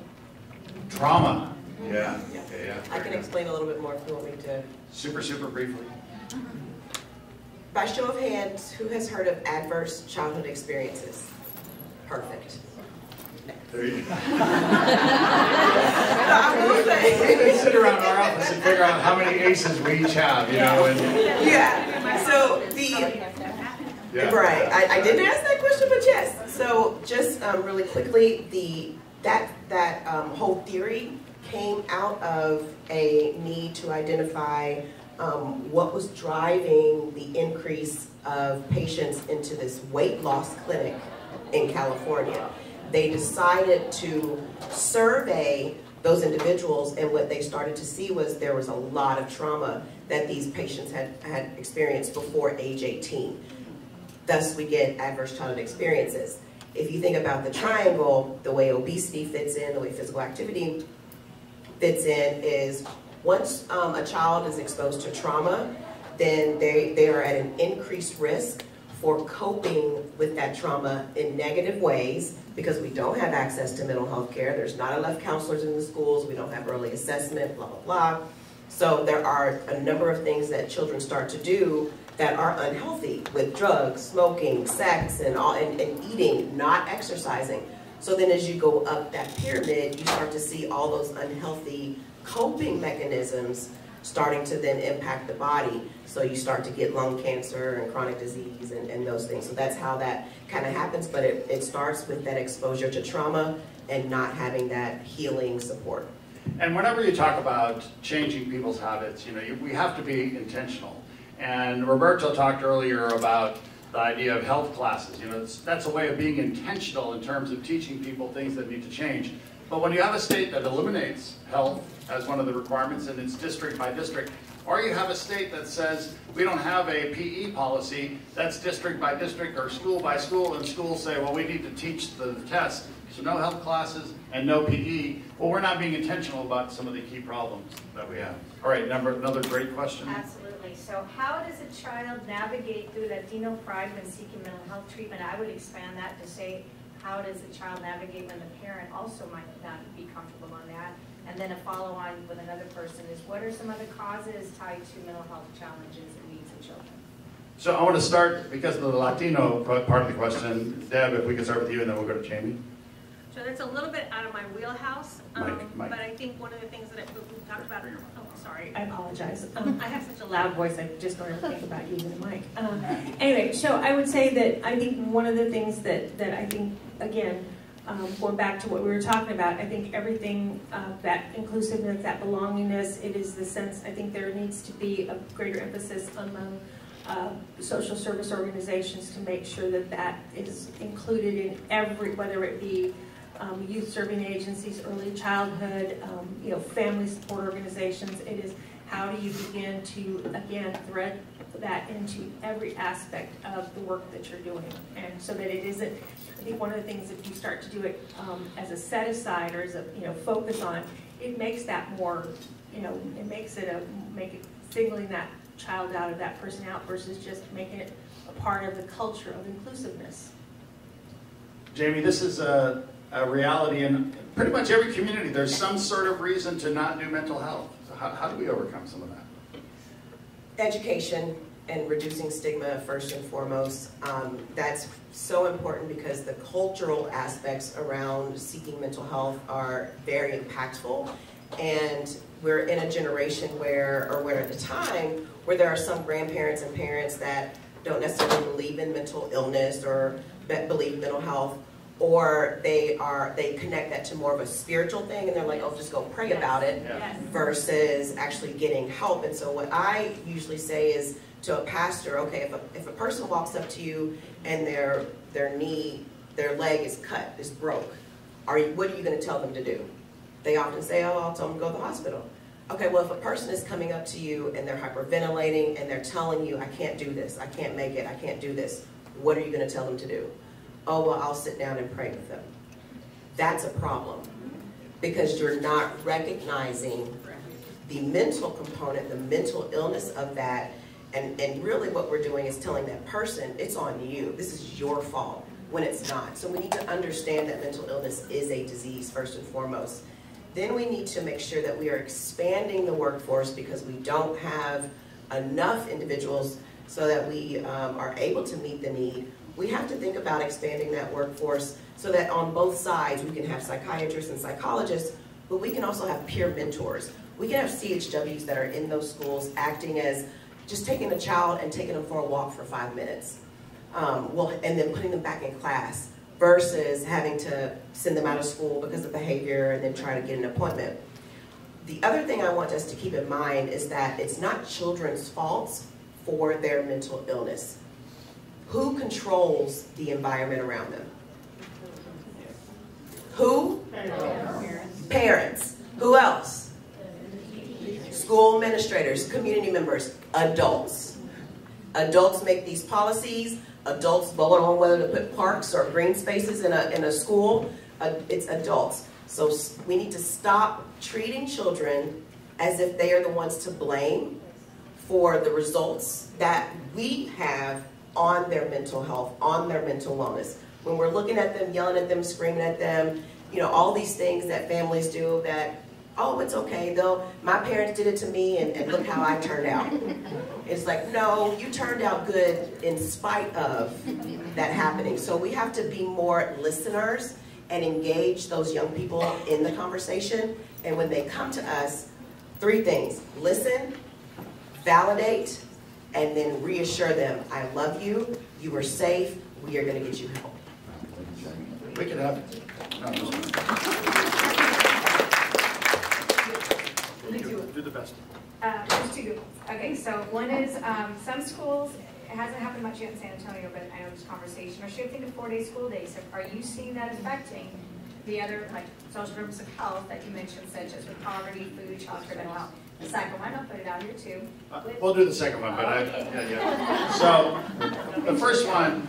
Trauma. Yeah. Yeah. yeah, yeah. I can explain a little bit more if you want me to. Super, super briefly. By show of hands, who has heard of adverse childhood experiences? Perfect. There you go. I will say. They sit around our office and figure out how many ACEs we each have, you know, and Yeah. So the yeah. Right. I, I didn't ask that question, but yes. So just um, really quickly, the that that um, whole theory came out of a need to identify um, what was driving the increase of patients into this weight loss clinic in California. They decided to survey those individuals, and what they started to see was there was a lot of trauma that these patients had, had experienced before age 18. Thus, we get adverse childhood experiences. If you think about the triangle, the way obesity fits in, the way physical activity fits in is once um, a child is exposed to trauma, then they, they are at an increased risk for coping with that trauma in negative ways because we don't have access to mental health care. There's not enough counselors in the schools. We don't have early assessment, blah, blah, blah. So there are a number of things that children start to do that are unhealthy with drugs, smoking, sex, and, all, and, and eating, not exercising. So then as you go up that pyramid, you start to see all those unhealthy coping mechanisms starting to then impact the body. So you start to get lung cancer and chronic disease and, and those things. So that's how that kind of happens, but it, it starts with that exposure to trauma and not having that healing support. And whenever you talk about changing people's habits, you know, you, we have to be intentional. And Roberto talked earlier about the idea of health classes. You know, that's a way of being intentional in terms of teaching people things that need to change. But when you have a state that eliminates health as one of the requirements and it's district by district, or you have a state that says we don't have a PE policy, that's district by district or school by school, and schools say, well, we need to teach the test, so no health classes and no PE. Well, we're not being intentional about some of the key problems that we have. All right, number, another great question. Absolutely. So how does a child navigate through Latino pride when seeking mental health treatment? I would expand that to say, how does the child navigate when the parent also might not be comfortable on that? And then a follow-on with another person is, what are some other causes tied to mental health challenges and needs of children? So I want to start, because of the Latino part of the question, Deb, if we can start with you and then we'll go to Jamie. So that's a little bit out of my wheelhouse, um, Mike. but I think one of the things that I- we've talked about, sorry. I apologize. Um, I have such a loud voice, I just don't ever think about using a mic. Um, anyway, so I would say that I think one of the things that, that I think, again, um, going back to what we were talking about, I think everything, uh, that inclusiveness, that belongingness, it is the sense, I think there needs to be a greater emphasis among uh, social service organizations to make sure that that is included in every, whether it be um, youth serving agencies, early childhood, um, you know, family support organizations. It is how do you begin to, again, thread that into every aspect of the work that you're doing. And so that it isn't, I think one of the things, if you start to do it um, as a set aside or as a, you know, focus on, it makes that more, you know, it makes it a, make it singling that child out of that person out versus just making it a part of the culture of inclusiveness. Jamie, this is a, a reality in pretty much every community. There's some sort of reason to not do mental health. So how, how do we overcome some of that? Education and reducing stigma first and foremost. Um, that's so important because the cultural aspects around seeking mental health are very impactful. And we're in a generation where, or we're at a time where there are some grandparents and parents that don't necessarily believe in mental illness or be- believe mental health, or they are they connect that to more of a spiritual thing, and they're like, "Oh, just go pray about it," Yeah. versus actually getting help. And so, what I usually say is to a pastor, "Okay, if a if a person walks up to you and their their knee, their leg is cut, is broke, are you what are you going to tell them to do?" They often say, "Oh, I'll tell them to go to the hospital." Okay, well, if a person is coming up to you and they're hyperventilating and they're telling you, I can't do this, I can't make it, I can't do this, what are you going to tell them to do? Oh, well, I'll sit down and pray with them. That's a problem because you're not recognizing the mental component, the mental illness of that. And, and really what we're doing is telling that person, it's on you. This is your fault when it's not. So we need to understand that mental illness is a disease first and foremost. Then we need to make sure that we are expanding the workforce because we don't have enough individuals so that we um, are able to meet the need. We have to think about expanding that workforce so that on both sides we can have psychiatrists and psychologists, but we can also have peer mentors. We can have CHWs that are in those schools acting as just taking a child and taking them for a walk for five minutes. Um, well, and then putting them back in class versus having to send them out of school because of behavior and then try to get an appointment. The other thing I want us to keep in mind is that it's not children's faults for their mental illness. Who controls the environment around them? Who? Parents. Who else? School administrators, community members, adults. Adults make these policies. Adults vote on whether to put parks or green spaces in a, in a school. Uh, it's adults. So we need to stop treating children as if they are the ones to blame for the results that we have on their mental health, on their mental wellness. When we're looking at them, yelling at them, screaming at them, you know, all these things that families do that, oh, it's okay, though, my parents did it to me and, and look how I turned out. It's like, no, you turned out good in spite of that happening. So we have to be more listeners and engage those young people in the conversation. And when they come to us, three things, listen, validate, and then reassure them, I love you, you are safe, we are gonna get you help. We could have, no, just- do the best. Uh, there's two good ones. Okay, so one is, um, some schools, it hasn't happened much yet in San Antonio, but I know this conversation, are shifting to four-day school days. So Are you seeing that affecting the other, like, social groups of health that you mentioned, such as with poverty, food, childcare, mental health? The second one, I'll put it out here too. Uh, We'll do the second one, but I, yeah, yeah. So, the first one,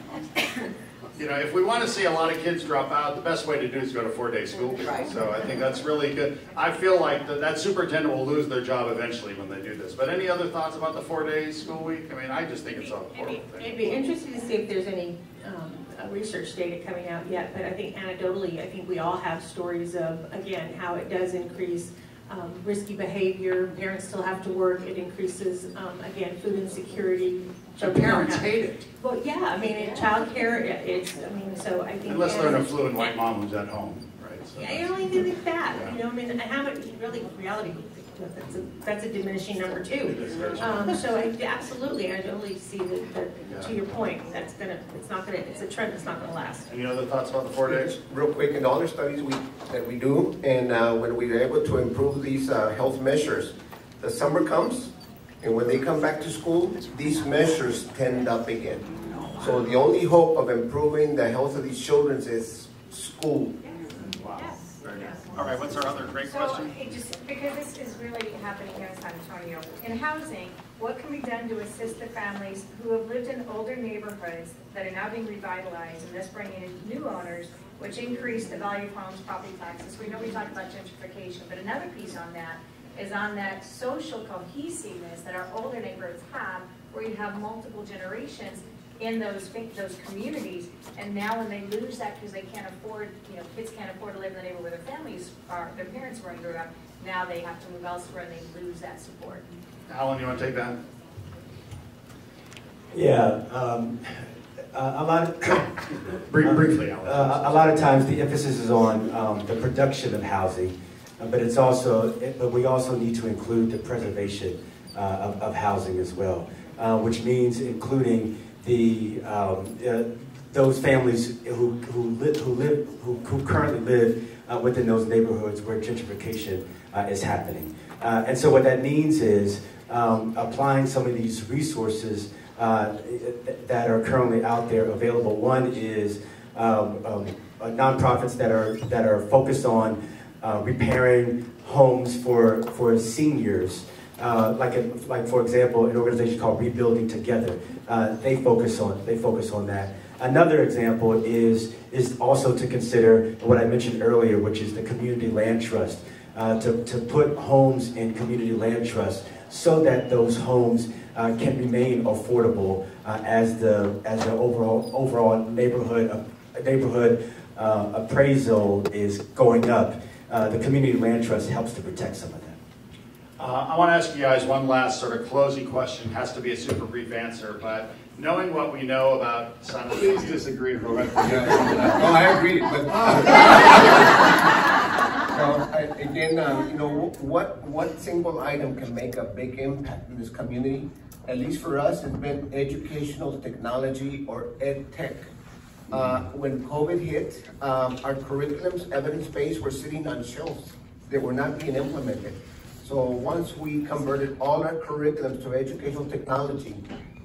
you know, if we want to see a lot of kids drop out, the best way to do is go to four-day school. Right. So I think that's really good. I feel like that, that superintendent will lose their job eventually when they do this. But any other thoughts about the four-day school week? I mean, I just think it's a horrible It'd be interesting to see if there's any um, uh, research data coming out yet, but I think anecdotally, I think we all have stories of, again, how it does increase um, risky behavior, parents still have to work, it increases, um, again, food insecurity. So parents hate it, Well, yeah, I mean, in childcare, it- it's, I mean, so I think. unless they're an and- affluent white mom who's at home, right? So Yeah, you don't even think that, you know, I mean, I haven't, really, reality, that's a, that's a diminishing number too. Um, so I, absolutely, I totally see that, that, to your point, that's gonna, it's not gonna, it's a trend that's not gonna last. Any other thoughts about the four days? Real quick, in all the studies we, that we do, and uh, when we're able to improve these uh, health measures, the summer comes, and when they come back to school, these measures tend up again. So the only hope of improving the health of these children is school. Wow. All right, what's our other great So, question? just, because this is really happening here in San Antonio, in housing, what can be done to assist the families who have lived in older neighborhoods that are now being revitalized and thus bringing in new owners, which increase the value of homes, property taxes? We know we talked about gentrification, but another piece on that is on that social cohesiveness that our older neighborhoods have, where you have multiple generations in those, those communities. And now when they lose that because they can't afford, you know, kids can't afford to live in the neighborhood where their families are, their parents were and grew up, now they have to move elsewhere and they lose that support. Alan, you want to take that? Yeah, um, a a lot of, Brief- Briefly, Alan. Uh, a lot of times the emphasis is on um, the production of housing, uh, but it's also, it- but we also need to include the preservation uh, of, of housing as well, uh, which means including the um, uh, those families who who live who live who, who currently live uh, within those neighborhoods where gentrification uh, is happening. Uh, and so what that means is um, applying some of these resources uh, that are currently out there available. One is um, um, uh, nonprofits that are that are focused on repairing homes for for seniors. Uh, like a, like for example, an organization called Rebuilding Together. Uh, they focus on they focus on that. Another example is is also to consider what I mentioned earlier, which is the community land trust. Uh, to, to put homes in community land trust so that those homes uh, can remain affordable uh, as the as the overall overall neighborhood uh, neighborhood uh, appraisal is going up. The community land trust helps to protect some of that. Uh, I want to ask you guys one last sort of closing question. Has to be a super brief answer, but knowing what we know about Antonio. Please disagree, Roberto. No, I agree, but. So, I- again, uh, you know, what, what single item can make a big impact in this community? At least for us, it's been educational technology or ed tech. Uh, when COVID hit, um, our curriculums, evidence-based, were sitting on shelves. They were not being implemented. So once we converted all our curriculums to educational technology,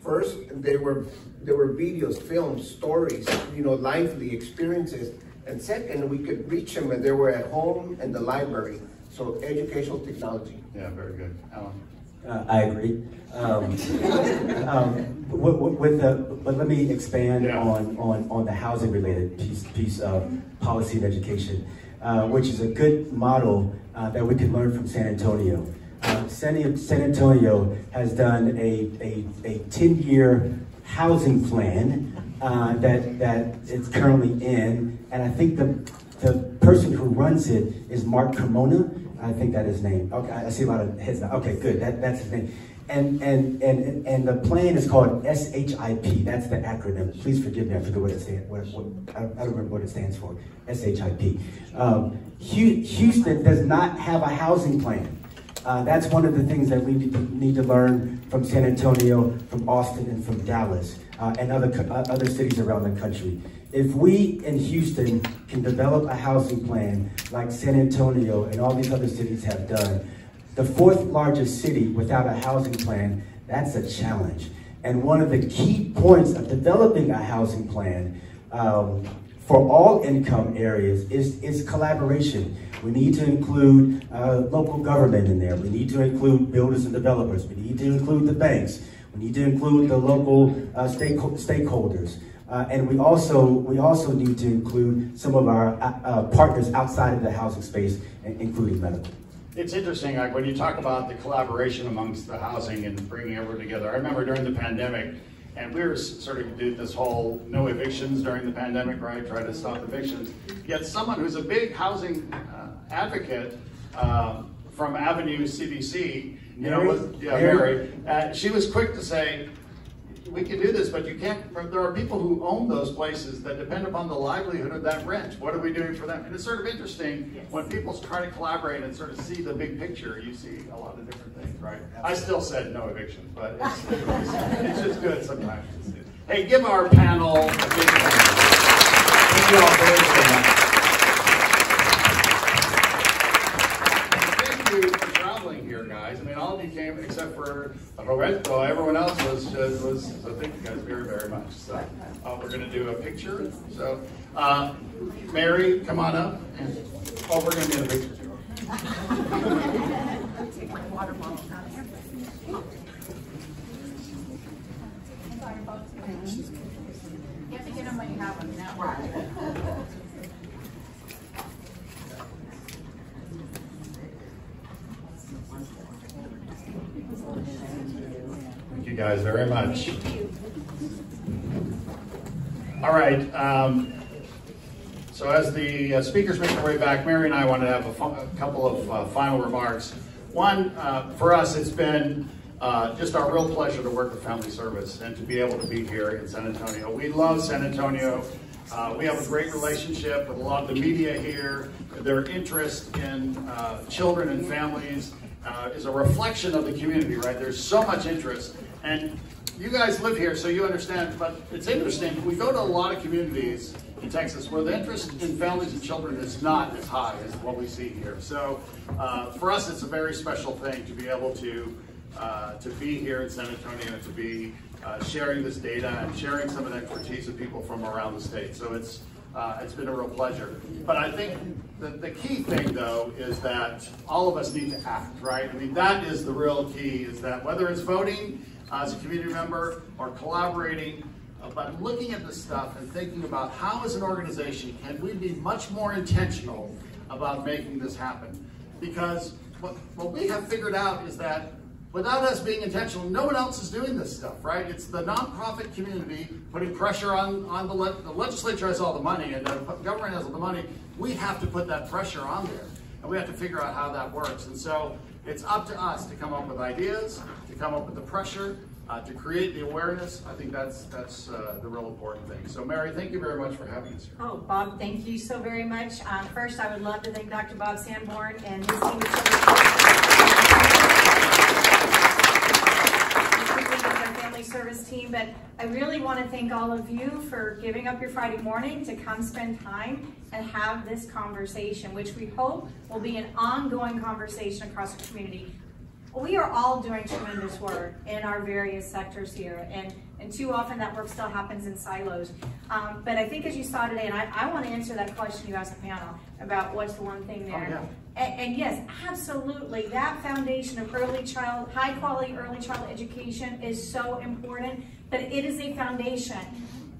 first, there were, there were videos, films, stories, you know, lively experiences. And second, we could reach them when they were at home and the library. So educational technology. Yeah, very good. Alan? Uh, I agree. Um, um, with, with- with the, but let me expand Yeah. on, on, on the housing related piece, piece of policy and education, uh, which is a good model uh, that we can learn from San Antonio. uh, San, Antonio has done a, a, a 10-year housing plan uh, that, that it's currently in, and I think the, the person who runs it is Mark Carmona. I think that is his name. Okay, I see a lot of heads now. Okay, good. That, that's his name. And, and, and, and the plan is called SHIP. That's the acronym. Please forgive me. I forget what it stands. What, what, I don't remember what it stands for. SHIP. Um, Houston does not have a housing plan. Uh, that's one of the things that we need to, learn from San Antonio, from Austin, and from Dallas, uh, and other uh, other cities around the country. If we in Houston can develop a housing plan like San Antonio and all these other cities have done, the fourth largest city without a housing plan, that's a challenge. And one of the key points of developing a housing plan um, for all income areas is, is collaboration. We need to include uh, local government in there. We need to include builders and developers. We need to include the banks. We need to include the local uh, stake, stakeholders. Uh, and we also, we also need to include some of our uh, uh, partners outside of the housing space, including medical. It's interesting, like when you talk about the collaboration amongst the housing and bringing everyone together. I remember during the pandemic, and we were sort of doing this whole no evictions during the pandemic, right? Try to stop evictions. Yet someone who's a big housing uh, advocate uh, from Avenue CDC, you know, was, yeah, Mary, uh, she was quick to say, we can do this, but you can't, there are people who own those places that depend upon the livelihood of that rent. What are we doing for them? And it's sort of interesting yes. when people try to collaborate and sort of see the big picture, you see a lot of different things, right? I still said no evictions, but it's, it's, it's just good sometimes. Hey, give our panel a big Thank you all very much. guys. I mean, all of you came except for Roberto. Everyone else was, uh, was so thank you guys very, very much. So uh, we're going to do a picture. So uh, Mary, come on up. And, oh, we're going to get a picture too. Take my water bottle out here. You have to get them when you have them now. Right. you guys very much. All right. Um, so as the uh, speakers make their way back, Mary and I want to have a, a couple of uh, final remarks. One, uh, for us, it's been uh, just our real pleasure to work with Family Service and to be able to be here in San Antonio. We love San Antonio. Uh, we have a great relationship with a lot of the media here. Their interest in uh, children and families is a reflection of the community, right? There's so much interest. And you guys live here, so you understand, but it's interesting. We go to a lot of communities in Texas where the interest in families and children is not as high as what we see here. So uh, for us, it's a very special thing to be able to uh, to be here in San Antonio to be uh, sharing this data and sharing some of the expertise of people from around the state. So it's uh, it's been a real pleasure. But I think the, the key thing, though, is that all of us need to act, right? I mean, that is the real key, is that whether it's voting as a community member or collaborating, uh, but looking at this stuff and thinking about how as an organization can we be much more intentional about making this happen. Because what, what we have figured out is that without us being intentional, no one else is doing this stuff, right? It's the nonprofit community putting pressure on, on the, le the legislature has all the money and the government has all the money. We have to put that pressure on there and we have to figure out how that works. And so it's up to us to come up with ideas, come up with the pressure, uh, to create the awareness. I think that's that's uh, the real important thing. So Mary, thank you very much for having us here. Oh, Bob, thank you so very much. Um, first, I would love to thank Dr. Bob Sanborn and his team service team, but I really want to thank all of you for giving up your Friday morning to come spend time and have this conversation, which we hope will be an ongoing conversation across the community. We are all doing tremendous work in our various sectors here, and, and too often that work still happens in silos. Um, but I think as you saw today, and I, I want to answer that question you asked the panel about what's the one thing there. Oh, yeah. And, and, yes, absolutely, that foundation of early child, high quality early child education is so important, but it is a foundation.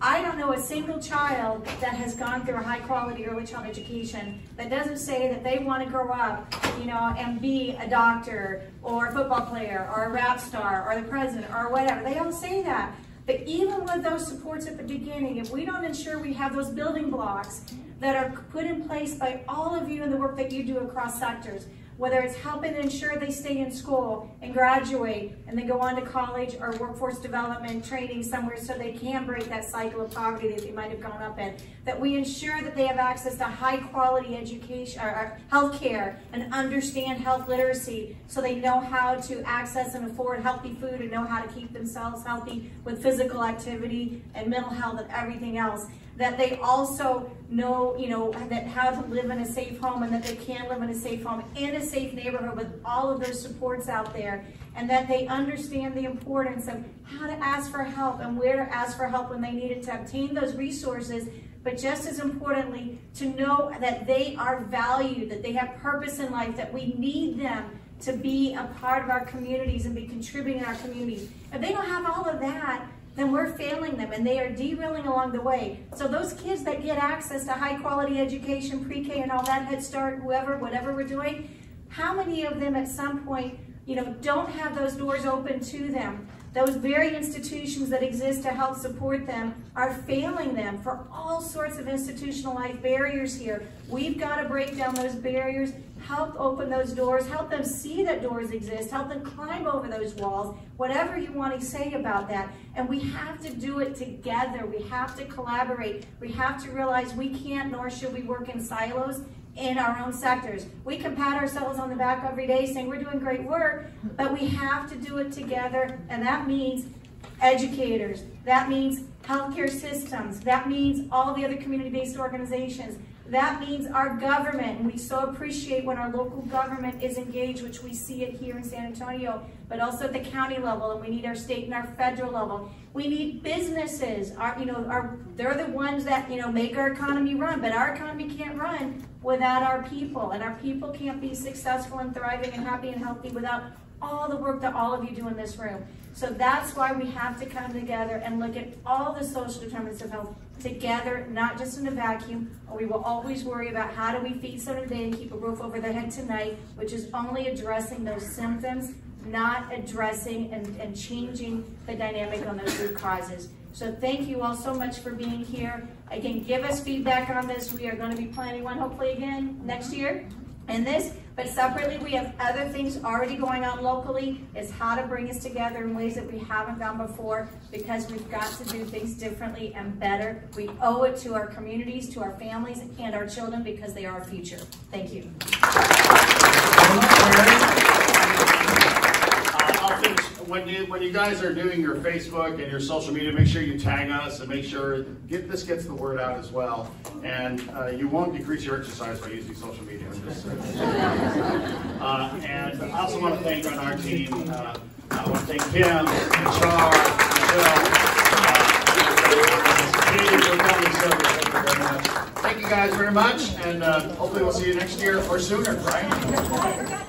I don't know a single child that has gone through a high quality early child education that doesn't say that they want to grow up, you know, and be a doctor or a football player or a rap star or the president or whatever. They all say that. But even with those supports at the beginning, if we don't ensure we have those building blocks that are put in place by all of you in the work that you do across sectors, whether it's helping ensure they stay in school and graduate and then go on to college or workforce development training somewhere so they can break that cycle of poverty that they might have gone up in. That we ensure that they have access to high quality education or health care and understand health literacy so they know how to access and afford healthy food and know how to keep themselves healthy with physical activity and mental health and everything else that they also know, you know, that how to live in a safe home and that they can live in a safe home in a safe neighborhood with all of those supports out there and that they understand the importance of how to ask for help and where to ask for help when they need it to obtain those resources but just as importantly, to know that they are valued, that they have purpose in life, that we need them to be a part of our communities and be contributing in our communities. If they don't have all of that, then we're failing them and they are derailing along the way. So those kids that get access to high quality education, pre-K and all that, Head Start, whoever, whatever we're doing, how many of them at some point, you know, don't have those doors open to them? Those very institutions that exist to help support them are failing them for all sorts of institutionalized barriers here. We've got to break down those barriers, help open those doors, help them see that doors exist, help them climb over those walls, whatever you want to say about that. And we have to do it together. We have to collaborate. We have to realize we can't nor should we work in silos in our own sectors. We can pat ourselves on the back every day saying we're doing great work, but we have to do it together, and that means educators, that means healthcare systems, that means all the other community-based organizations, that means our government, and we so appreciate when our local government is engaged, which we see it here in San Antonio, but also at the county level, and we need our state and our federal level. We need businesses. Our, you know, our, they're the ones that you know make our economy run, but our economy can't run without our people, and our people can't be successful and thriving and happy and healthy without all the work that all of you do in this room. So that's why we have to come together and look at all the social determinants of health together, not just in a vacuum, we will always worry about how do we feed someone today and keep a roof over their head tonight, which is only addressing those symptoms, not addressing and, and changing the dynamic on those root causes. So thank you all so much for being here. Again, give us feedback on this. We are going to be planning one hopefully again next year And this, but separately we have other things already going on locally is how to bring us together in ways that we haven't done before because we've got to do things differently and better. We owe it to our communities, to our families, and our children because they are our future. Thank you. When you when you guys are doing your Facebook and your social media, make sure you tag us and make sure get this gets the word out as well. And uh, you won't decrease your exercise by using social media. Just, uh, and I also want to thank on our team. Uh, I want to thank Kim, Char, Michelle. Thank you very much. Thank you guys very much, and uh, hopefully we'll see you next year or sooner, right?